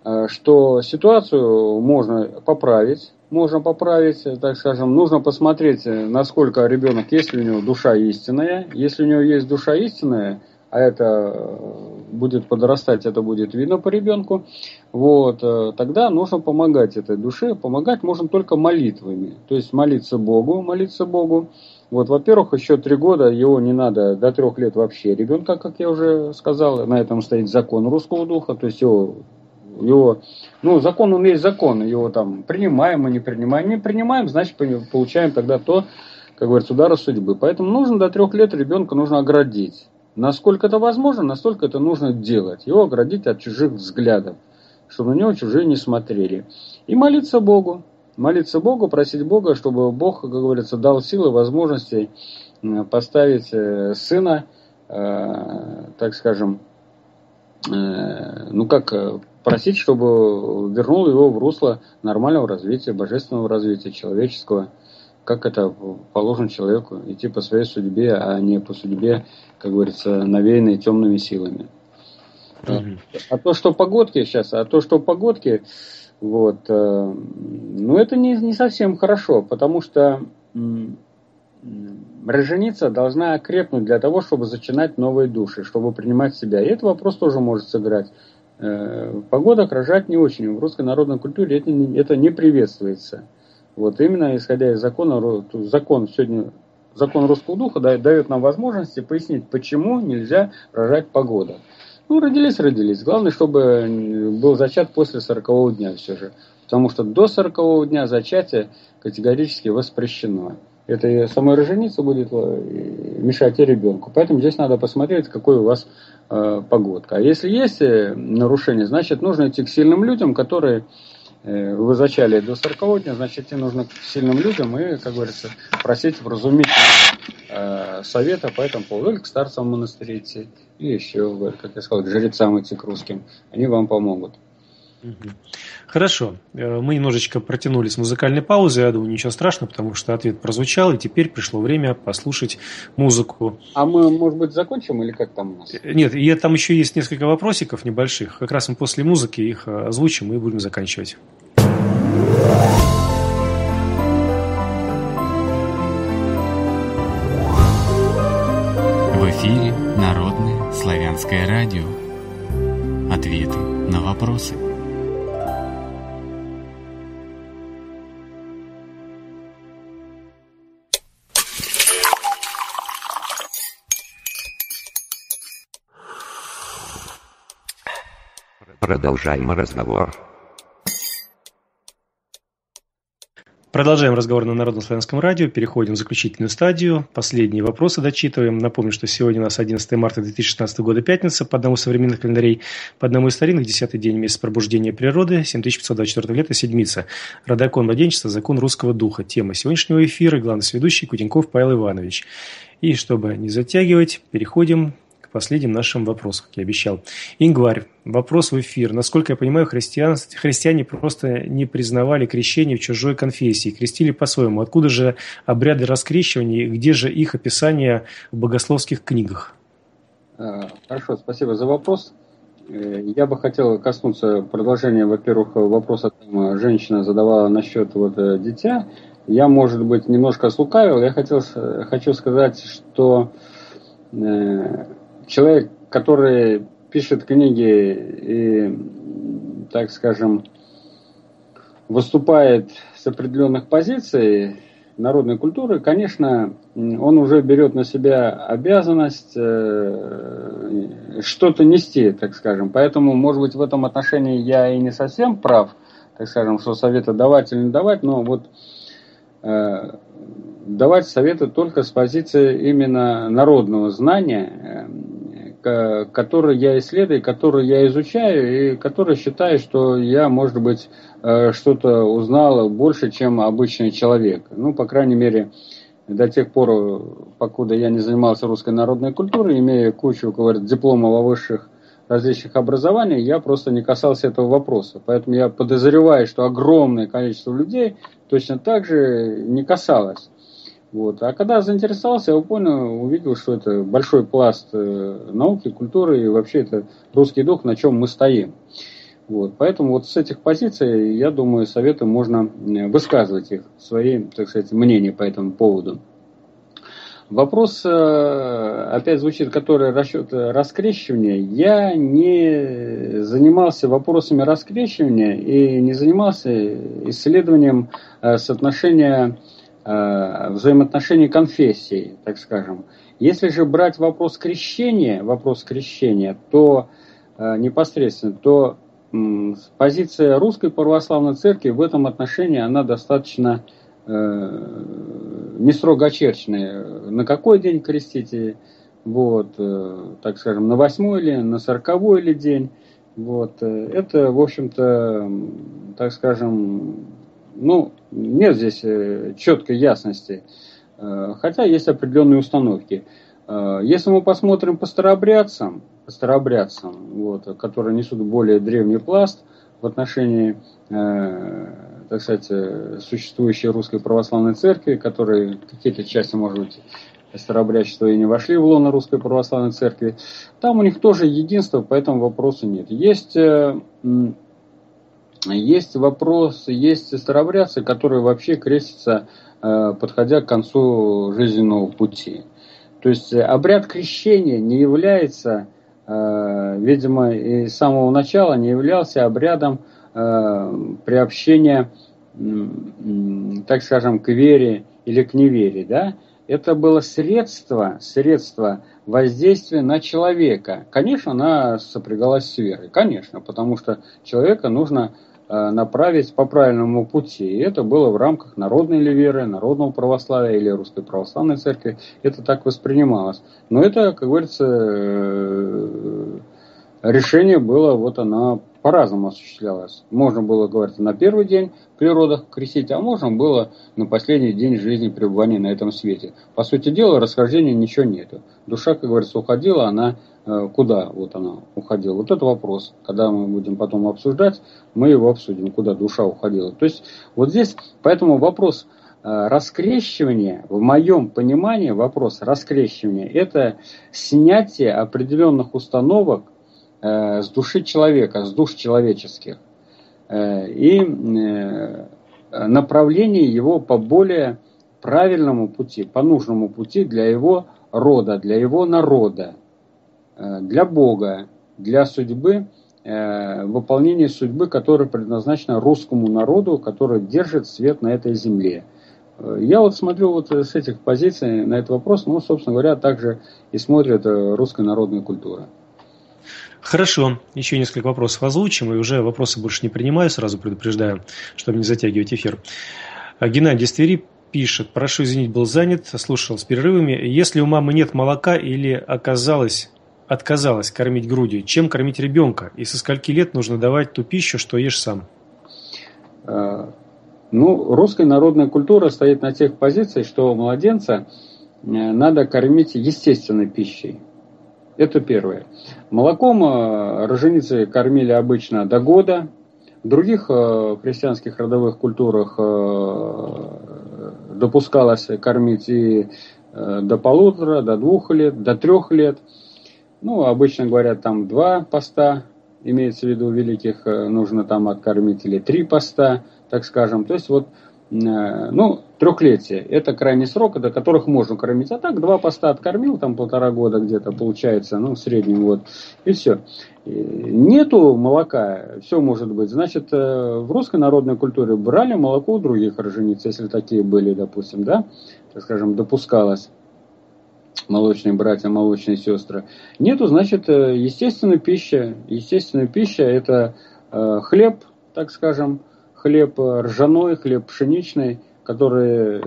э, что ситуацию можно поправить, можно поправить, так скажем, нужно посмотреть, насколько ребенок, есть ли у него душа истинная. Если у него есть душа истинная, а это э, будет подрастать, это будет видно по ребенку, вот, э, тогда нужно помогать этой душе. Помогать можно только молитвами. То есть молиться Богу, молиться Богу. Вот, во-первых, еще три года его не надо до трех лет вообще ребенка, как я уже сказал, на этом стоит закон русского духа, то есть его его, ну, закон, он есть закон, его там принимаем мы не принимаем. Не принимаем, значит, получаем тогда то, как говорится, удара судьбы. Поэтому нужно до трех лет ребенка нужно оградить. Насколько это возможно, настолько это нужно делать. Его оградить от чужих взглядов, чтобы на него чужие не смотрели. И молиться Богу. Молиться Богу, просить Бога, чтобы Бог, как говорится, дал силы, возможности поставить э, сына, э, так скажем, ну как просить, чтобы вернул его в русло нормального развития, божественного развития, человеческого, как это положено человеку, идти по своей судьбе, а не по судьбе, как говорится, навеянной темными силами. Mm-hmm. А то, что погодки сейчас, а то, что погодки, вот, э, ну это не, не совсем хорошо, потому что роженица должна окрепнуть для того, чтобы зачинать новые души, чтобы принимать себя. И этот вопрос тоже может сыграть. Э, погода рожать не очень. В русской народной культуре это не, это не приветствуется. Вот именно исходя из закона, закон сегодня, закон русского духа дает нам возможности пояснить, почему нельзя рожать погода. Ну, родились, родились. Главное, чтобы был зачат после 40 дня все же. Потому что до 40 дня зачатие категорически воспрещено. Это самой роженице будет э, мешать и ребенку. Поэтому здесь надо посмотреть, какой у вас Э, погодка. А если есть э, нарушение, значит нужно идти к сильным людям, которые э, вы зачали до 40 дня, значит идти нужно к сильным людям и, как говорится, просить вразумительного совета по этому поводу, или к старцам монастыря идти, или еще, как я сказал, к жрецам идти к русским. Они вам помогут. Хорошо. Э, мы немножечко протянули с музыкальной паузы. Я думаю, ничего страшного, потому что ответ прозвучал, и теперь пришло время послушать музыку. А мы, может быть, закончим или как там у нас? Э, нет, и там еще есть несколько вопросиков небольших. Как раз мы после музыки их э, озвучим и будем заканчивать. В эфире Народное славянское радио. Ответы на вопросы. Продолжаем разговор. Продолжаем разговор на Народном славянском радио. Переходим в заключительную стадию. Последние вопросы дочитываем. Напомню, что сегодня у нас 11 марта 2016 года, пятница. По одному из современных календарей, по одному из старинных, 10 день месяц пробуждения природы, 7524 лета, седмица. Родокон младенчества, закон русского духа. Тема сегодняшнего эфира, главный сведущий Кутенков Павел Иванович. И чтобы не затягивать, переходим последним нашим вопросам, как я обещал. Ингварь, вопрос в эфир. Насколько я понимаю, христиан, христиане просто не признавали крещение в чужой конфессии, крестили по-своему. Откуда же обряды раскрещивания, где же их описание в богословских книгах? А, хорошо, спасибо за вопрос. Э, я бы хотел коснуться продолжения, во-первых, вопроса там, женщина задавала насчет вот, э, дитя. Я, может быть, немножко слукавил. Я хотел, хочу сказать, что э, человек, который пишет книги и, так скажем, выступает с определенных позиций народной культуры, конечно, он уже берет на себя обязанность э, что-то нести, так скажем. Поэтому, может быть, в этом отношении я и не совсем прав, так скажем, что советы давать или не давать, но вот э, давать советы только с позиции именно народного знания, который я исследую, который я изучаю, и который считаю, что я, может быть, э, что-то узнал больше, чем обычный человек. Ну, по крайней мере, до тех пор, покуда я не занимался русской народной культурой, имея кучу, говорят, дипломов о высших различных образований, я просто не касался этого вопроса. Поэтому я подозреваю, что огромное количество людей точно так же не касалось. Вот. А когда заинтересовался, я понял, увидел, что это большой пласт э, науки, культуры и вообще это русский дух, на чем мы стоим. Вот. Поэтому вот с этих позиций, я думаю, советы можно э, высказывать их, свои, так сказать, мнения по этому поводу. Вопрос э, опять звучит, который расчет раскрещивания. Я не занимался вопросами раскрещивания и не занимался исследованием соотношения взаимоотношений конфессий, так скажем. Если же брать вопрос крещения, вопрос крещения, то э, непосредственно, то э, позиция русской православной церкви в этом отношении, она достаточно э, не строго очерченная. На какой день крестите? Вот, э, так скажем, на восьмой или на сороковой или день? Вот, э, это, в общем-то, так скажем, ну, нет здесь э, четкой ясности, э, хотя есть определенные установки. Э, если мы посмотрим по старообрядцам, по старообрядцам вот, которые несут более древний пласт в отношении, так сказать, существующей русской православной церкви, которые какие-то части, может быть, старообрядчества и не вошли в лоно русской православной церкви, там у них тоже единства по этому вопросу нет. Есть есть вопросы, есть старобрядцы, которые вообще крестятся, э, подходя к концу жизненного пути. То есть э, обряд крещения не является, э, видимо, и с самого начала не являлся обрядом приобщения, так скажем, к вере или к невере. Да? Это было средство, средство воздействия на человека. Конечно, она сопрягалась с верой, конечно, потому что человека нужно направить по правильному пути. И это было в рамках народной ли веры, народного православия или русской православной церкви. Это так воспринималось. Но это, как говорится, э, решение было, вот оно по-разному осуществлялось. Можно было, говорить, на первый день при родах крестить, а можно было на последний день жизни пребывания на этом свете. По сути дела, расхождения ничего нету. Душа, как говорится, уходила, она Э, куда вот она уходила. Вот это вопрос. Когда мы будем потом обсуждать, мы его обсудим, куда душа уходила. То есть вот здесь, поэтому вопрос э, раскрещивания, в моем понимании вопрос раскрещивания, это снятие определенных установок э, с души человека, с душ человеческих. И направление его по более правильному пути, по нужному пути для его рода, для его народа. Э, для Бога, для судьбы, э, выполнения судьбы, которая предназначена русскому народу, который держит свет на этой земле. Э, я вот смотрю вот с этих позиций на этот вопрос, ну, собственно говоря, также и смотрит русская народная культура. Хорошо, еще несколько вопросов озвучим, и уже вопросы больше не принимаю, сразу предупреждаю, чтобы не затягивать эфир. А, Геннадий Ствери пишет, прошу извинить, был занят, слушал с перерывами. Если у мамы нет молока или оказалось, отказалась кормить грудью, чем кормить ребенка? И со скольки лет нужно давать ту пищу, что ешь сам? А, ну, русская народная культура стоит на тех позициях, что младенца э, надо кормить естественной пищей. Это первое. Молоком э, роженицы кормили обычно до года. В других э, христианских родовых культурах допускалось кормить и э, до полутора, до двух лет, до трех лет. Ну, обычно говорят, там два поста, имеется в виду великих, э, нужно там откормить, или три поста, так скажем. То есть вот, э, ну, трехлетие, это крайний срок, до которых можно кормить. А так, два поста откормил, там полтора года где-то получается, ну, в среднем вот, и все. Нету молока, все может быть. Значит, э, в русской народной культуре брали молоко у других рожениц, если такие были, допустим, да, так скажем, допускалось молочные братья, молочные сестры. Нету, значит, э, естественная пища. Естественная пища это э, хлеб, так скажем, хлеб ржаной, хлеб пшеничный, которые,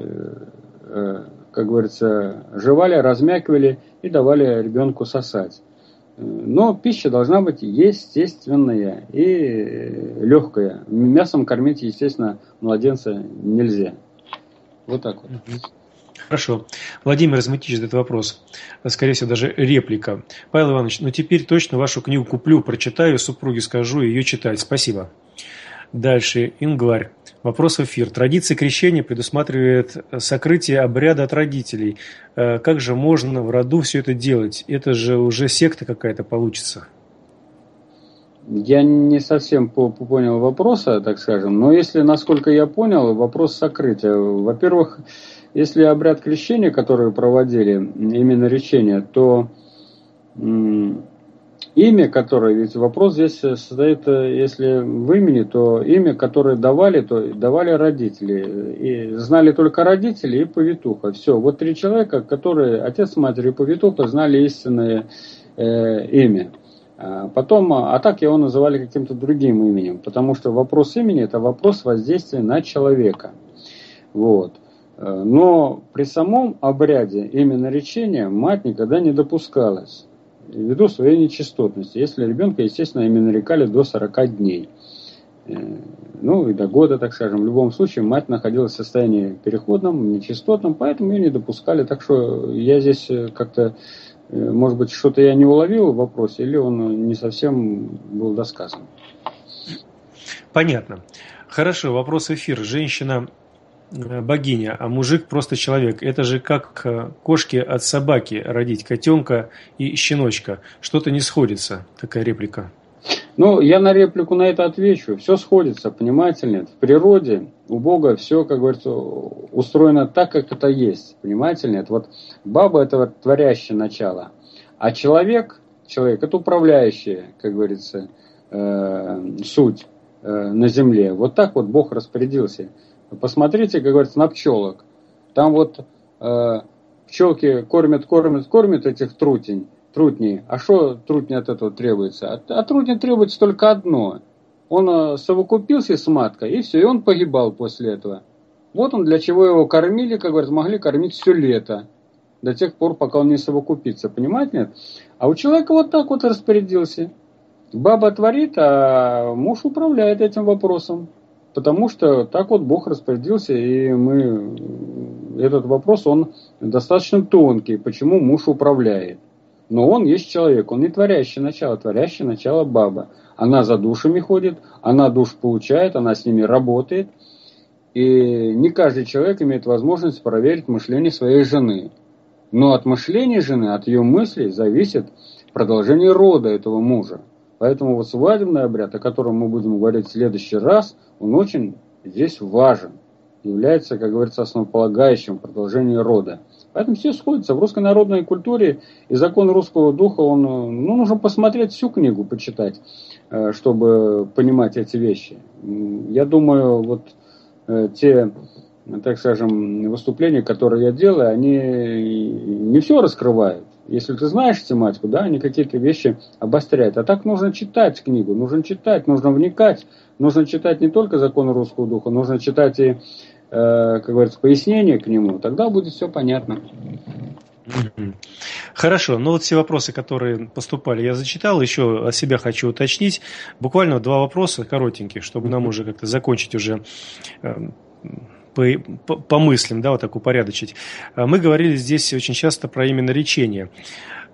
как говорится, жевали, размякивали и давали ребенку сосать. Но пища должна быть естественная и легкая. Мясом кормить, естественно, младенца нельзя. Вот так вот. Хорошо. Владимир Изматич задает вопрос. Скорее всего, даже реплика. Павел Иванович, ну теперь точно вашу книгу куплю, прочитаю, супруге скажу ее читать. Спасибо. Дальше. Ингварь. Вопрос в эфир. Традиция крещения предусматривает сокрытие обряда от родителей. Э, как же можно в роду все это делать? Это же уже секта какая-то получится. Я не совсем понял вопроса, так скажем, но если, насколько я понял, вопрос сокрытия. Во-первых, если обряд крещения, который проводили, именно речение, то имя, которое, ведь вопрос здесь состоит, э, если в имени, то имя, которое давали, то давали родители. И знали только родители и повитуха. Все, вот три человека, которые, отец, матери и повитуха, знали истинное э, имя. А потом, а так его называли каким-то другим именем, потому что вопрос имени – это вопрос воздействия на человека. Вот. Э, но при самом обряде именно речения мать никогда не допускалась ввиду своей нечистотности. Если ребенка, естественно, именно нарекали до 40 дней. Э, ну и до года, так скажем. В любом случае, мать находилась в состоянии переходном, нечистотном, поэтому ее не допускали. Так что я здесь э, как-то, э, может быть, что-то я не уловил в вопросе, или он не совсем был досказан. Понятно. Хорошо, вопрос эфир. Женщина богиня, а мужик просто человек. Это же как э, кошке от собаки родить котенка и щеночка. Что-то не сходится. Такая реплика. Ну, я на реплику на это отвечу. Все сходится, понимаете ли? В природе у Бога все, как говорится, устроено так, как это есть. Понимаете ли? Вот баба это вот творящее начало. А человек, человек это управляющее, как говорится, э, суть э, на земле. Вот так вот Бог распорядился. Посмотрите, как говорится, на пчелок. Там вот э, пчелки кормят, кормят, кормят этих трутень, трутней. А что трутни от этого требуется? От, от трутни требуется только одно. Он э, совокупился с маткой, и все, и он погибал после этого. Вот он для чего его кормили, как говорят, могли кормить все лето. До тех пор, пока он не совокупится. Понимаете, нет? А у человека вот так вот распорядился. Баба творит, а муж управляет этим вопросом. Потому что так вот Бог распорядился, и мы этот вопрос, он достаточно тонкий, почему муж управляет. Но он есть человек, он не творящий начало, творящий начало баба. Она за душами ходит, она душ получает, она с ними работает. И не каждый человек имеет возможность проверить мышление своей жены. Но от мышления жены, от ее мыслей зависит продолжение рода этого мужа. Поэтому вот свадебный обряд, о котором мы будем говорить в следующий раз, он очень здесь важен. Является, как говорится, основополагающим продолжением рода. Поэтому все сходится. В русской народной культуре и закон русского духа, он, ну, нужно посмотреть всю книгу, почитать, э, чтобы понимать эти вещи. Я думаю, вот э, те, так скажем, выступления, которые я делаю, они не все раскрывают. Если ты знаешь тематику, да, они какие-то вещи обостряют. А так нужно читать книгу, нужно читать, нужно вникать. Нужно читать не только законы русского духа, нужно читать и, э, как говорится, пояснения к нему. Тогда будет все понятно. Хорошо, ну вот все вопросы, которые поступали, я зачитал. Еще о себя хочу уточнить. Буквально два вопроса коротеньких, чтобы нам уже как-то закончить уже э, по, по, по мыслям, да, вот так упорядочить. Э, мы говорили здесь очень часто про именно речение.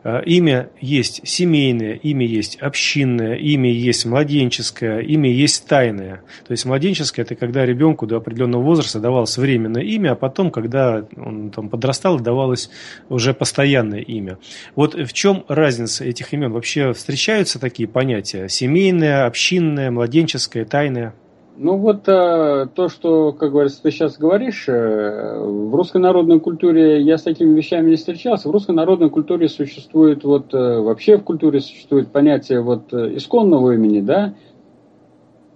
Э, имя есть семейное, имя есть общинное, имя есть младенческое, имя есть тайное. То есть младенческое – это когда ребенку до определенного возраста давалось временное имя, а потом, когда он там подрастал, давалось уже постоянное имя. Вот в чем разница этих имен? Вообще встречаются такие понятия? Семейное, общинное, младенческое, тайное? Ну вот э, то, что, как говорится, ты сейчас говоришь, э, в русской народной культуре я с такими вещами не встречался. В русской народной культуре существует вот э, вообще в культуре существует понятие вот исконного имени, да,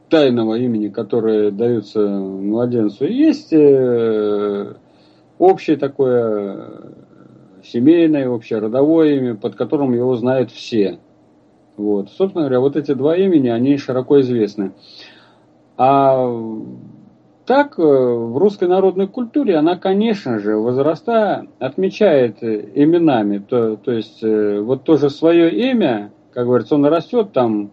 тайного имени, которое дается младенцу. И есть общее такое семейное, общее родовое имя, под которым его знают все. Вот. Собственно говоря, вот эти два имени, они широко известны. А так, э, в русской народной культуре она, конечно же, возраста отмечает именами. То, то есть, э, вот тоже свое имя, как говорится, он растет там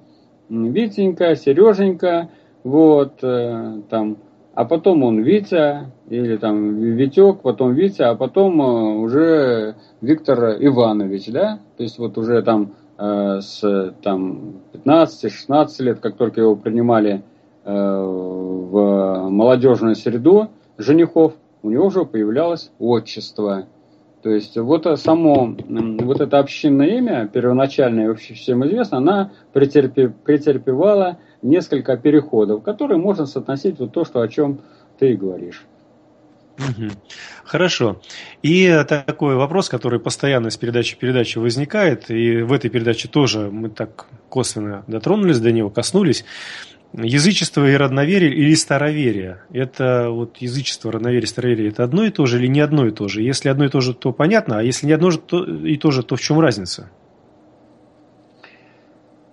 Витенька, Сереженька, вот, э, там, а потом он Витя, или там Витек, потом Витя, а потом уже Виктор Иванович, да, то есть вот уже там с там 15-16 лет, как только его принимали Э, в молодежную среду женихов, у него уже появлялось отчество. То есть вот само, вот это общинное имя, первоначальное, вообще всем известно, она претерпевала несколько переходов, которые можно соотносить вот то, что, о чем ты и говоришь. Хорошо. И такой вопрос, который постоянно с передачи в передачу возникает, и в этой передаче тоже мы так косвенно дотронулись до него, коснулись. Язычество и родноверие или староверие? Это вот язычество, родноверие, староверие, это одно и то же или не одно и то же? Если одно и то же, то понятно, а если не одно и то же, то в чем разница?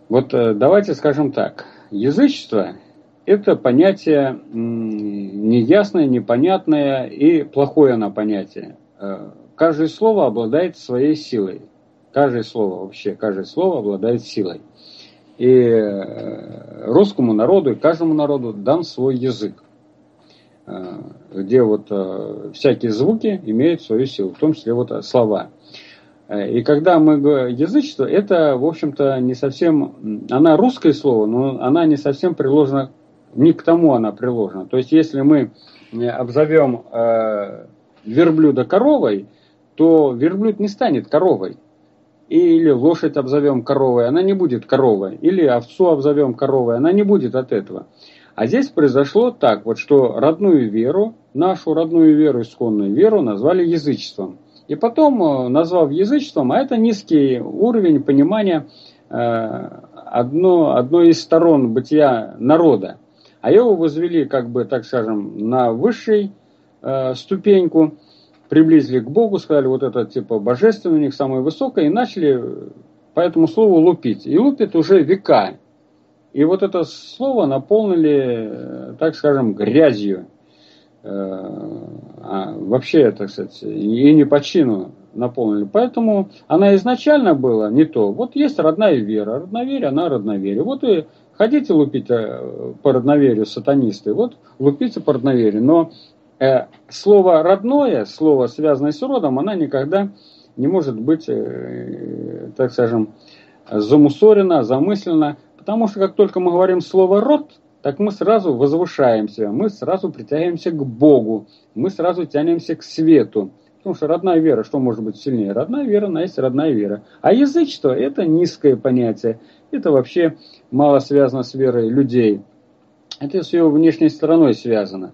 Вот э, давайте скажем так. Язычество – это понятие неясное, непонятное и плохое на понятие. Э, каждое слово обладает своей силой. Каждое слово вообще, каждое слово обладает силой. И э, русскому народу и каждому народу дан свой язык, э, где вот э, всякие звуки имеют свою силу, в том числе вот слова. И когда мы говорим язычество, это, в общем-то, не совсем, она русское слово, но она не совсем приложена, не к тому она приложена. То есть, если мы обзовем верблюда коровой, то верблюд не станет коровой или лошадь обзовем коровой, она не будет коровой, или овцу обзовем коровой, она не будет от этого. А здесь произошло так, вот что родную веру, нашу родную веру, исконную веру назвали язычеством. И потом, э, назвав язычеством, а это низкий уровень понимания э, одно, одной из сторон бытия народа. А его возвели, как бы, так скажем, на высшей э, ступеньку – приблизили к Богу, сказали, вот это типа божественное у них самое высокое, и начали по этому слову лупить. И лупят уже века. И вот это слово наполнили, так скажем, грязью. Э, а вообще, так сказать, и не по чину наполнили. Поэтому она изначально была не то. Вот есть родная вера. Родноверие, она родноверие. Вот и хотите лупить э, по родноверию сатанисты, вот лупите по родноверию. Но Э, слово родное, слово, связанное с родом, она никогда не может быть, э, так скажем, замусорено, замыслено, потому что как только мы говорим слово род, так мы сразу возвышаемся, мы сразу притягиваемся к Богу, мы сразу тянемся к свету. Потому что родная вера, что может быть сильнее? Родная вера, она есть родная вера. А язычество – это низкое понятие. Это вообще мало связано с верой людей. Это с ее внешней стороной связано.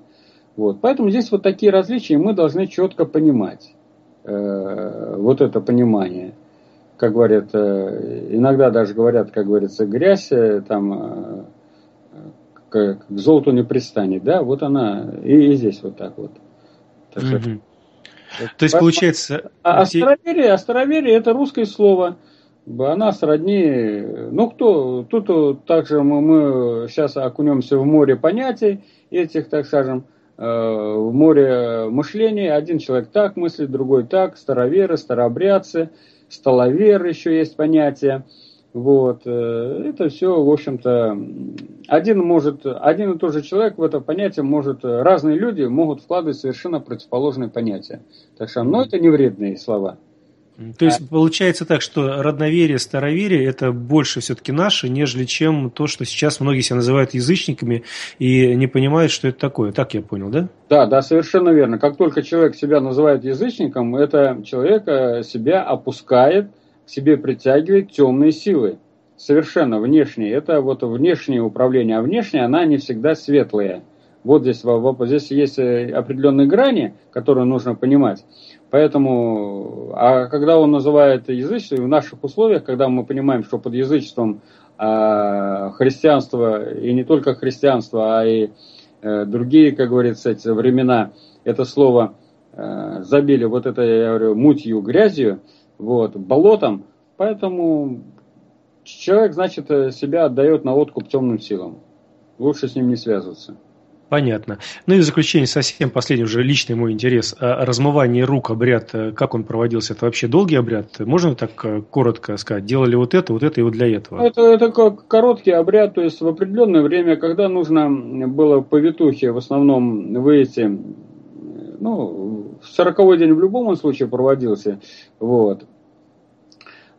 Вот. Поэтому здесь вот такие различия мы должны четко понимать. Э, вот это понимание. Как говорят, э, иногда даже говорят, как говорится, грязь э, там э, к, к золоту не пристанет. Да, вот она и, и здесь вот так вот. Так mm-hmm. То есть, получается... А староверие, а староверие это русское слово. Она сродни... Ну, кто... Тут также мы, мы сейчас окунемся в море понятий этих, так скажем, в море мышления. Один человек так мыслит, другой так. Староверы, старообрядцы, столоверы еще есть понятие. Вот. Э, это все, в общем-то, один может, один и тот же человек в это понятие может, разные люди могут вкладывать совершенно противоположные понятия. Так что, но это не вредные слова. То есть получается так, что родноверие, староверие это больше все-таки наше, нежели чем то, что сейчас многие себя называют язычниками и не понимают, что это такое. Так я понял, да? Да, да, совершенно верно. Как только человек себя называет язычником, это человек э, себя опускает к себе притягивает темные силы. Совершенно внешние. Это вот внешнее управление, а внешнее она не всегда светлая. Вот здесь, здесь есть э, определенные грани, которые нужно понимать. Поэтому, а когда он называет язычество, в наших условиях, когда мы понимаем, что под язычеством а, христианство, и не только христианство, а и а, другие, как говорится, эти времена, это слово а, забили вот это, я говорю, мутью, грязью, вот, болотом, поэтому человек, значит, э, себя отдает на откуп темным силам. Лучше с ним не связываться. Понятно. Ну и в заключение совсем последний уже личный мой интерес. А размывание рук, обряд, э, как он проводился? Это вообще долгий обряд? Можно так э, коротко сказать? Делали вот это, вот это и вот для этого? Это, это короткий обряд, то есть в определенное время, когда нужно было повитухе в основном выйти ну, сороковой день в любом случае проводился. Вот.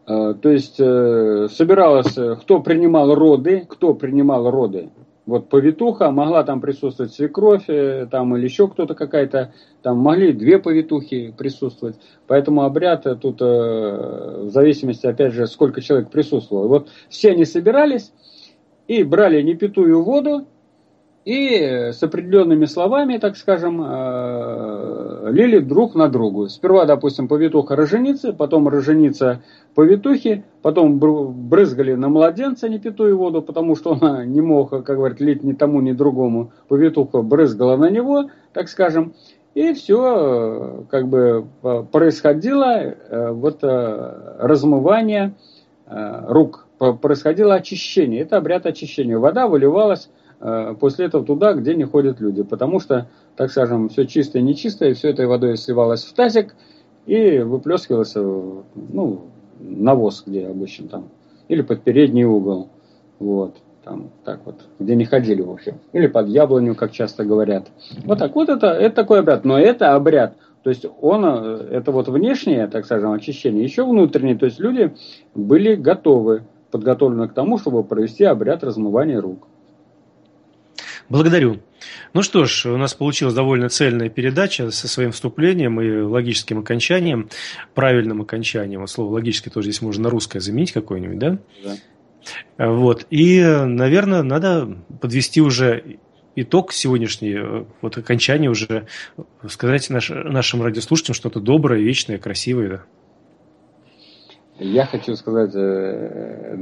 Э, то есть э, собиралось, э, кто принимал роды, кто принимал роды. Вот повитуха, могла там присутствовать свекровь, там или еще кто-то какая-то, там могли две повитухи присутствовать. Поэтому обряд тут в зависимости, опять же, сколько человек присутствовало. Вот все они собирались и брали непитую воду, и с определенными словами, так скажем, э, лили друг на другу. Сперва, допустим, повитуха роженицы, потом роженица повитухи, потом брызгали на младенца непитую воду, потому что она не мог, как говорят, лить ни тому, ни другому. Повитуха брызгала на него, так скажем, и все как бы происходило э, вот э, размывание рук, происходило очищение. Это обряд очищения. Вода выливалась Э, после этого туда, где не ходят люди. Потому что, так скажем, все чистое и нечистое, все этой водой сливалось в тазик и выплескивалось ну, навоз, где обычно там. Или под передний угол. Вот. Там, так вот, где не ходили, в общем. Или под яблоню, как часто говорят. Вот так вот это, это такой обряд. Но это обряд. То есть он, э, это вот внешнее, так скажем, очищение, еще внутреннее. То есть люди были готовы, подготовлены к тому, чтобы провести обряд размывания рук. Благодарю. Ну что ж, у нас получилась довольно цельная передача со своим вступлением и логическим окончанием, правильным окончанием. Слово логическое тоже здесь можно на русское заменить какое-нибудь, да? Да. Вот. И, наверное, надо подвести уже итог сегодняшний, вот окончание уже, сказать наш, нашим радиослушателям что-то доброе, вечное, красивое. Да? Я хочу сказать э,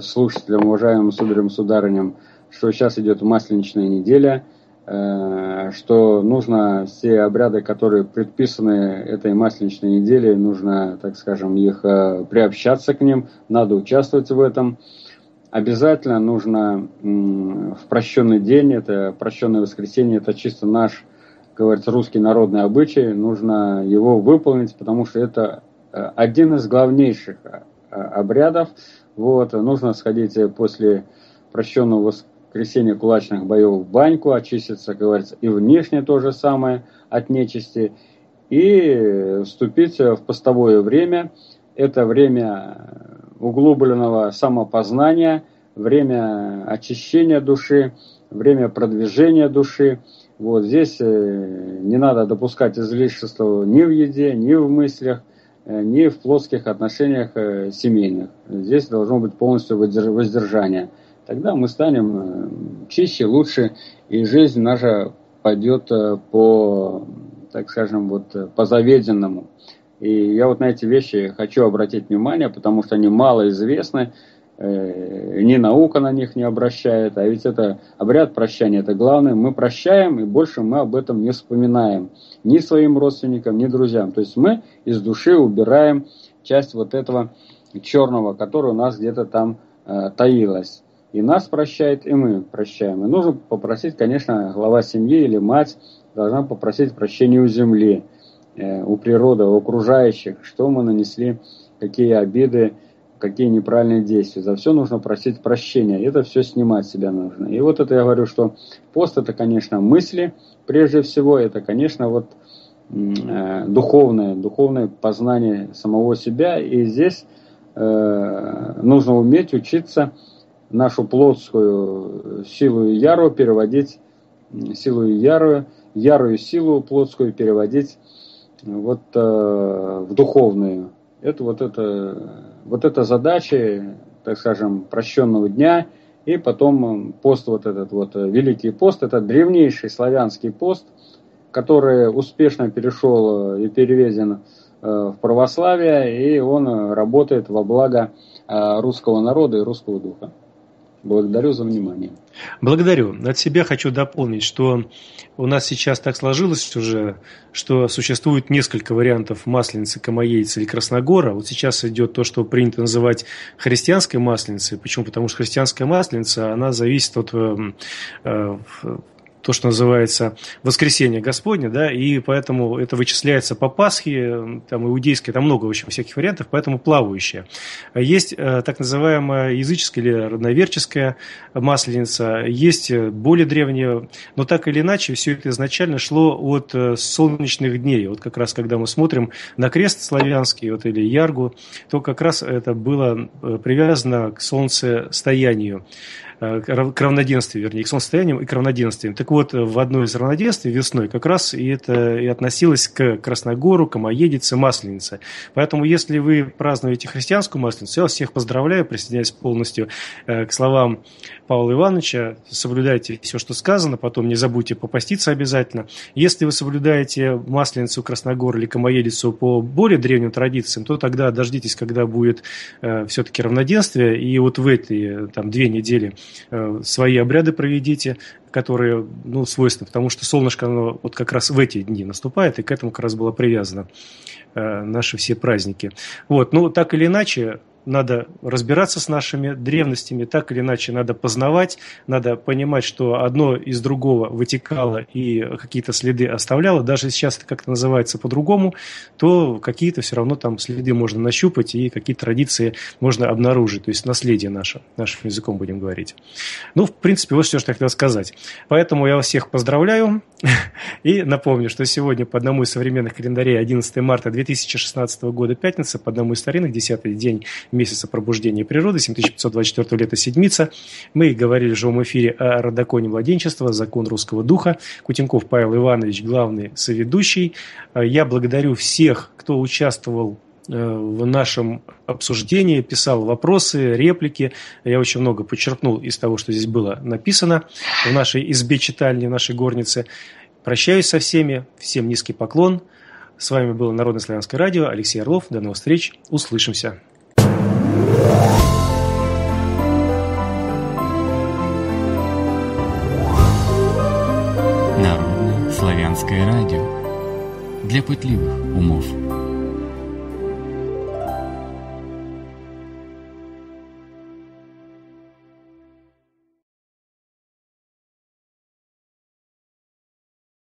слушателям, уважаемым сударям, сударыням, что сейчас идет масленичная неделя, э, что нужно все обряды, которые предписаны этой масленичной неделе, нужно, так скажем, их э, приобщаться к ним, надо участвовать в этом. Обязательно нужно в прощенный день, это прощенное воскресенье, это чисто наш, говорится, русский народный обычай, нужно его выполнить, потому что это э, один из главнейших обрядов. Вот, нужно сходить после прощенного крещение кулачных боев в баньку, очиститься, говорится, и внешне то же самое от нечисти, и вступить в постовое время. Это время углубленного самопознания, время очищения души, время продвижения души. Вот здесь э, не надо допускать излишества ни в еде, ни в мыслях, э, ни в плотских отношениях э, семейных. Здесь должно быть полностью воздержание тогда мы станем э, чище, лучше, и жизнь наша пойдет э, по, так скажем, вот э, по заведенному. И я вот на эти вещи хочу обратить внимание, потому что они мало известны. э, ни наука на них не обращает, а ведь это обряд прощания, это главное. Мы прощаем, и больше мы об этом не вспоминаем ни своим родственникам, ни друзьям. То есть мы из души убираем часть вот этого черного, который у нас где-то там э, таилась. И нас прощает, и мы прощаем. И нужно попросить, конечно, глава семьи или мать должна попросить прощения у земли, э, у природы, у окружающих, что мы нанесли, какие обиды, какие неправильные действия. За все нужно просить прощения. Это все снимать себя нужно. И вот это я говорю, что пост это, конечно, мысли, прежде всего, это, конечно, вот э, духовное, духовное познание самого себя. И здесь э, нужно уметь учиться нашу плотскую силу и яру переводить, силу и яру, ярую силу плотскую переводить вот э, в духовную. Это вот это вот это задача, так скажем, прощенного дня, и потом пост вот этот вот великий пост, это древнейший славянский пост, который успешно перешел и переведен э, в православие, и он работает во благо э, русского народа и русского духа. Благодарю за внимание. Благодарю. От себя хочу дополнить, что у нас сейчас так сложилось уже, что существует несколько вариантов масленицы, камоейца или красногора. Вот сейчас идет то, что принято называть христианской масленицей. Почему? Потому что христианская масленица, она зависит от э, э, то, что называется воскресенье Господне, да, и поэтому это вычисляется по Пасхе, там иудейское, там много, в общем, всяких вариантов, поэтому плавающее. Есть э, так называемая языческая или родноверческая масленица, есть более древняя, но так или иначе все это изначально шло от э, солнечных дней. Вот как раз когда мы смотрим на крест славянский вот, или яргу, то как раз это было э, привязано к солнцестоянию. Э, к равноденствию, вернее, к солнцестояниям и к равноденствиям. Так вот, в одной из равноденствий весной как раз и это и относилось к Красногору, Камоедице, Масленице. Поэтому, если вы празднуете христианскую Масленицу, я вас всех поздравляю, присоединяюсь полностью э, к словам Павла Ивановича. Соблюдайте все, что сказано, потом не забудьте попаститься обязательно. Если вы соблюдаете Масленицу, Красногор или Камоедицу по более древним традициям, то тогда дождитесь, когда будет э, все-таки равноденствие, и вот в эти там, две недели свои обряды проведите, которые ну, свойственны, потому что солнышко оно вот как раз в эти дни наступает, и к этому как раз было привязано э, наши все праздники. Вот, ну, так или иначе, надо разбираться с нашими древностями, так или иначе надо познавать, надо понимать, что одно из другого вытекало и какие-то следы оставляло, даже сейчас это как-то называется по-другому, то какие-то все равно там следы можно нащупать и какие традиции можно обнаружить, то есть наследие наше, нашим языком будем говорить. Ну, в принципе, вот все, что я хотел сказать. Поэтому я вас всех поздравляю и напомню, что сегодня по одному из современных календарей 11 марта 2016 года пятница, по одному из старинных 10 день месяца пробуждения природы, 7524 лета седмица. Мы говорили в живом эфире о родоконе младенчества, закон русского духа. Кутенков Павел Иванович, главный соведущий. Я благодарю всех, кто участвовал э, в нашем обсуждении, писал вопросы, реплики. Я очень много подчеркнул из того, что здесь было написано в нашей избе читальни, в нашей горнице. Прощаюсь со всеми. Всем низкий поклон. С вами было Народное славянское радио. Алексей Орлов. До новых встреч. Услышимся. Славянское радио для пытливых умов.